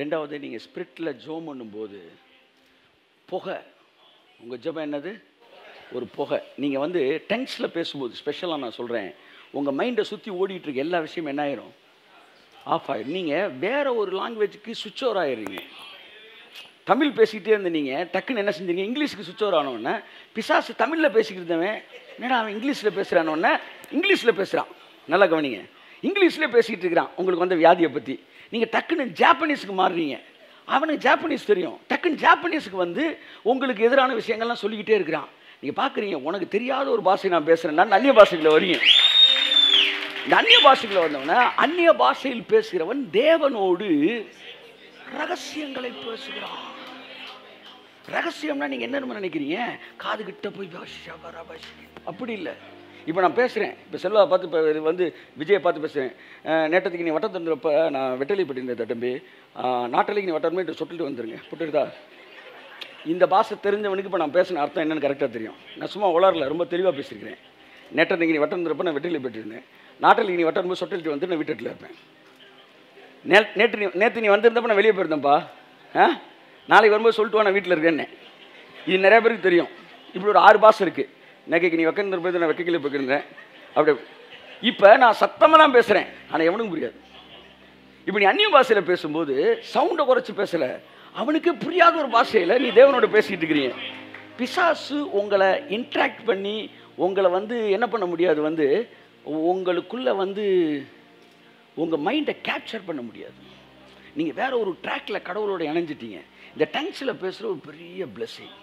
Speaker 1: ரெண்டாவது நீங்கள் ஸ்பிரிட்டில் ஜோம் பண்ணும்போது புகை உங்கள் ஜபம் என்னது ஒரு புகை நீங்கள் வந்து டென்ஸில் பேசும்போது ஸ்பெஷலாக நான் சொல்கிறேன் உங்கள் மைண்டை சுற்றி ஓடிட்டுருக்கு எல்லா விஷயமும் என்ன ஆயிரும் ஆஃப் ஆகிடும் நீங்கள் வேறு ஒரு லாங்குவேஜுக்கு சுவிட்ச் ஓவர் ஆயிடுறீங்க தமிழ் பேசிக்கிட்டே இருந்த நீங்கள் டக்குன்னு என்ன செஞ்சீங்க இங்கிலீஷுக்கு சுவிட்ச் ஓவர் ஆனோடனே பிசாசு தமிழில் பேசிக்கிட்டு இருந்தவன் என்னடா அவன் இங்கிலீஷில் பேசுகிறானோடனே இங்கிலீஷில் பேசுகிறான் நல்லா கவனிங்க இங்கிலீஷில் பேசிகிட்டு இருக்கிறான் உங்களுக்கு வந்த வியாதியை பற்றி நீங்கள் டக்குன்னு ஜாப்பனீஸுக்கு மாறுறீங்க அவனுக்கு ஜாப்பனீஸ் தெரியும் டக்குன்னு ஜாப்பனீஸுக்கு வந்து உங்களுக்கு எதிரான விஷயங்கள்லாம் சொல்லிக்கிட்டே இருக்கிறான் நீங்கள் பார்க்குறீங்க உனக்கு தெரியாத ஒரு பாஷை நான் நான் அந்நிய பாஷைகளை வரீங்க இந்த அந்நிய பாஷைகளை வந்தவன அந்நிய பாஷையில் பேசுகிறவன் தேவனோடு ரகசியங்களை பேசுகிறான் ரகசியம்னா நீங்கள் என்னன்னு நினைக்கிறீங்க காது கிட்ட போய் அப்படி இல்லை இப்போ நான் பேசுகிறேன் இப்போ செல்வா பார்த்து இப்போ இது வந்து விஜயை பார்த்து பேசுகிறேன் நேற்றத்துக்கு நீ வட்டம் தந்துறப்ப நான் வெட்டலி பட்டிருந்தேன் தம்பி நாட்டலிக்கு நீ வட்டமே சொல்லிட்டு வந்துருங்க புட்டுருதா இந்த பாஷை தெரிஞ்சவனுக்கு இப்போ நான் பேசின அர்த்தம் என்னென்னு கரெக்டாக தெரியும் நான் சும்மா உளரல ரொம்ப தெளிவாக பேசியிருக்கிறேன் நேற்றத்துக்கு நீ வட்டம் தந்துறப்ப நான் வெட்டிலி போயிட்டுருந்தேன் நாட்டலைக்கு நீ வட்டம் போது சொட்டலிட்டு வந்து நான் வீட்டில் இருப்பேன் நே நேற்று நீ நேற்று நீ வந்திருந்தப்ப நான் வெளியே போயிருந்தேன்ப்பா ஆ நாளைக்கு வரும்போது சொல்லிட்டு நான் வீட்டில் இருக்கேன்னு இது நிறையா பேருக்கு தெரியும் இப்படி ஒரு ஆறு பாஷை இருக்குது நகைக்கு நீ வைக்கணும் போது நான் வைக்கல வைக்கிருந்தேன் அப்படி இப்போ நான் சத்தமாக தான் பேசுகிறேன் ஆனால் எவனுக்கும் புரியாது இப்போ நீ அந்நிய பாஷையில் பேசும்போது சவுண்டை குறைச்சி பேசலை அவனுக்கு புரியாத ஒரு பாஷையில் நீ தேவனோட பேசிகிட்டு இருக்கிறீங்க பிசாசு உங்களை இன்ட்ராக்ட் பண்ணி உங்களை வந்து என்ன பண்ண முடியாது வந்து உங்களுக்குள்ளே வந்து உங்கள் மைண்டை கேப்சர் பண்ண முடியாது நீங்கள் வேறு ஒரு ட்ராக்கில் கடவுளோட இணைஞ்சிட்டீங்க இந்த டங்ஸில் பேசுகிற ஒரு பெரிய பிளஸ்ஸிங்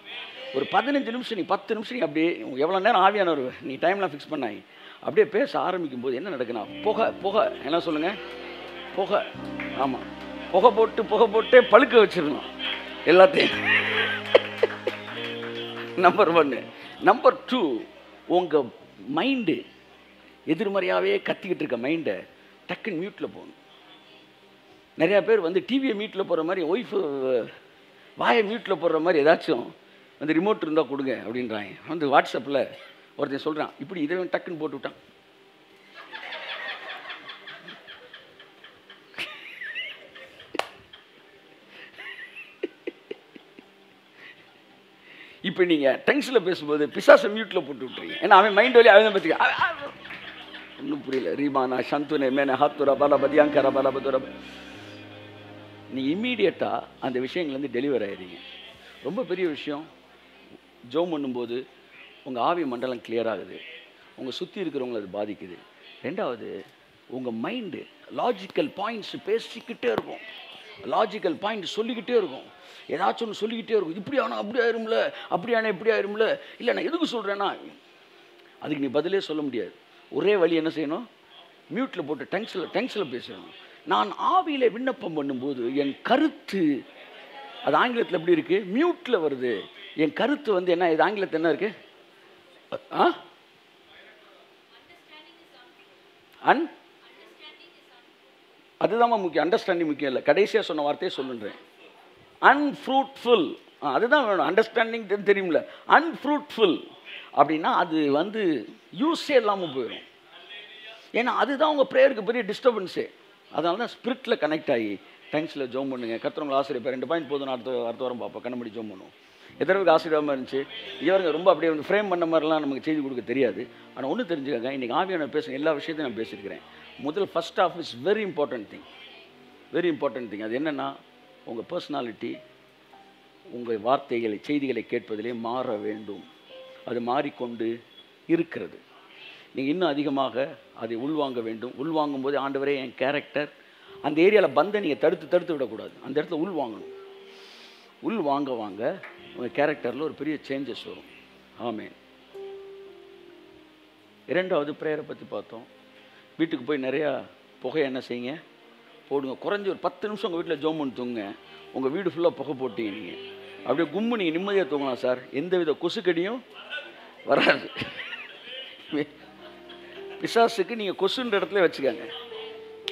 Speaker 1: ஒரு பதினஞ்சு நிமிஷம் நீ பத்து நிமிஷம் நீ அப்படியே எவ்வளோ நேரம் ஆவியானவர் நீ டைம்லாம் ஃபிக்ஸ் பண்ணாங்க அப்படியே பேச ஆரம்பிக்கும் போது என்ன நடக்குன்னா புகை புகை என்ன சொல்லுங்கள் புகை ஆமாம் புகை போட்டு புகை போட்டே பழுக்க வச்சிருந்தோம் எல்லாத்தையும் நம்பர் ஒன்று நம்பர் டூ உங்கள் மைண்டு எதிர்மறையாகவே கத்திக்கிட்டு இருக்க மைண்டை டக்குன்னு மியூட்டில் போகணும் நிறையா பேர் வந்து டிவியை மியூட்டில் போடுற மாதிரி ஒய்ஃபு வாயை மியூட்டில் போடுற மாதிரி ஏதாச்சும் வந்து ரிமோட் இருந்தால் கொடுங்க அப்படின்றாங்க வந்து வாட்ஸ்அப்பில் ஒருத்தன் சொல்கிறான் இப்படி இதை டக்குன்னு போட்டு விட்டான் இப்போ நீங்கள் டங்ஸில் பேசும்போது பிசாசை மியூட்டில் போட்டு விட்ருங்க ஏன்னா அவன் மைண்ட் வலி அவன் பற்றி ஒன்றும் புரியல ரீமானா சந்துனே மேனே ஹாத்துரா பலபதியாங்கரா பலபதுரா நீ இம்மீடியட்டாக அந்த விஷயங்கள்லேருந்து டெலிவர் ஆயிடுறீங்க ரொம்ப பெரிய விஷயம் ஜோம் பண்ணும்போது உங்கள் ஆவி மண்டலம் கிளியர் ஆகுது உங்கள் சுற்றி இருக்கிறவங்கள அது பாதிக்குது ரெண்டாவது உங்கள் மைண்டு லாஜிக்கல் பாயிண்ட்ஸ் பேசிக்கிட்டே இருக்கும் லாஜிக்கல் பாயிண்ட் சொல்லிக்கிட்டே இருக்கும் ஏதாச்சும் ஒன்று சொல்லிக்கிட்டே இருக்கும் இப்படி ஆனால் அப்படி ஆயிரும்ல அப்படி ஆனால் இப்படி ஆயிரும்ல இல்லை நான் எதுக்கு சொல்கிறேன்னா அதுக்கு நீ பதிலே சொல்ல முடியாது ஒரே வழி என்ன செய்யணும் மியூட்டில் போட்டு டெங்ஸில் டெங்ஸில் பேசணும் நான் ஆவியில் விண்ணப்பம் பண்ணும்போது என் கருத்து அது ஆங்கிலத்தில் எப்படி இருக்குது மியூட்டில் வருது என் கருத்து வந்து என்ன இது ஆங்கிலத்தில் என்ன இருக்குது ஆ அன் அதுதான் முக்கியம் அண்டர்ஸ்டாண்டிங் முக்கியம் இல்லை கடைசியாக சொன்ன வார்த்தையை சொல்லுன்றேன் அன்ஃப்ரூட்ஃபுல் அதுதான் வேணும் அண்டர்ஸ்டாண்டிங் தெரியும்ல அன்ஃப்ரூட்ஃபுல் அப்படின்னா அது வந்து யூஸே இல்லாமல் போயிடும் ஏன்னா அதுதான் உங்கள் ப்ரேயருக்கு பெரிய டிஸ்டர்பன்ஸு அதனால தான் ஸ்பிரிட்டில் கனெக்ட் ஆகி தேங்க்ஸில் ஜோம் பண்ணுங்கள் கத்துறவங்களை ஆசிரியப்பா ரெண்டு பாயிண்ட் போதும் நான் அடுத்த அடுத்த வாரம் பார்ப்போம் கண்ணமடி ஜோம் பண்ணுவோம் எத்தனைக்கு ஆசீர்வாதமாக இருந்துச்சு இவருங்க ரொம்ப அப்படியே வந்து ஃப்ரேம் பண்ண மாதிரிலாம் நமக்கு செய்தி கொடுக்க தெரியாது ஆனால் ஒன்று தெரிஞ்சுக்கங்க இன்றைக்கி ஆவியான பேச எல்லா விஷயத்தையும் நான் பேசியிருக்கிறேன் முதல் first of is very important thing very important thing அது என்னென்னா உங்கள் பர்சனாலிட்டி உங்கள் வார்த்தைகளை செய்திகளை கேட்பதிலே மாற வேண்டும் அது மாறிக்கொண்டு இருக்கிறது நீங்கள் இன்னும் அதிகமாக அதை உள்வாங்க வேண்டும் உள்வாங்கும் போது ஆண்டவரே என் கேரக்டர் அந்த ஏரியாவில் பந்தை நீங்கள் தடுத்து தடுத்து விடக்கூடாது அந்த இடத்துல உள் வாங்கணும் உள் வாங்க வாங்க உங்கள் கேரக்டரில் ஒரு பெரிய சேஞ்சஸ் வரும் ஆமே இரண்டாவது ப்ரேயரை பற்றி பார்த்தோம் வீட்டுக்கு போய் நிறையா புகை என்ன செய்யுங்க போடுங்க குறைஞ்சி ஒரு பத்து நிமிஷம் உங்கள் வீட்டில் ஜோம் பண்ணி தூங்க உங்கள் வீடு ஃபுல்லாக புகை போட்டீங்க நீங்கள் அப்படியே கும்பு நீங்கள் நிம்மதியாக தூங்கலாம் சார் எந்த வித கொசுக்கடியும் வராது பிசாசுக்கு நீங்கள் கொசுன்ற இடத்துல வச்சுக்கோங்க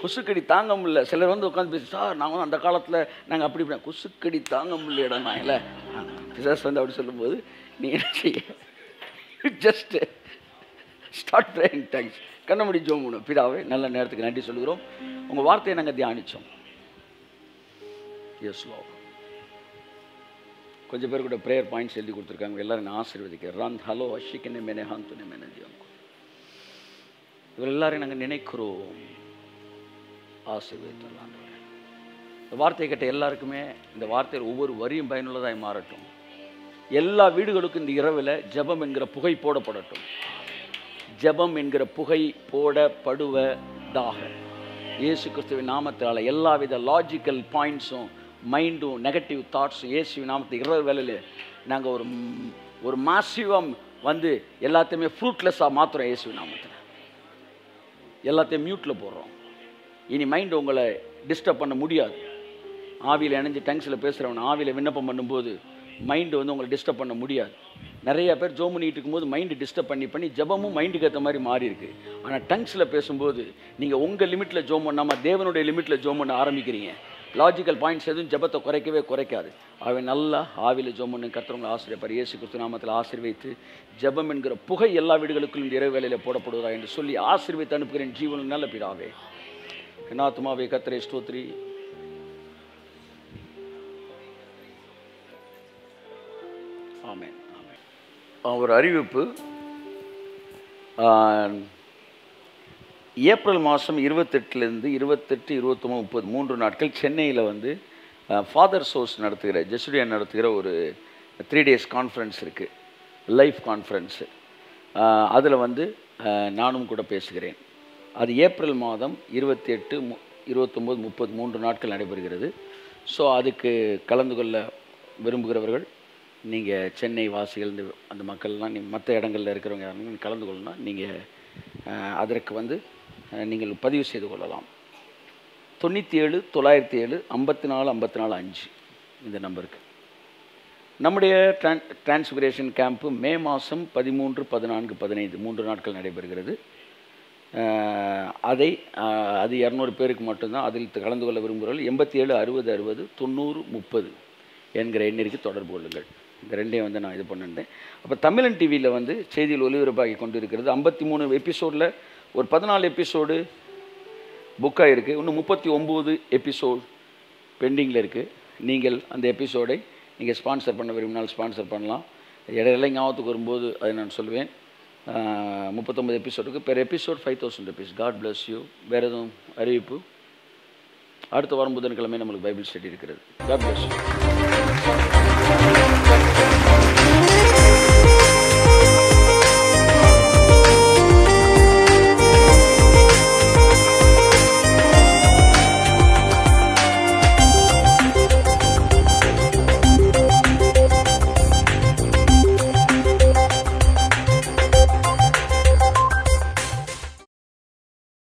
Speaker 1: கொசுக்கடி தாங்க முடியல சிலர் வந்து உட்காந்து பேசி சார் நாங்கள் வந்து அந்த காலத்தில் நாங்கள் அப்படி இப்படி கொசுக்கடி தாங்க இடம் நான் இல்லை பிசாஸ் வந்து அப்படி சொல்லும்போது நீ என்ன செய்ய ஜஸ்ட்டு ஸ்டார்ட் ப்ரேயிங் தேங்க்ஸ் கண்ணமுடி ஜோம் பண்ணும் பிதாவே நல்ல நேரத்துக்கு நன்றி சொல்லுகிறோம் உங்கள் வார்த்தையை நாங்கள் தியானித்தோம் எஸ் லோ கொஞ்சம் பேர் கூட ப்ரேயர் பாயிண்ட்ஸ் எழுதி கொடுத்துருக்காங்க எல்லோரும் நான் ஆசீர்வதிக்கிறேன் ராந்த் ஹலோ என்ன மேனே ஹாந்துனே மேனே ஜியோங்க இவர் எல்லாரையும் நாங்கள் நினைக்கிறோம் ஆசீர்வதித்தான் இந்த வார்த்தையை கேட்ட எல்லாருக்குமே இந்த வார்த்தையில் ஒவ்வொரு வரியும் பயனுள்ளதாக மாறட்டும் எல்லா வீடுகளுக்கும் இந்த இரவில் ஜபம் என்கிற புகை போடப்படட்டும் ஜபம் என்கிற புகை போடப்படுவதாக இயேசு கிறிஸ்துவின் நாமத்தால் எல்லா வித லாஜிக்கல் பாயிண்ட்ஸும் மைண்டும் நெகட்டிவ் தாட்ஸும் இயேசு நாமத்தை இரவு வேலையில் நாங்கள் ஒரு ஒரு மாசிவம் வந்து எல்லாத்தையுமே ஃப்ரூட்லெஸ்ஸாக மாற்றுறோம் இயேசு நாமத்தில் எல்லாத்தையும் மியூட்டில் போடுறோம் இனி மைண்டு உங்களை டிஸ்டர்ப் பண்ண முடியாது ஆவியில் இணைஞ்சு டங்ஸில் பேசுகிறவன் ஆவியில் விண்ணப்பம் பண்ணும்போது மைண்டு வந்து உங்களை டிஸ்டர்ப் பண்ண முடியாது நிறைய பேர் ஜோ பண்ணிகிட்டு இருக்கும்போது மைண்டு டிஸ்டர்ப் பண்ணி பண்ணி ஜபமும் மைண்டுக்கு ஏற்ற மாதிரி மாறி இருக்கு ஆனால் டங்ஸில் பேசும்போது நீங்கள் உங்கள் லிமிட்டில் ஜோம் பண்ணாமல் தேவனுடைய லிமிட்டில் ஜோம் பண்ண ஆரம்பிக்கிறீங்க லாஜிக்கல் பாயிண்ட்ஸ் எதுவும் ஜபத்தை குறைக்கவே குறைக்காது அவை நல்லா ஆவியில் ஜோம் பண்ணு கத்துறவங்களை ஆசிரியப்பார் இயேசு குத்து நாமத்தில் ஆசிர்வித்து ஜபம் என்கிற புகை எல்லா வீடுகளுக்கும் இந்த இரவு வேலையில் போடப்படுவதா என்று சொல்லி ஆசீர்வைத்து அனுப்புகிறேன் ஜீவனும் நல்ல பிடாவே ઘનાત્મા வேகத்திரே ஸ்தோத்ரி ஆமேன் ஆமேன் ஒரு அறிவிப்பு ஏப்ரல் மாதம் இருபத்தெட்டுலேருந்து இருபத்தெட்டு இருபத்தொம்பது முப்பது மூன்று நாட்கள் சென்னையில் வந்து ஃபாதர் சோர்ஸ் நடத்துகிற ஜெசுடியன் நடத்துகிற ஒரு த்ரீ டேஸ் கான்ஃபரன்ஸ் இருக்குது லைஃப் கான்ஃபரன்ஸு அதில் வந்து நானும் கூட பேசுகிறேன் அது ஏப்ரல் மாதம் இருபத்தி எட்டு மு இருபத்தொம்போது முப்பது மூன்று நாட்கள் நடைபெறுகிறது ஸோ அதுக்கு கலந்து கொள்ள விரும்புகிறவர்கள் நீங்கள் சென்னை வாசிகள் இந்த அந்த மக்கள்லாம் நீ மற்ற இடங்களில் இருக்கிறவங்க யாரும் கலந்து கொள்ளணும் நீங்கள் அதற்கு வந்து நீங்கள் பதிவு செய்து கொள்ளலாம் தொண்ணூற்றி ஏழு தொள்ளாயிரத்தி ஏழு ஐம்பத்தி நாலு ஐம்பத்தி நாலு அஞ்சு இந்த நம்பருக்கு நம்முடைய ட்ரான் டிரான்ஸ்பிரேஷன் கேம்ப்பு மே மாதம் பதிமூன்று பதினான்கு பதினைந்து மூன்று நாட்கள் நடைபெறுகிறது அதை அது இரநூறு பேருக்கு மட்டும்தான் அதில் கலந்து கொள்ள விரும்புகிறவர்கள் எண்பத்தி ஏழு அறுபது அறுபது தொண்ணூறு முப்பது என்கிற எண்ணிற்கு தொடர்பு கொள்ளுங்கள் இந்த ரெண்டையும் வந்து நான் இது பண்ணிருந்தேன் அப்போ தமிழன் டிவியில் வந்து செய்தியில் ஒலிபரப்பாகி கொண்டு இருக்கிறது ஐம்பத்தி மூணு எபிசோடில் ஒரு பதினாலு எபிசோடு புக்காக இருக்குது இன்னும் முப்பத்தி ஒம்பது எபிசோட் பெண்டிங்கில் இருக்குது நீங்கள் அந்த எபிசோடை நீங்கள் ஸ்பான்சர் பண்ண விரும்பினால் ஸ்பான்சர் பண்ணலாம் இடையில ஞாபகத்துக்கு வரும்போது அதை நான் சொல்லுவேன் முப்பத்தொம்பது எபிசோடுக்கு per episode five thousand rupees God bless you வேறு எதுவும் அறிவிப்பு அடுத்த வாரம் புதன்கிழமை நம்மளுக்கு பைபிள் ஸ்டடி இருக்கிறது காட் பிளஸ் யூ